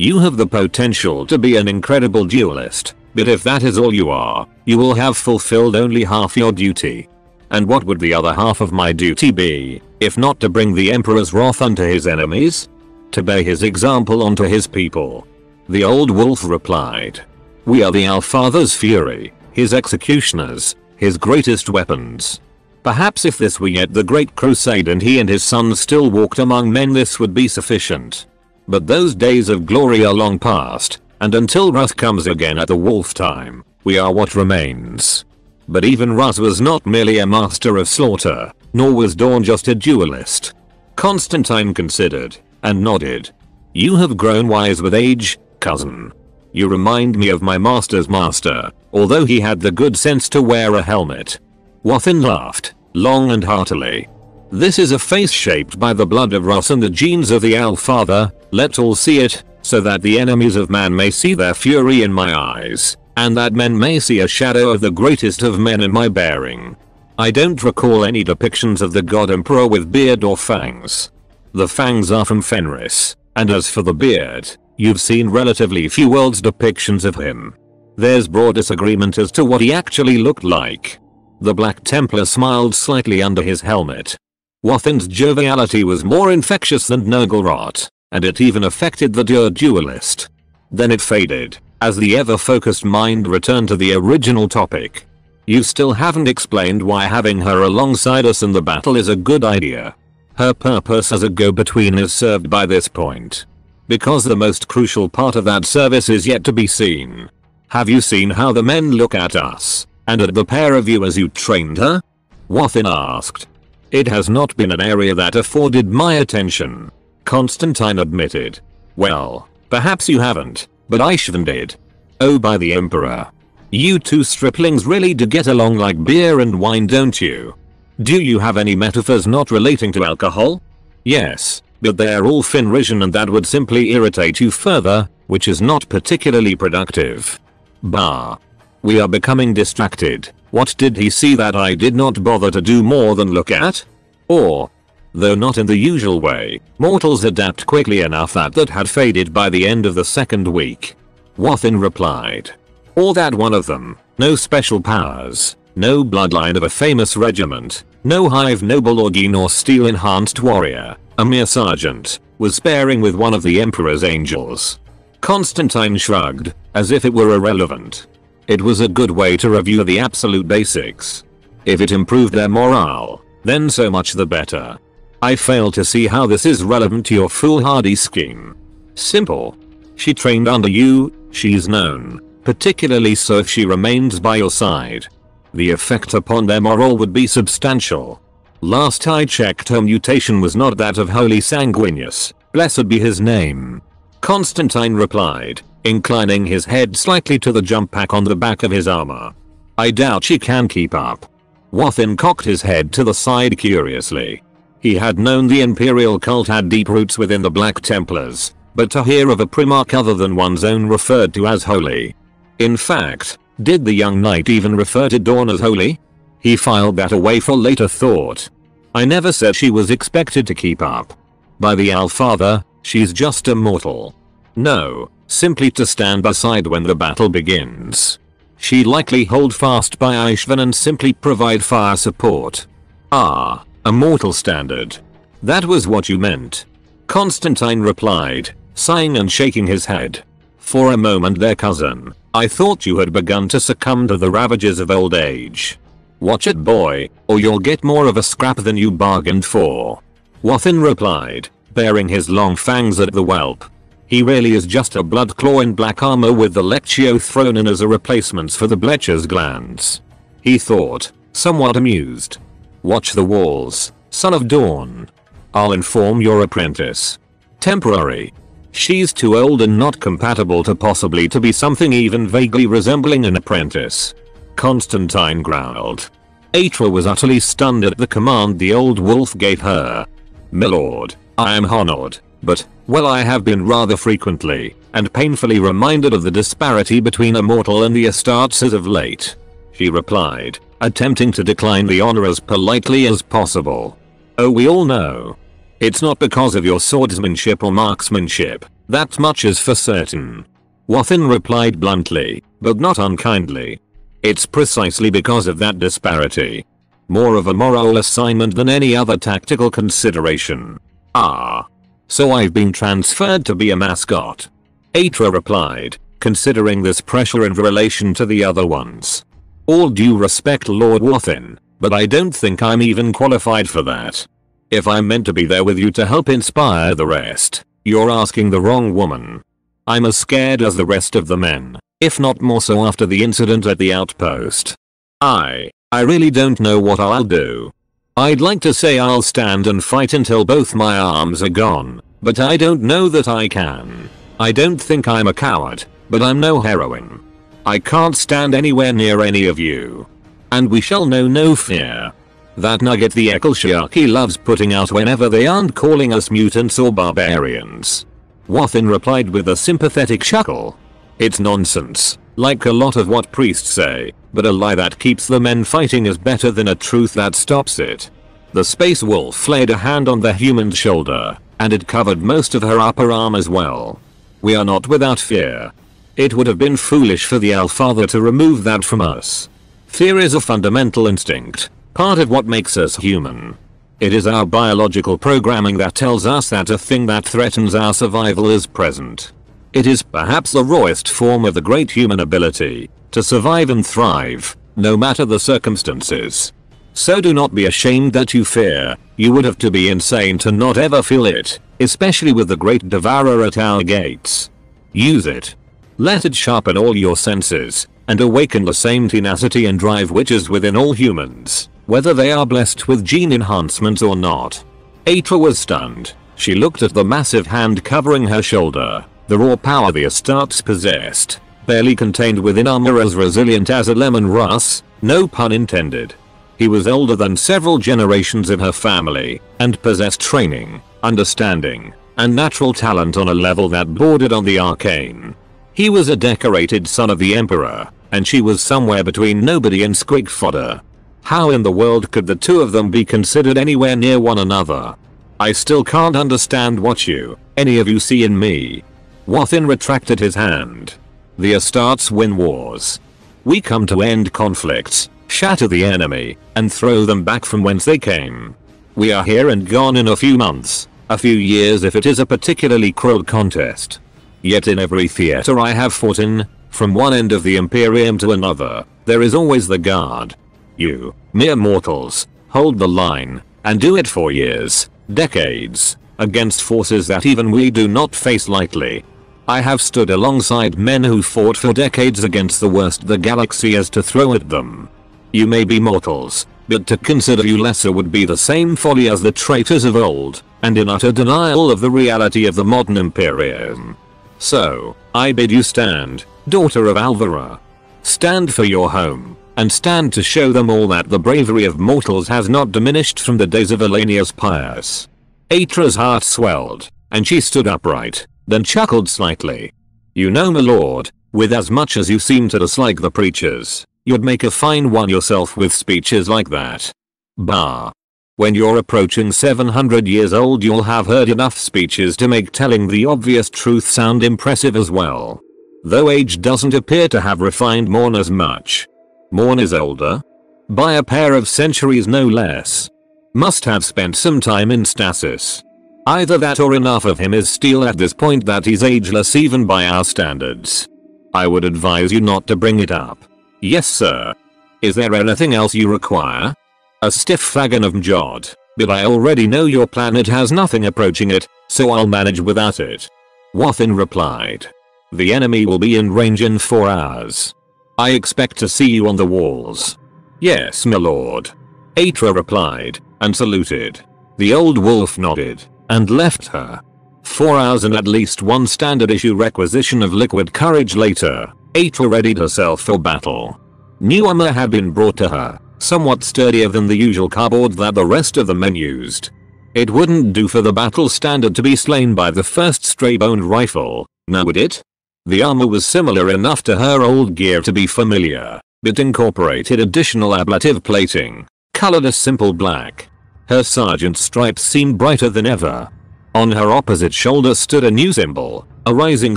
You have the potential to be an incredible duelist, but if that is all you are, you will have fulfilled only half your duty. And what would the other half of my duty be, if not to bring the Emperor's wrath unto his enemies? To bear his example unto his people. The old wolf replied. We are the Allfather's fury, his executioners, his greatest weapons. Perhaps if this were yet the great crusade and he and his sons still walked among men this would be sufficient. But those days of glory are long past, and until Russ comes again at the wolf time, we are what remains. But even Russ was not merely a master of slaughter, nor was Dorn just a duelist. Constantine considered, and nodded. You have grown wise with age, cousin. You remind me of my master's master, although he had the good sense to wear a helmet. Wathin laughed, long and heartily. This is a face shaped by the blood of Russ and the genes of the Allfather, let all see it, so that the enemies of man may see their fury in my eyes, and that men may see a shadow of the greatest of men in my bearing. I don't recall any depictions of the god emperor with beard or fangs. The fangs are from Fenris, and as for the beard, you've seen relatively few world's depictions of him. There's broad disagreement as to what he actually looked like. The Black Templar smiled slightly under his helmet. Wathin's joviality was more infectious than Nurgle's Rot and it even affected the dear duelist. Then it faded, as the ever-focused mind returned to the original topic. You still haven't explained why having her alongside us in the battle is a good idea. Her purpose as a go-between is served by this point. Because the most crucial part of that service is yet to be seen. Have you seen how the men look at us, and at the pair of you as you trained her? Wathin asked. It has not been an area that afforded my attention. Constantine admitted. Well, perhaps you haven't, but Ishvan did. Oh by the Emperor. You two striplings really do get along like beer and wine don't you? Do you have any metaphors not relating to alcohol? Yes, but they're all Fenrisian and that would simply irritate you further, which is not particularly productive. Bah. We are becoming distracted. What did he see that I did not bother to do more than look at? Or, though not in the usual way, mortals adapt quickly enough that that had faded by the end of the second week. Wathin replied. Or that one of them, no special powers, no bloodline of a famous regiment, no hive noble or Gene or steel enhanced warrior, a mere sergeant, was sparing with one of the Emperor's angels. Constantine shrugged, as if it were irrelevant. It was a good way to review the absolute basics. If it improved their morale, then so much the better. I fail to see how this is relevant to your foolhardy scheme. Simple. She trained under you, she's known, particularly so if she remains by your side. The effect upon their morale would be substantial. Last I checked her mutation was not that of Holy Sanguinius, blessed be his name. Constantine replied, inclining his head slightly to the jump pack on the back of his armor. I doubt she can keep up. Wathin cocked his head to the side curiously. He had known the Imperial cult had deep roots within the Black Templars, but to hear of a Primarch other than one's own referred to as holy. In fact, did the young knight even refer to Dorn as holy? He filed that away for later thought. I never said she was expected to keep up. By the Allfather, she's just a mortal. No, simply to stand beside when the battle begins. She'd likely hold fast by Ishvan and simply provide fire support. Ah, a mortal standard. That was what you meant. Constantine replied, sighing and shaking his head. For a moment there cousin, I thought you had begun to succumb to the ravages of old age. Watch it boy, or you'll get more of a scrap than you bargained for. Wathin replied, baring his long fangs at the whelp. He really is just a blood claw in black armor with the Lectio thrown in as a replacement for the Betcher's glands. He thought, somewhat amused. Watch the walls, son of Dorn. I'll inform your apprentice. Temporary. She's too old and not compatible to possibly to be something even vaguely resembling an apprentice. Constantine growled. Atra was utterly stunned at the command the old wolf gave her. Milord, I am honored, but, well I have been rather frequently, and painfully reminded of the disparity between a mortal and the Astartes as of late. She replied, attempting to decline the honor as politely as possible. Oh we all know. It's not because of your swordsmanship or marksmanship, that much is for certain. Wathin replied bluntly, but not unkindly. It's precisely because of that disparity. More of a moral assignment than any other tactical consideration. Ah. So I've been transferred to be a mascot. Atra replied, considering this pressure in relation to the other ones. All due respect Lord Wathin, but I don't think I'm even qualified for that. If I'm meant to be there with you to help inspire the rest, you're asking the wrong woman. I'm as scared as the rest of the men if not more so after the incident at the outpost. I, I really don't know what I'll do. I'd like to say I'll stand and fight until both my arms are gone, but I don't know that I can. I don't think I'm a coward, but I'm no heroine. I can't stand anywhere near any of you. And we shall know no fear. That nugget the Ecclesiarchy loves putting out whenever they aren't calling us mutants or barbarians. Wathin replied with a sympathetic chuckle. It's nonsense, like a lot of what priests say, but a lie that keeps the men fighting is better than a truth that stops it. The space wolf laid a hand on the human's shoulder, and it covered most of her upper arm as well. We are not without fear. It would have been foolish for the Allfather to remove that from us. Fear is a fundamental instinct, part of what makes us human. It is our biological programming that tells us that a thing that threatens our survival is present. It is perhaps the rawest form of the great human ability to survive and thrive, no matter the circumstances. So do not be ashamed that you fear, you would have to be insane to not ever feel it, especially with the great devourer at our gates. Use it. Let it sharpen all your senses, and awaken the same tenacity and drive which is within all humans, whether they are blessed with gene enhancements or not. Atra was stunned. She looked at the massive hand covering her shoulder, the raw power the Astartes possessed, barely contained within armor as resilient as a Leman Russ, no pun intended. He was older than several generations of her family, and possessed training, understanding, and natural talent on a level that bordered on the arcane. He was a decorated son of the Emperor, and she was somewhere between nobody and squig fodder. How in the world could the two of them be considered anywhere near one another? I still can't understand what you, any of you see in me, Wathin retracted his hand. The Astartes win wars. We come to end conflicts, shatter the enemy, and throw them back from whence they came. We are here and gone in a few months, a few years if it is a particularly cruel contest. Yet in every theater I have fought in, from one end of the Imperium to another, there is always the guard. You, mere mortals, hold the line, and do it for years, decades, against forces that even we do not face lightly. I have stood alongside men who fought for decades against the worst the galaxy has to throw at them. You may be mortals, but to consider you lesser would be the same folly as the traitors of old, and in utter denial of the reality of the modern imperium. So, I bid you stand, daughter of Alvara. Stand for your home, and stand to show them all that the bravery of mortals has not diminished from the days of Elenius Pius. Atra's heart swelled, and she stood upright, then chuckled slightly. You know my lord, with as much as you seem to dislike the preachers, you'd make a fine one yourself with speeches like that. Bah. When you're approaching 700 years old you'll have heard enough speeches to make telling the obvious truth sound impressive as well. Though age doesn't appear to have refined Morn as much. Morn is older. By a pair of centuries no less. Must have spent some time in stasis. Either that or enough of him is steel at this point that he's ageless even by our standards. I would advise you not to bring it up. Yes sir. Is there anything else you require? A stiff flagon of Mjod, but I already know your planet has nothing approaching it, so I'll manage without it. Wathin replied. The enemy will be in range in 4 hours. I expect to see you on the walls. Yes my lord. Atra replied, and saluted. The old wolf nodded, and left her. Four hours and at least one standard issue requisition of liquid courage later, Atra readied herself for battle. New armor had been brought to her, somewhat sturdier than the usual cardboard that the rest of the men used. It wouldn't do for the battle standard to be slain by the first stray-boned rifle, now would it? The armor was similar enough to her old gear to be familiar, but incorporated additional ablative plating, colored a simple black. Her sergeant's stripes seemed brighter than ever. On her opposite shoulder stood a new symbol, a rising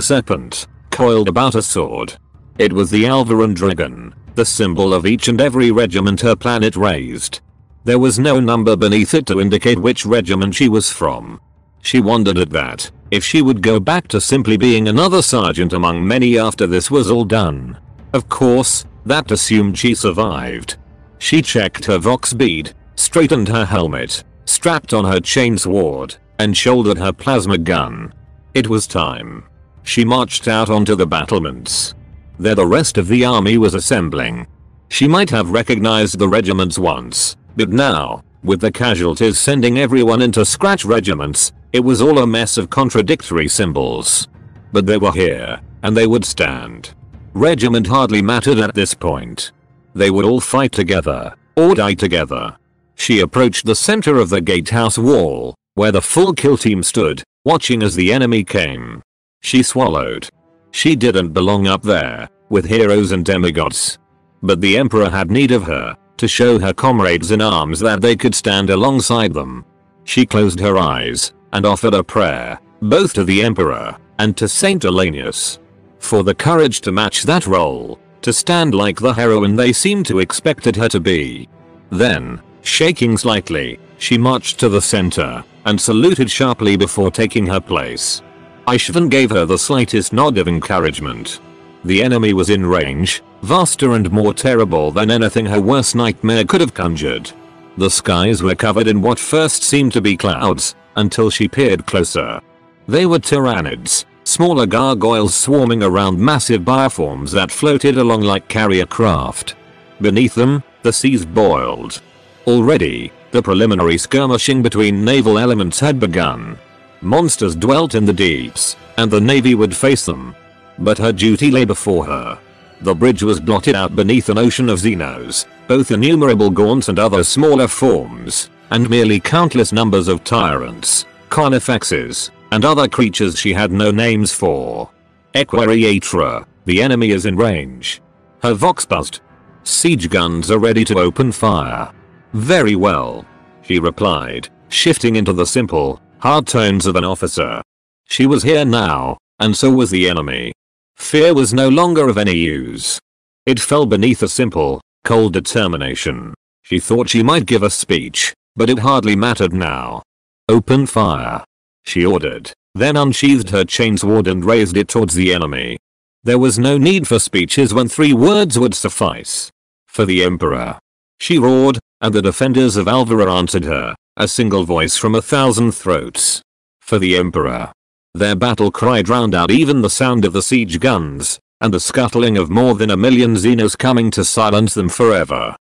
serpent, coiled about a sword. It was the Alvaran dragon, the symbol of each and every regiment her planet raised. There was no number beneath it to indicate which regiment she was from. She wondered at that, if she would go back to simply being another sergeant among many after this was all done. Of course, that assumed she survived. She checked her vox bead, straightened her helmet, strapped on her chain sword, and shouldered her plasma gun. It was time. She marched out onto the battlements, there the rest of the army was assembling. She might have recognized the regiments once, but now, with the casualties sending everyone into scratch regiments, it was all a mess of contradictory symbols. But they were here, and they would stand. Regiment hardly mattered at this point. They would all fight together, or die together. She approached the center of the gatehouse wall, where the full kill team stood, watching as the enemy came. She swallowed, she didn't belong up there, with heroes and demigods. But the Emperor had need of her, to show her comrades in arms that they could stand alongside them. She closed her eyes, and offered a prayer, both to the Emperor, and to Saint Elenius. For the courage to match that role, to stand like the heroine they seemed to expected her to be. Then, shaking slightly, she marched to the center, and saluted sharply before taking her place. Ishvan gave her the slightest nod of encouragement. The enemy was in range, vaster and more terrible than anything her worst nightmare could have conjured. The skies were covered in what first seemed to be clouds, until she peered closer. They were Tyranids, smaller gargoyles swarming around massive bioforms that floated along like carrier craft. Beneath them, the seas boiled. Already, the preliminary skirmishing between naval elements had begun. Monsters dwelt in the deeps, and the navy would face them. But her duty lay before her. The bridge was blotted out beneath an ocean of Xenos, both innumerable gaunts and other smaller forms, and merely countless numbers of tyrants, carnifexes, and other creatures she had no names for. Equariatra, the enemy is in range. Her vox buzzed. Siege guns are ready to open fire. Very well. She replied, shifting into the simple, hard tones of an officer. She was here now, and so was the enemy. Fear was no longer of any use. It fell beneath a simple, cold determination. She thought she might give a speech, but it hardly mattered now. Open fire. She ordered, then unsheathed her chainsword and raised it towards the enemy. There was no need for speeches when three words would suffice. For the Emperor. She roared, and the defenders of Alvara answered her. A single voice from a thousand throats. For the Emperor. Their battle cry drowned out even the sound of the siege guns, and the scuttling of more than a million Xenos coming to silence them forever.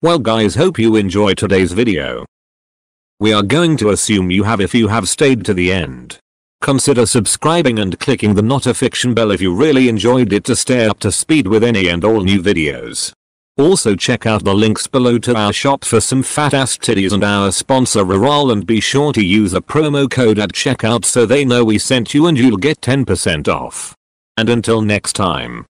Well guys hope you enjoy today's video. We are going to assume you have if you have stayed to the end. Consider subscribing and clicking the notification bell if you really enjoyed it to stay up to speed with any and all new videos. Also check out the links below to our shop for some fat ass titties and our sponsor Reroll and be sure to use a promo code at checkout so they know we sent you and you'll get 10% off. And until next time.